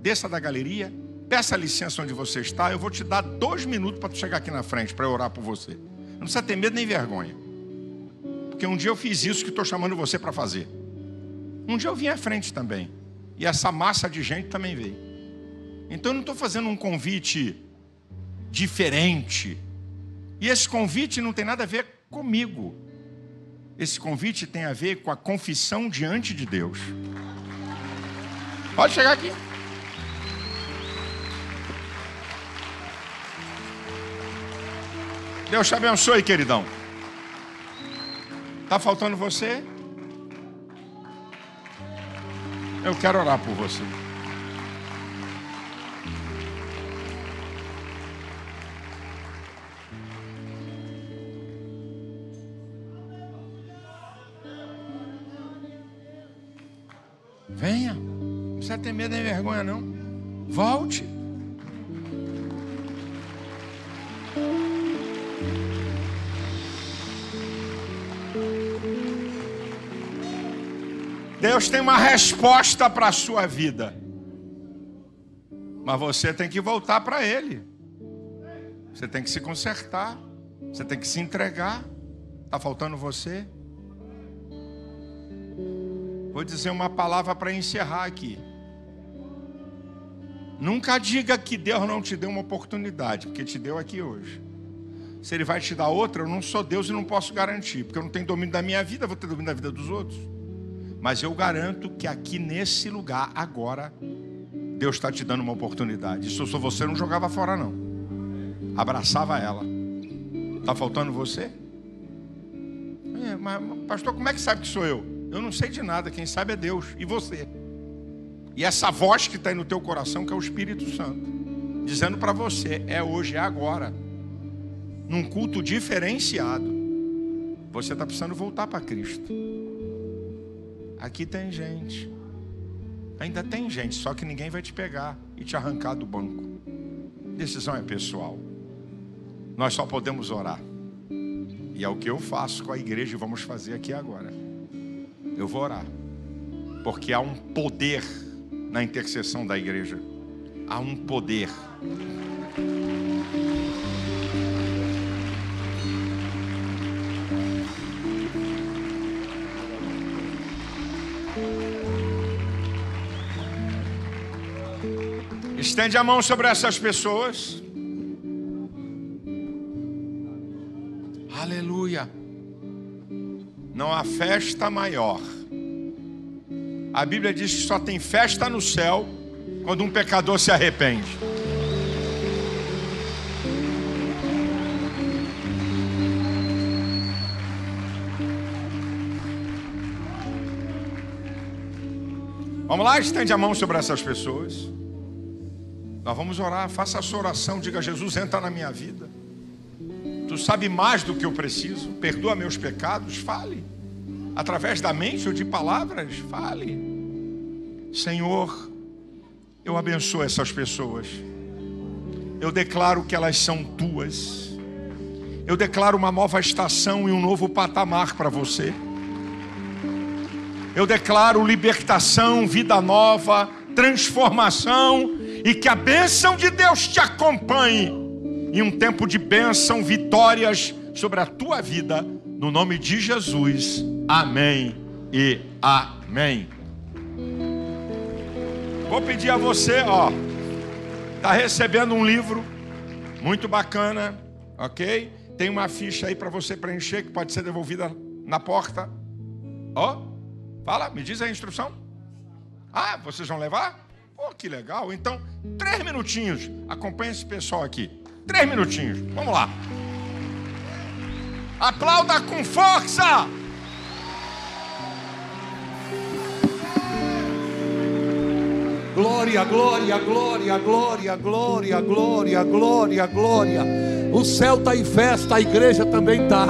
desça da galeria, peça licença onde você está, eu vou te dar dois minutos para tu chegar aqui na frente para orar por você. Não precisa ter medo nem vergonha. Porque um dia eu fiz isso que estou chamando você para fazer. Um dia eu vim à frente também. E essa massa de gente também veio. Então eu não estou fazendo um convite diferente. E esse convite não tem nada a ver comigo. Esse convite tem a ver com a confissão diante de Deus. Pode chegar aqui. Deus te abençoe, queridão. Tá faltando você? Eu quero orar por você. Venha. Não precisa ter medo nem vergonha, não. Volte. Deus tem uma resposta para a sua vida. Mas você tem que voltar para Ele. Você tem que se consertar. Você tem que se entregar. Está faltando você? Vou dizer uma palavra para encerrar aqui. Nunca diga que Deus não te deu uma oportunidade, porque te deu aqui hoje. Se Ele vai te dar outra, eu não sou Deus e não posso garantir, porque eu não tenho domínio da minha vida, vou ter domínio da vida dos outros. Mas eu garanto que aqui nesse lugar, agora, Deus está te dando uma oportunidade. Se eu sou você, não jogava fora, não. Abraçava ela. Está faltando você? É, mas, pastor, como é que sabe que sou eu? Eu não sei de nada, quem sabe é Deus e você. E essa voz que está aí no teu coração, que é o Espírito Santo, dizendo para você: é hoje, é agora, num culto diferenciado. Você está precisando voltar para Cristo. Aqui tem gente, ainda tem gente, só que ninguém vai te pegar e te arrancar do banco. Decisão é pessoal. Nós só podemos orar. E é o que eu faço com a igreja e vamos fazer aqui agora. Eu vou orar. Porque há um poder na intercessão da igreja. Há um poder. Estende a mão sobre essas pessoas. Aleluia. Não há festa maior. A Bíblia diz que só tem festa no céu quando um pecador se arrepende. Vamos lá, estende a mão sobre essas pessoas. Nós vamos orar, faça a sua oração, diga: Jesus, entra na minha vida. Sabe mais do que eu preciso, perdoa meus pecados, fale. Através da mente ou de palavras, fale. Senhor, eu abençoo essas pessoas. Eu declaro que elas são tuas. Eu declaro uma nova estação e um novo patamar para você. Eu declaro libertação, vida nova, transformação e que a bênção de Deus te acompanhe em um tempo de bênção, vitórias sobre a tua vida, no nome de Jesus. Amém e amém. Vou pedir a você, ó, tá recebendo um livro muito bacana, ok? Tem uma ficha aí para você preencher que pode ser devolvida na porta. Ó, fala, me diz a instrução. Ah, vocês vão levar? Pô, que legal. Então, três minutinhos. Acompanhe esse pessoal aqui. Três minutinhos. Vamos lá. Aplauda com força. Glória, glória, glória, glória, glória, glória, glória, glória. O céu está em festa, a igreja também está.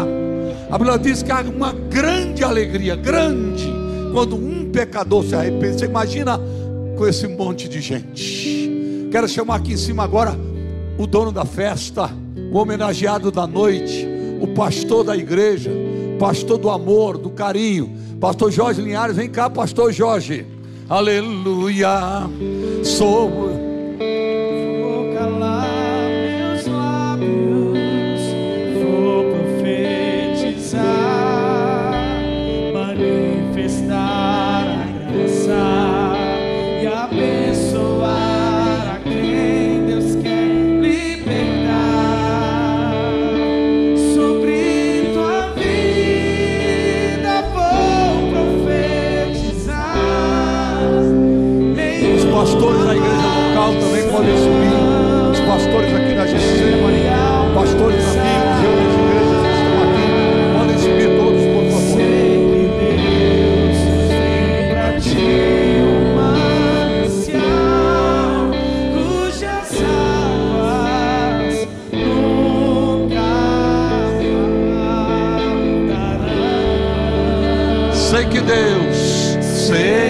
A Bíblia diz que há uma grande alegria, grande, quando um pecador se arrepende. Você imagina com esse monte de gente. Quero chamar aqui em cima agora o dono da festa, o homenageado da noite, o pastor da igreja, pastor do amor, do carinho, pastor Jorge Linhares. Vem cá, pastor Jorge. Aleluia. Sou pastores amigos de outras igrejas que estão aqui, podem subir todos, por favor. Ti manancial cujas águas nunca faltarão. Sei que Deus, sei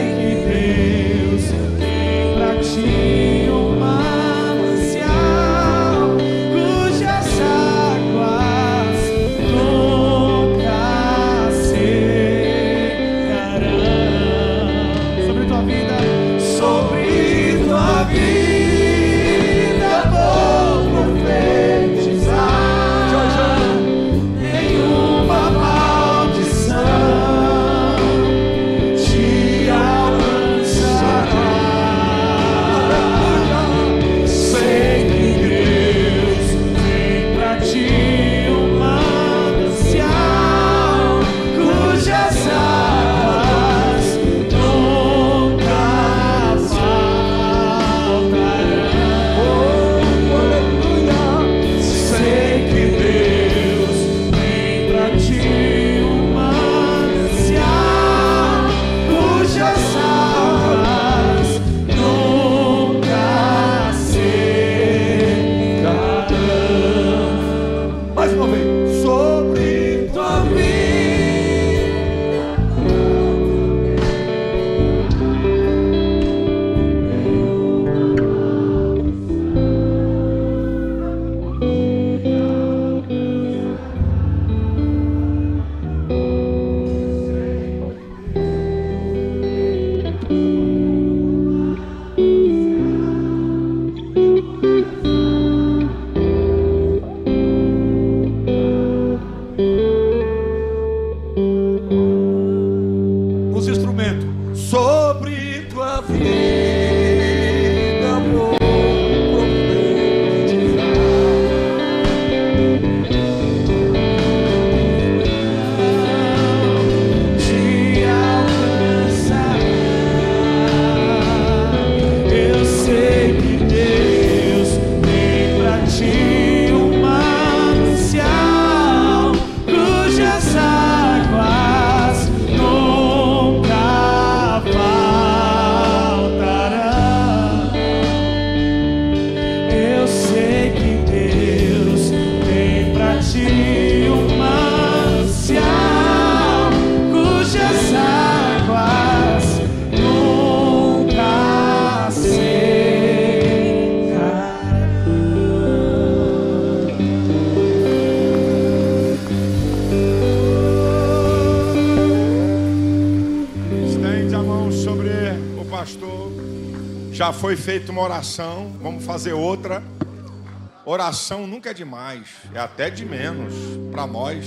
foi feita uma oração, vamos fazer outra. Oração nunca é demais, é até de menos para nós.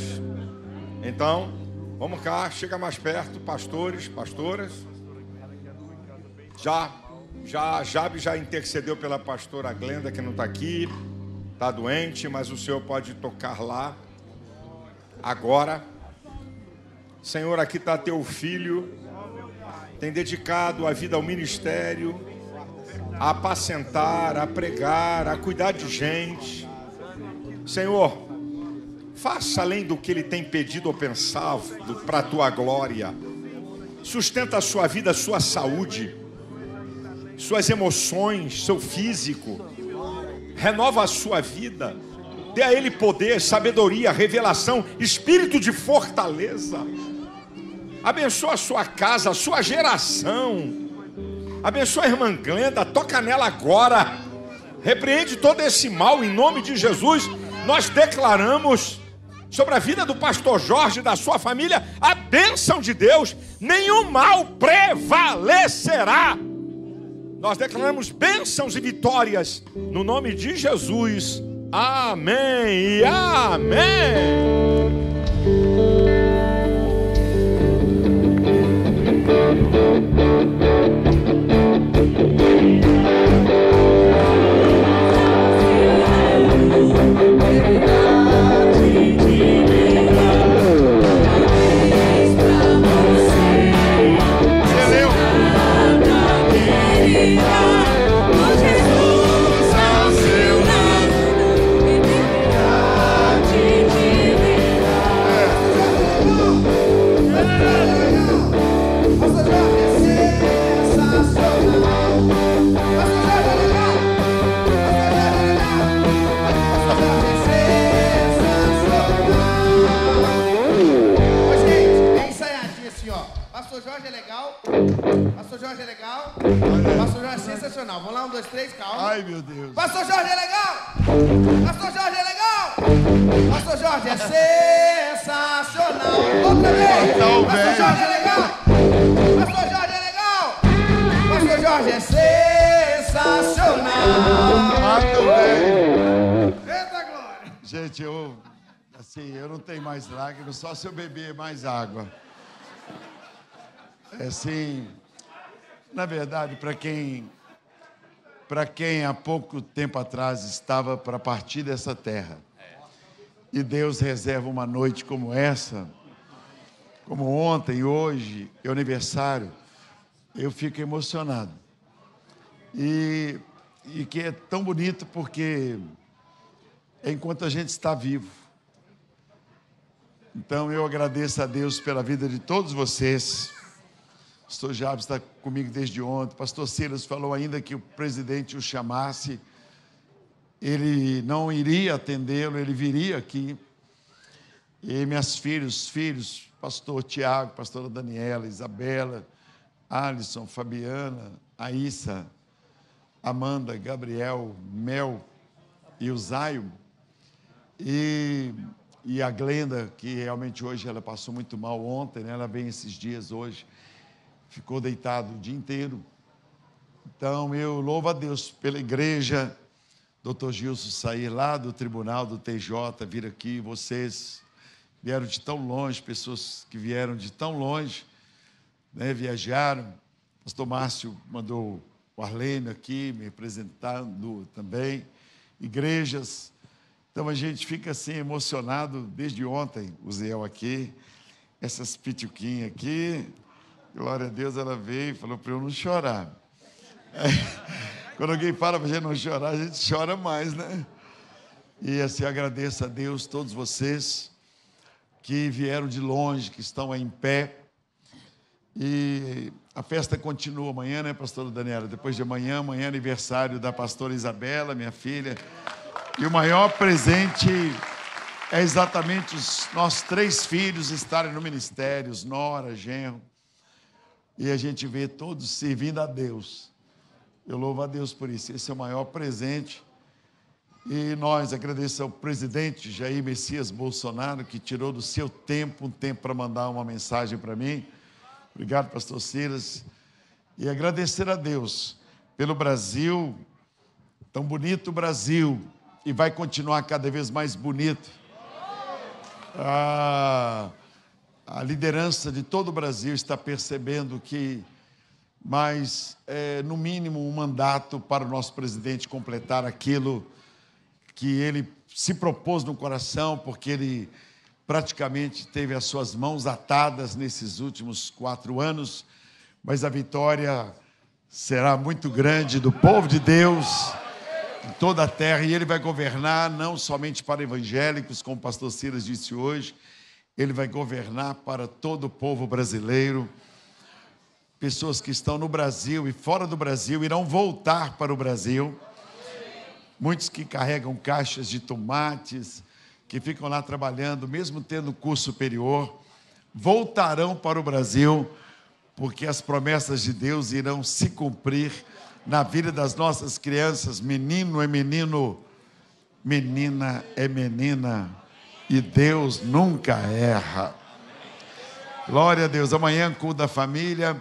Então, vamos cá, chega mais perto, pastores, pastoras. Já, já, Jabe já intercedeu pela pastora Glenda, que não está aqui, está doente, mas o Senhor pode tocar lá agora. Senhor, aqui está teu filho, tem dedicado a vida ao ministério, a apacentar, a pregar, a cuidar de gente. Senhor, faça além do que ele tem pedido ou pensado para a tua glória. Sustenta a sua vida, a sua saúde, suas emoções, seu físico. Renova a sua vida. Dê a ele poder, sabedoria, revelação, espírito de fortaleza. Abençoa a sua casa, a sua geração. Abençoa a irmã Glenda, toca nela agora. Repreende todo esse mal em nome de Jesus. Nós declaramos sobre a vida do pastor Jorge e da sua família a bênção de Deus. Nenhum mal prevalecerá. Nós declaramos bênçãos e vitórias no nome de Jesus. Amém e amém. Ô, Jorge é sensacional. Vamos lá, um, dois, três, calma. Ai, meu Deus. Pastor Jorge é legal. Pastor Jorge é legal. Pastor Jorge é sensacional. Outra vez. Não, Pastor. Jorge é legal. Pastor Jorge é legal. Pastor Jorge é sensacional. Mato, velho. Gente, eu, assim, eu não tenho mais lágrimas, só se eu beber mais água. É assim, na verdade, para quem, para quem há pouco tempo atrás estava para partir dessa terra, e Deus reserva uma noite como essa, como ontem, hoje, é aniversário, eu fico emocionado. E, e que é tão bonito porque é enquanto a gente está vivo. Então eu agradeço a Deus pela vida de todos vocês. Pastor Jabes está comigo desde ontem. Pastor Silas falou ainda que o presidente o chamasse. Ele não iria atendê-lo, ele viria aqui. E meus filhos, filhos, pastor Tiago, pastora Daniela, Isabela, Alisson, Fabiana, Aissa, Amanda, Gabriel, Mel e o. E, e a Glenda, que realmente hoje ela passou muito mal ontem, né? ela vem esses dias hoje, ficou deitado o dia inteiro. Então eu louvo a Deus pela igreja, doutor Gilson sair lá do tribunal do TJ, vir aqui, vocês vieram de tão longe, pessoas que vieram de tão longe, né? viajaram. Pastor Márcio mandou o Arlene aqui me representando também, igrejas. Então a gente fica assim emocionado desde ontem, o Zéu aqui, essas pituquinhas aqui. Glória a Deus, ela veio e falou para eu não chorar. Quando alguém fala para a gente não chorar, a gente chora mais, né? E assim, agradeço a Deus, todos vocês que vieram de longe, que estão aí em pé. E a festa continua amanhã, né, pastora Daniela? Depois de amanhã, amanhã é aniversário da pastora Isabela, minha filha. E o maior presente é exatamente os nossos três filhos estarem no ministério, os Nora, Genro. E a gente vê todos servindo a Deus. Eu louvo a Deus por isso. Esse é o maior presente. E nós agradecemos ao presidente Jair Messias Bolsonaro, que tirou do seu tempo um tempo para mandar uma mensagem para mim. Obrigado, pastor Silas. E agradecer a Deus pelo Brasil, tão bonito Brasil, e vai continuar cada vez mais bonito. Ah, a liderança de todo o Brasil está percebendo que mais, é, no mínimo, um mandato para o nosso presidente completar aquilo que ele se propôs no coração, porque ele praticamente teve as suas mãos atadas nesses últimos quatro anos, mas a vitória será muito grande do povo de Deus em toda a terra e ele vai governar não somente para evangélicos, como o pastor Silas disse hoje, ele vai governar para todo o povo brasileiro. Pessoas que estão no Brasil e fora do Brasil irão voltar para o Brasil. Muitos que carregam caixas de tomates, que ficam lá trabalhando, mesmo tendo curso superior, voltarão para o Brasil, porque as promessas de Deus irão se cumprir na vida das nossas crianças. Menino é menino, menina é menina, e Deus nunca erra. Glória a Deus. Amanhã, culto da família.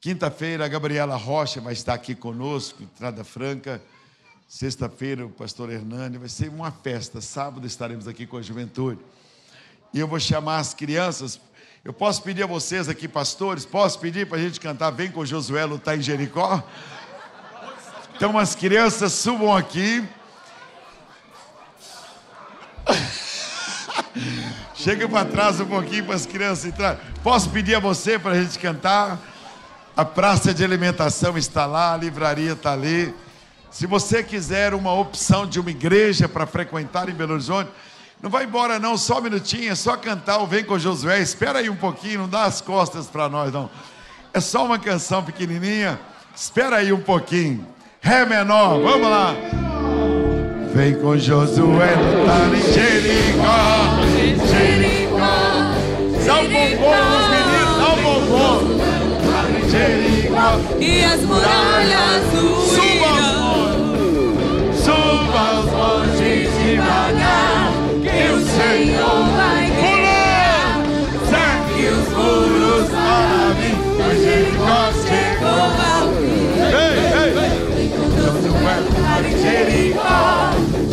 Quinta-feira, a Gabriela Rocha vai estar aqui conosco, entrada franca. Sexta-feira, o pastor Hernani. Vai ser uma festa. Sábado estaremos aqui com a juventude. E eu vou chamar as crianças. Eu posso pedir a vocês aqui, pastores, posso pedir para a gente cantar Vem com Josué lutar em Jericó? Então, as crianças subam aqui. Chega para trás um pouquinho para as crianças entrar. Posso pedir a você para a gente cantar? A praça de alimentação está lá, a livraria está ali. Se você quiser uma opção de uma igreja para frequentar em Belo Horizonte, não vai embora não, só um minutinho, é só cantar o Vem com Josué. Espera aí um pouquinho, não dá as costas para nós não. É só uma canção pequenininha. Espera aí um pouquinho. Ré menor, vamos lá. Vem com Josué lutar em Jericó. Jericó. Dá um bombom nos meninos, dá um bombom. Jericó. E as muralhas Suba Suba aos montes devagar, que o Senhor vai guiar. Saque os muros para mim, pois Jericó chegou ao fim. Ei, ei, Josué para Jericó, Jericó,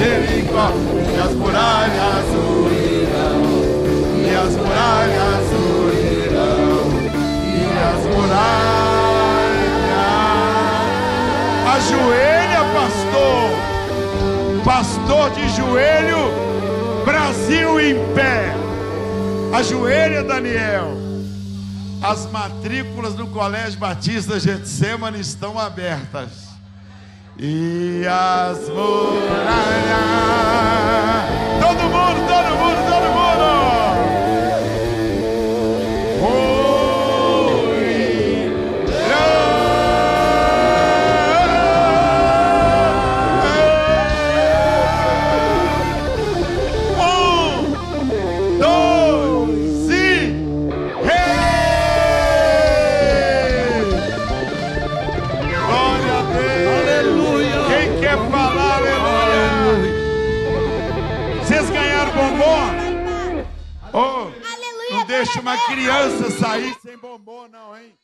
Jericó, e as muralhas ruirão, e as muralhas ruirão, e as muralhas. Ajoelha, pastor, pastor de joelho, Brasil em pé. Ajoelha, Daniel. As matrículas no Colégio Batista Getsemane estão abertas. E as muralhas. Todo mundo, todo mundo. Deixa uma criança sair sem bombom, não, hein?